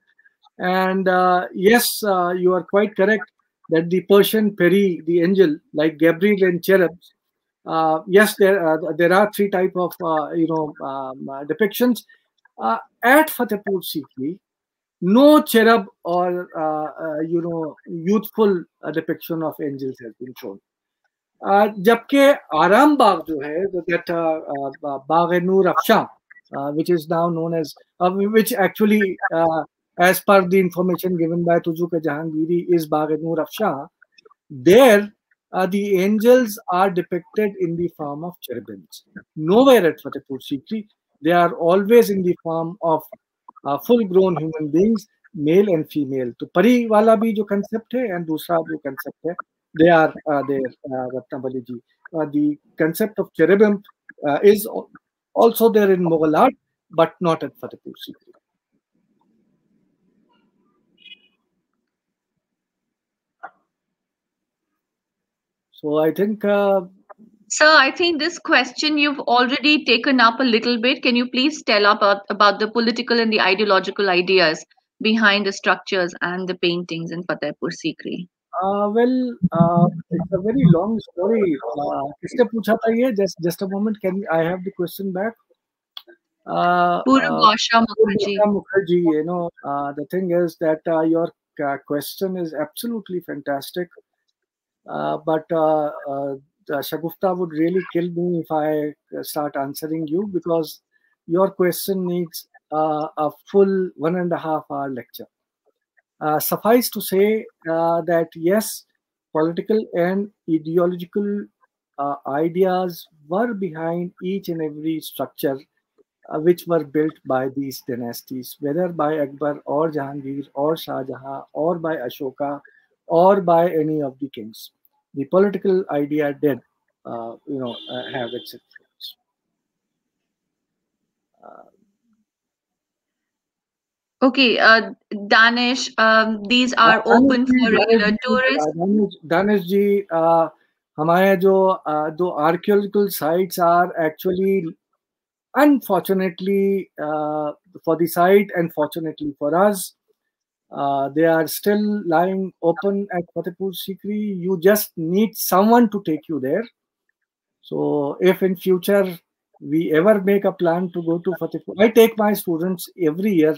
And uh, yes, uh, you are quite correct that the Persian peri, the angel, like Gabriel and cherubs, uh, yes, there uh, there are three type of uh, you know um, uh, depictions. Uh, at Fatehpur Sikri, no cherub or uh, uh you know youthful uh, depiction of angels has been shown. जबकि आराम बाग जो है that uh, bagh which is now known as which actually as per the information given by Tuzuk-i-Jahangiri is Bagh Afsha. There, uh, the angels are depicted in the form of cherubims. Nowhere at Fatehpur Sikri, they are always in the form of full grown human beings male and female तो परी वाला भी जो concept है and दूसरा जो concept है they are there Ratnavali ji the concept of cherubim uh, is also there in Mughal art, but not at Fatehpur Sikri. So I think uh, Sir, I think this question you've already taken up a little bit. Can you please tell about, about the political and the ideological ideas behind the structures and the paintings in Fatehpur Sikri? Uh, well, uh, it's a very long story. Uh, किसने पूछा था ये? Just just a moment. Can I have the question back? Uh, Purvasha Mukherjee. Mukherjee. You know, uh, the thing is that uh, your uh, question is absolutely fantastic. Uh, but uh, uh, Shagufta would really kill me if I start answering you because your question needs uh, a full one and a half hour lecture. Uh, suffice to say uh, that yes, political and ideological uh, ideas were behind each and every structure uh, which were built by these dynasties, whether by Akbar or Jahangir or Shah Jahan or by Ashoka or by any of the kings The political idea did, uh, you know, have its influence. Okay, uh, Danish, um, these are open for regular tourists. Danish, Danish ji, uh, हमारे जो uh, दो archaeological sites are actually unfortunately uh, for the site and fortunately for us uh, they are still lying open at Fatehpur Sikri. You just need someone to take you there. So if in future we ever make a plan to go to Fatehpur, I take my students every year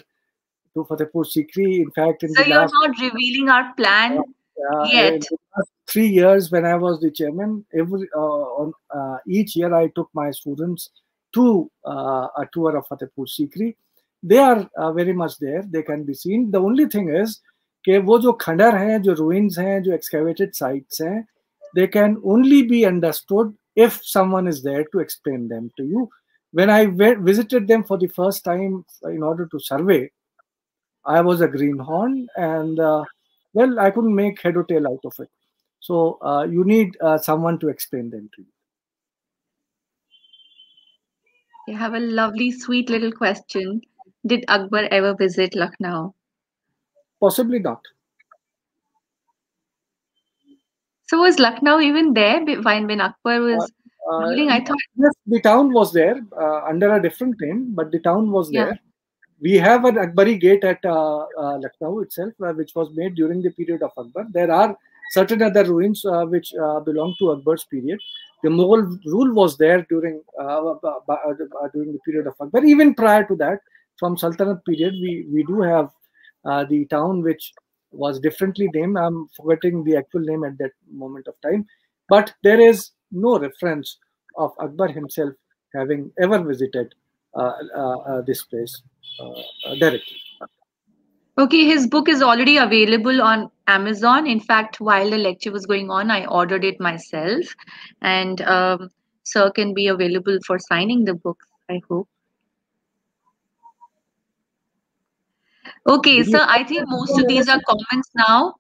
to Fatehpur Sikri. In fact, in So the you're last not revealing our plan uh, yet. in the last three years when I was the chairman, every uh, on uh, each year I took my students to uh, a tour of Fatehpur Sikri. They are uh, very much there. They can be seen. The only thing is कि वो जो खंडर हैं जो ruins हैं जो excavated sites हैं they can only be understood if someone is there to explain them to you. When I ve- visited them for the first time in order to survey, I was a greenhorn and uh, well, I couldn't make head or tail out of it. So uh, you need uh, someone to explain them to you. You have a lovely, sweet little question. did Akbar ever visit Lucknow? Possibly not. So was Lucknow even there when, when Akbar was Uh, ruling? I thought yes, the town was there uh, under a different name, but the town was Yeah. there. We have an Akbari gate at uh, uh, Lucknow itself, uh, which was made during the period of Akbar. There are certain other ruins uh, which uh, belong to Akbar's period. The Mughal rule was there during uh, uh, uh, during the period of Akbar. Even prior to that, from Sultanate period, we we do have uh, the town which was differently named. I'm forgetting the actual name at that moment of time, but there is no reference of Akbar himself having ever visited uh, uh, uh, this place uh, uh, directly. Okay, his book is already available on Amazon. In fact, while the lecture was going on, I ordered it myself, and um, sir can be available for signing the book. I hope. Okay, so I think most of these are comments now.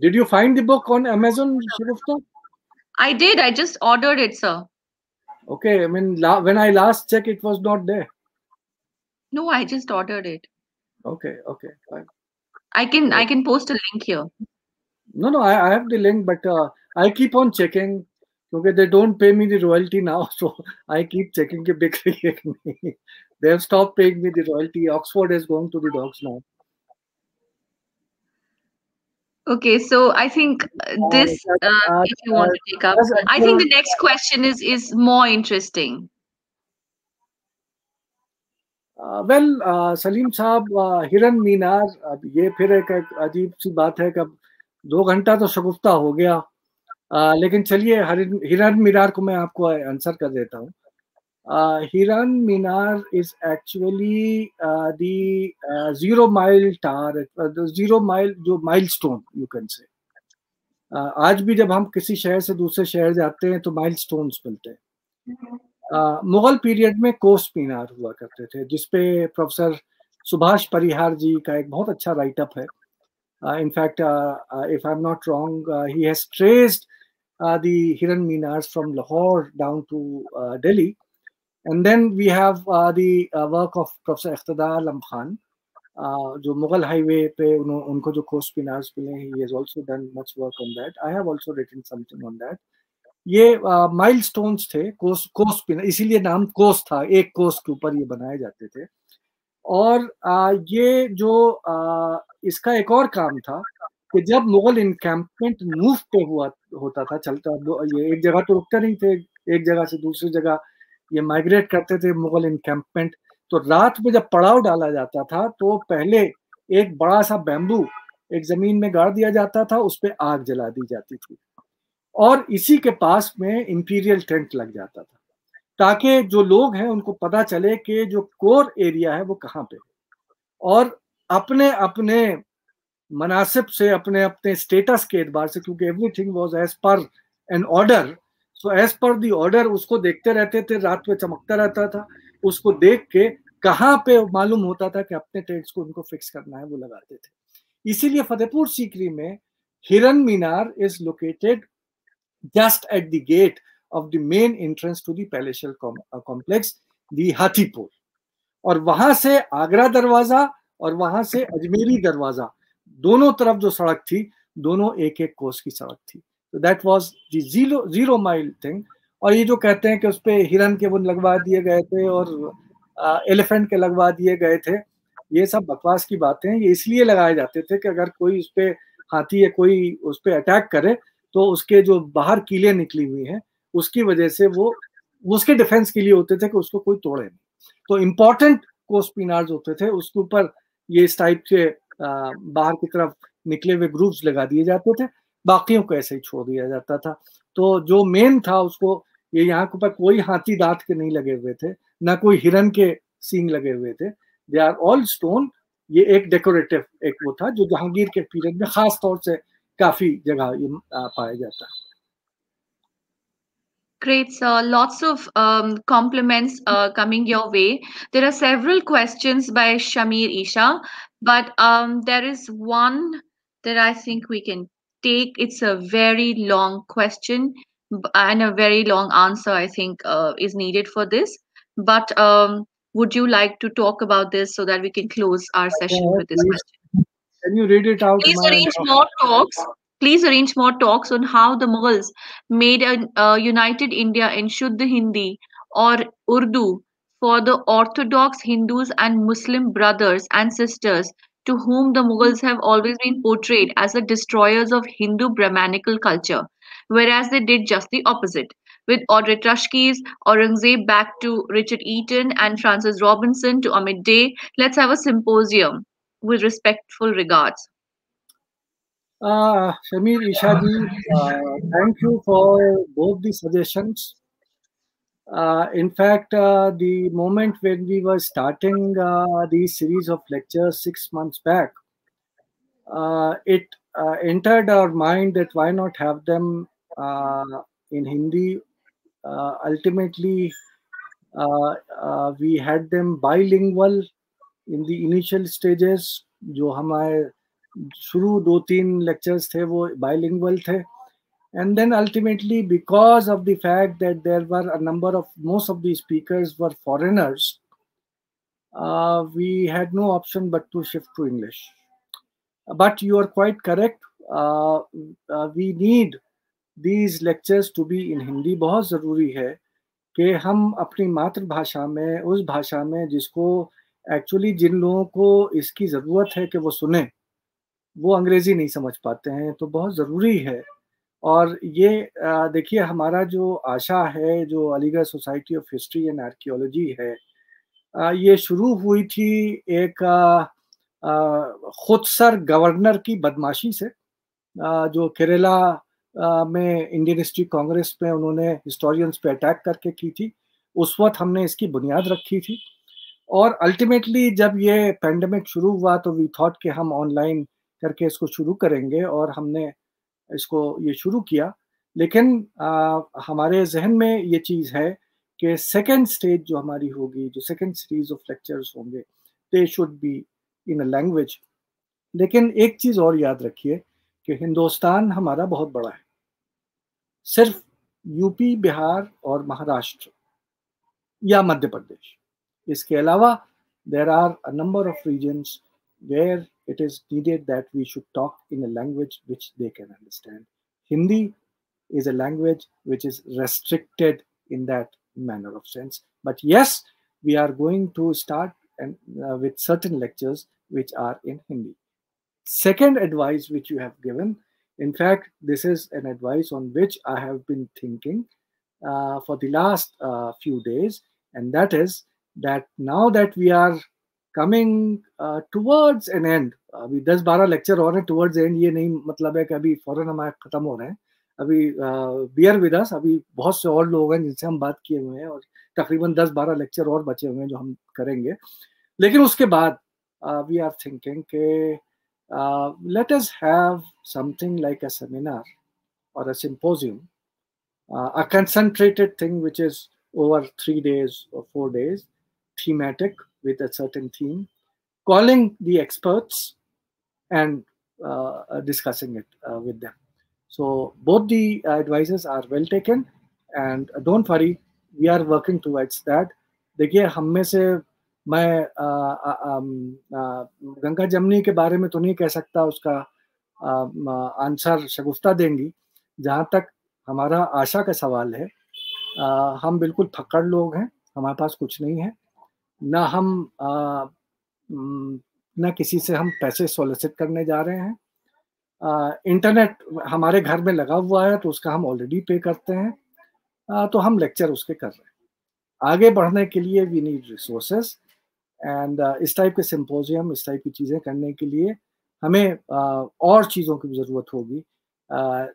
Did you find the book on Amazon, Shagufta? I did. I just ordered it, sir. Okay, I mean, when I last checked, it was not there. No, I just ordered it. Okay, okay, fine. I can I can post a link here. No, no, I, I have the link, but uh, I keep on checking. Okay, they don't pay me the royalty now, so I keep checking. They have stopped paying me the royalty. Oxford is going to the dogs now. Okay, so I think uh, this, uh, uh, if you want to take up, I think the next question is is more interesting. Well Salim Sahab Hiran Minar अब ये फिर एक, अजीब सी बात है कि अब दो घंटा तो शगुफ्ता हो गया uh, लेकिन चलिए हिरन मीनार को मैं आपको आंसर कर देता हूँ uh, Hiran Minar is actually uh, the uh, zero mile tower, uh, the zero mile jo milestone you can say. Uh, आज भी जब हम किसी शहर से दूसरे शहर जाते हैं तो माइल स्टोन मिलते हैं। uh, मुगल पीरियड में कोस मीनार हुआ करते थे जिसपे प्रोफेसर सुभाष परिहार जी का एक बहुत अच्छा राइटअप है। In fact if I am not wrong he has traced the Hiran Minar from Lahore down to Delhi And then we have uh, the uh, work of Professor Iqtidar Alam Khan, जो Mughal highway पे उन, उनको जो coast पिनार्स मिले हैं he has also done much work on that I have also written something on ये milestones थे कोस्ट कोस्ट पिनार इसीलिए नाम कोस्ट था एक कोस्ट के ऊपर ये बनाए जाते थे। और आ, ये जो आ, इसका एक और काम था कि जब मुगल इनकैम्पमेंट मूव पे हुआ होता था चलता ये एक जगह तो रुकते नहीं थे एक जगह से दूसरी जगह ये माइग्रेट करते थे मुगल इनकैम्पमेंट तो रात में जब पड़ाव डाला जाता था तो पहले एक बड़ा सा बैम्बू एक ज़मीन में गाड़ दिया जाता था, उस पर आग जला दी जाती थी। और इसी के पास में इंपीरियल टेंट लग जाता था, ताकि जो लोग हैं, उनको पता चले कि जो कोर एरिया है, वो कहाँ पे और अपने अपने मनासिब से, अपने अपने स्टेटस के एतबार से, क्योंकि everything was as per an order so as per the order उसको देखते रहते थे, रात में चमकता रहता था। उसको देख के कहाँ पे मालूम होता था कि अपने टेंट्स को उनको फिक्स करना है, वो लगाते थे। इसीलिए फतेहपुर सीकरी में Hiran Minar is located just at the gate of the main entrance to palatial complex the Hathipur और वहाँ से आगरा दरवाज़ा और वहाँ से अजमेरी दरवाज़ा, दोनों तरफ़ जो सड़क थी, दोनों एक एक कोस की सड़क थी। तो that was the zero zero mile thing और ये जो कहते हैं कि उस पर हिरन के वो लगवा दिए गए थे और एलिफेंट के लगवा दिए गए थे, ये सब बकवास की बातें ये इसलिए लगाए जाते थे कि अगर कोई उस पर हाथी या कोई उस पर अटैक करे तो उसके जो बाहर कीले निकली हुई हैं, उसकी वजह से वो उसके डिफेंस के लिए होते थे कि उसको कोई तोड़े नहीं। तो इम्पोर्टेंट कोस्ट पिनार्स होते थे, उसके ऊपर ये इस टाइप के बाहर की तरफ़ निकले हुए ग्रुप्स लगा दिए जाते थे। बाकियों को ऐसे ही छोड़ दिया जाता था तो जो मेन था उसको ये यहाँ के ऊपर कोई हाथी दांत के नहीं लगे हुए थे ना कोई हिरन के सींग लगे हुए थे दे आर ऑल स्टोन ये एक डेकोरेटिव एक वो था जो जहांगीर के पीरियड में खास तौर से काफ़ी जगह पाया जाता है Great, sir. Lots of um, compliments uh, coming your way. There are several questions by Shamir Isha, but um, there is one that I think we can take. It's a very long question and a very long answer, I think, uh, is needed for this. But um, would you like to talk about this so that we can close our session with this please. question? Can you read it out? Please arrange more talks Please arrange more talks on how the Mughals made a, a united India in Shuddha Hindi or Urdu for the Orthodox Hindus and Muslim brothers and sisters to whom the Mughals have always been portrayed as the destroyers of Hindu Brahmanical culture, whereas they did just the opposite. With Audrey Truschke's Aurangzeb back to Richard Eaton and Francis Robinson to Amit Dey, let's have a symposium with respectful regards. Uh, Shamir Ishadi, uh, thank you for both the suggestions. Uh, in fact, uh, the moment when we were starting uh, the series of lectures six months back, uh, it uh, entered our mind that why not have them uh, in Hindi. Uh, ultimately, uh, uh, we had them bilingual in the initial stages. जो हमारे शुरू दो तीन lectures थे वो bilingual थे And then ultimately because of the fact that there were a number of most of the speakers were foreigners uh, we had no option but to shift to english but you are quite correct uh, uh, we need these lectures to be in hindi बहुत ज़रूरी है कि हम अपनी मातृभाषा में उस भाषा में जिसको एक्चुअली जिन लोगों को इसकी ज़रूरत है कि वो सुने वो अंग्रेज़ी नहीं समझ पाते हैं तो बहुत ज़रूरी है और ये देखिए हमारा जो आशा है, जो Aligarh Society of History and Archaeology है ये शुरू हुई थी एक खुद सर गवर्नर की बदमाशी से जो केरला में इंडियन हिस्ट्री कांग्रेस में उन्होंने हिस्टोरियंस पे अटैक करके की थी, उस वक्त हमने इसकी बुनियाद रखी थी। और अल्टीमेटली जब ये पेंडेमिक शुरू हुआ तो वी थॉट कि हम ऑनलाइन करके इसको शुरू करेंगे और हमने इसको ये शुरू किया। लेकिन आ, हमारे जहन में ये चीज़ है कि सेकेंड स्टेज जो हमारी होगी जो सेकेंड सीरीज़ ऑफ़ लेक्चर्स होंगे they should be in a language लेकिन एक चीज़ और याद रखिए कि हिंदुस्तान हमारा बहुत बड़ा है। सिर्फ़ यूपी बिहार और महाराष्ट्र या मध्य प्रदेश। इसके अलावा there are a number of regions where it is needed that we should talk in a language which they can understand. Hindi is a language which is restricted in that manner of sense. But yes, we are going to start and uh, with certain lectures which are in Hindi. Second advice which you have given, in fact, this is an advice on which I have been thinking uh, for the last uh, few days, and that is that now that we are uh, towards an end, अभी 10-12 lecture और हैं towards and ये नहीं मतलब है कि अभी फ़ौरन हमारे खत्म हो रहे हैं। अभी बियर विद अस अभी बहुत से और लोग हैं जिनसे हम बात किए हुए हैं और तकरीबन 10-12 लेक्चर और बचे हुए हैं जो हम करेंगे। लेकिन उसके बाद वी आर थिंकिंग के let us have something like a seminar और a symposium a concentrated thing which is over three days or four days, thematic with a certain theme, calling the experts and uh, discussing it uh, with them. So both the advices are well taken and don't worry, we are working towards that. देखिए हम में से मैं गंगा जमनी के बारे में तो नहीं कह सकता उसका आंसर शगुफ्ता देंगी जहाँ तक हमारा आशा का सवाल है आ, हम बिल्कुल फक्कड़ लोग हैं हमारे पास कुछ नहीं है ना हम न किसी से हम पैसे सोलिसिट करने जा रहे हैं। इंटरनेट हमारे घर में लगा हुआ है तो उसका हम ऑलरेडी पे करते हैं। आ, तो हम लेक्चर उसके कर रहे हैं। आगे बढ़ने के लिए वी नीड रिसोर्सेस एंड इस टाइप के सिंपोजियम इस टाइप की चीज़ें करने के लिए हमें uh, और चीज़ों की ज़रूरत होगी।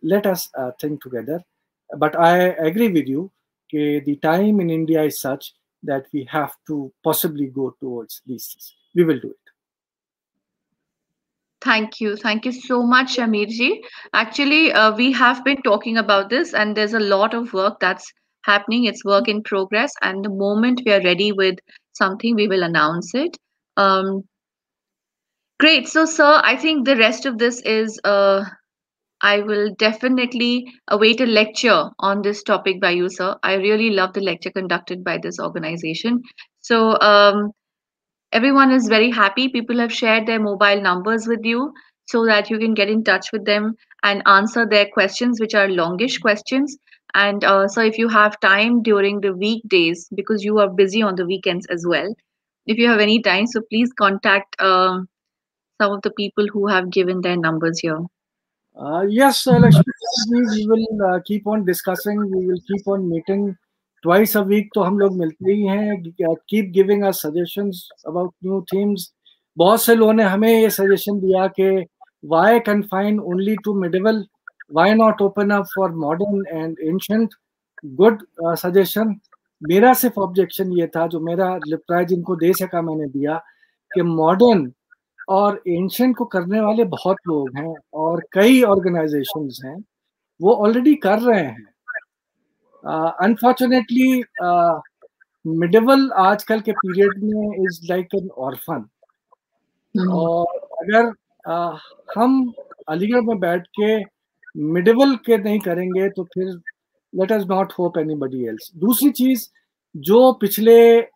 Let us think together but I agree with you कि the time in India is such that we have to possibly go towards these things. We will do it. Thank you. Thank you so much, Amirji. Actually, uh, we have been talking about this, and there's a lot of work that's happening. It's work in progress. And the moment we are ready with something, we will announce it. Um, great. So, sir, I think the rest of this is. Uh, I will definitely await a lecture on this topic by you, sir. I really love the lecture conducted by this organization. So, um, everyone is very happy people have shared their mobile numbers with you so that you can get in touch with them and answer their questions which are longish questions and uh, so if you have time during the weekdays because you are busy on the weekends as well if you have any time so please contact uh, some of the people who have given their numbers here uh, yes uh, Lakshmi, we will uh, keep on discussing we will keep on meeting twice a week तो हम लोग मिलते ही हैं keep giving us suggestions about new themes बहुत से लोगों ने हमें ये सजेशन दिया कि why confine only to medieval why not open up for modern and ancient good suggestion मेरा सिर्फ़ ऑब्जेक्शन ये था जो मेरा रिप्लाई जिनको दे सका मैंने दिया कि मॉडर्न और एंशंट को करने वाले बहुत लोग हैं और कई ऑर्गेनाइजेशंस हैं वो ऑलरेडी कर रहे हैं। अनफॉर्चुनेटली मिडिवल आजकल के पीरियड में इज़ लाइक एन ऑर्फन और अगर uh, हम अलीगढ़ में बैठ के मिडिवल के नहीं करेंगे तो फिर let us not hope anybody else दूसरी चीज़ जो पिछले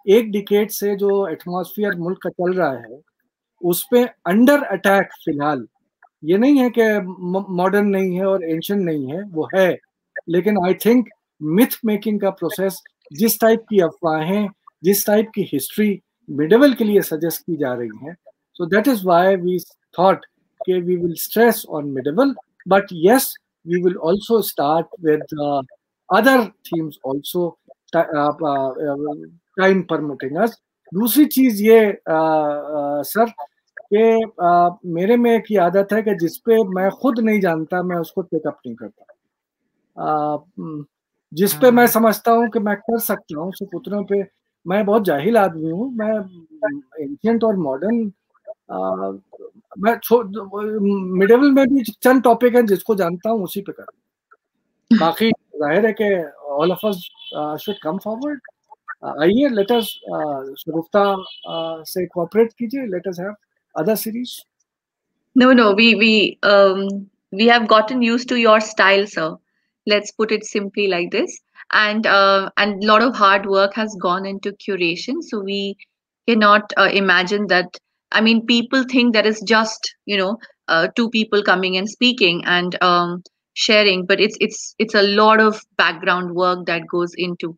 एक डिकेट से जो एटमॉस्फेयर मुल्क का चल रहा है उस पर अंडर अटैक फ़िलहाल। ये नहीं है कि मॉडर्न नहीं है और एंशन नहीं है, वो है। लेकिन आई थिंक मिथ मेकिंग का प्रोसेस जिस टाइप की अफवाहें, जिस टाइप की हिस्ट्री मिडेवल के लिए सजेस्ट की जा रही हैं so that is why we thought कि we will stress on medieval but yes we will also start with other themes also time permitting us दूसरी चीज़ ये आ, आ, सर कि मेरे में एक आदत है कि जिसपे मैं खुद नहीं जानता मैं उसको टेकअप नहीं करता। जिस पे मैं हाँ। समझता हूँ कि मैं कर सकता हूँ सिर्फ़ उतने पे मैं बहुत जाहिल आदमी हूँ मैं एंशियंट और मॉडर्न मैं मिडिवल में भी चंद टॉपिक हैं जिसको जानता हूँ उसी पे कर। बाकी ज़ाहिर है कि all of us should come forward आइए लेट अस शगुफ्ता से कोऑपरेट कीजिए late us have other series no no we we um we have gotten used to your style sir let's put it simply like this and uh, and a lot of hard work has gone into curation so we cannot uh, imagine that I mean, people think that it's just you know uh, two people coming and speaking and um, sharing, but it's it's it's a lot of background work that goes into mm,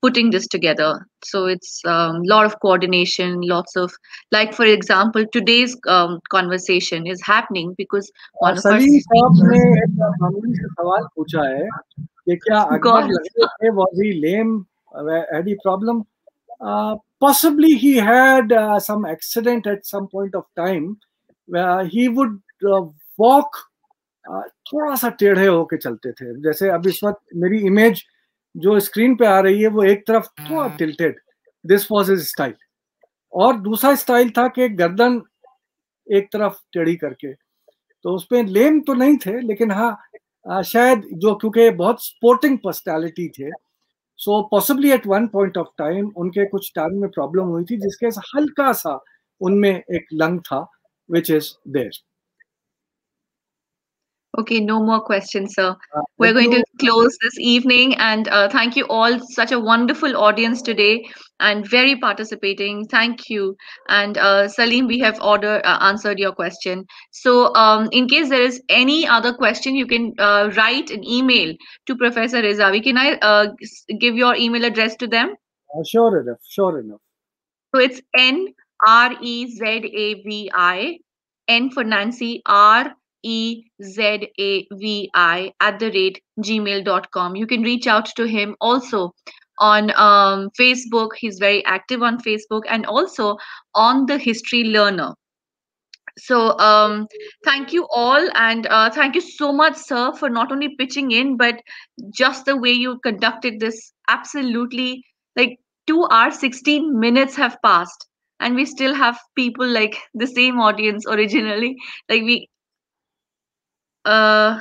putting this together. So it's a um, lot of coordination, lots of like for example, today's um, conversation is happening because one of our सवाल पूछा है कि क्या Akbar was he lame had he problem uh, possibly he had uh, some accident at some point of time where he would uh, walk uh, थोड़ा सा टेढ़े होके चलते थे जैसे अब इस वक्त मेरी इमेज जो स्क्रीन पे आ रही है वो एक तरफ़ थोड़ा tilted this was his style और दूसरा स्टाइल था कि गर्दन एक तरफ़ टेढ़ी करके। तो उसमें लेम तो नहीं थे लेकिन हाँ शायद जो क्योंकि बहुत स्पोर्टिंग पर्सनैलिटी थे so possibly at one point of time उनके कुछ टाइम में प्रॉब्लम हुई थी जिसके हल्का सा उनमें एक लंग था which is there Okay, no more questions, sir. Uh, We're going you. to close this evening and uh, thank you all. Such a wonderful audience today and very participating. Thank you. And uh, Salim, we have order uh, answered your question. So, um, in case there is any other question, you can uh, write an email to Professor Rezavi. Can I uh, give your email address to them? sure enough. Sure enough. So it's N R E Z A V I N for Nancy R E Z A V I at the rate gmail.com. You can reach out to him also on um, Facebook. He's very active on Facebook and also on the History Learner. So um, thank you all and uh, thank you so much, sir, for not only pitching in, but just the way you conducted this. Absolutely, like two hours, 16 minutes have passed and we still have people like the same audience originally. Like we uh,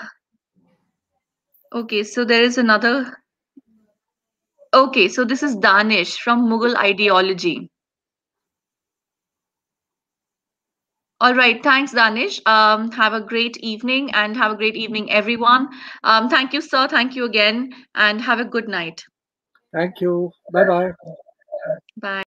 okay, so there is another. Okay, so this is Danish from Mughal ideology. All right, thanks, Danish. Um, have a great evening and have a great evening, everyone. Um, thank you, sir. Thank you again and have a good night. Thank you. Bye-bye. Bye.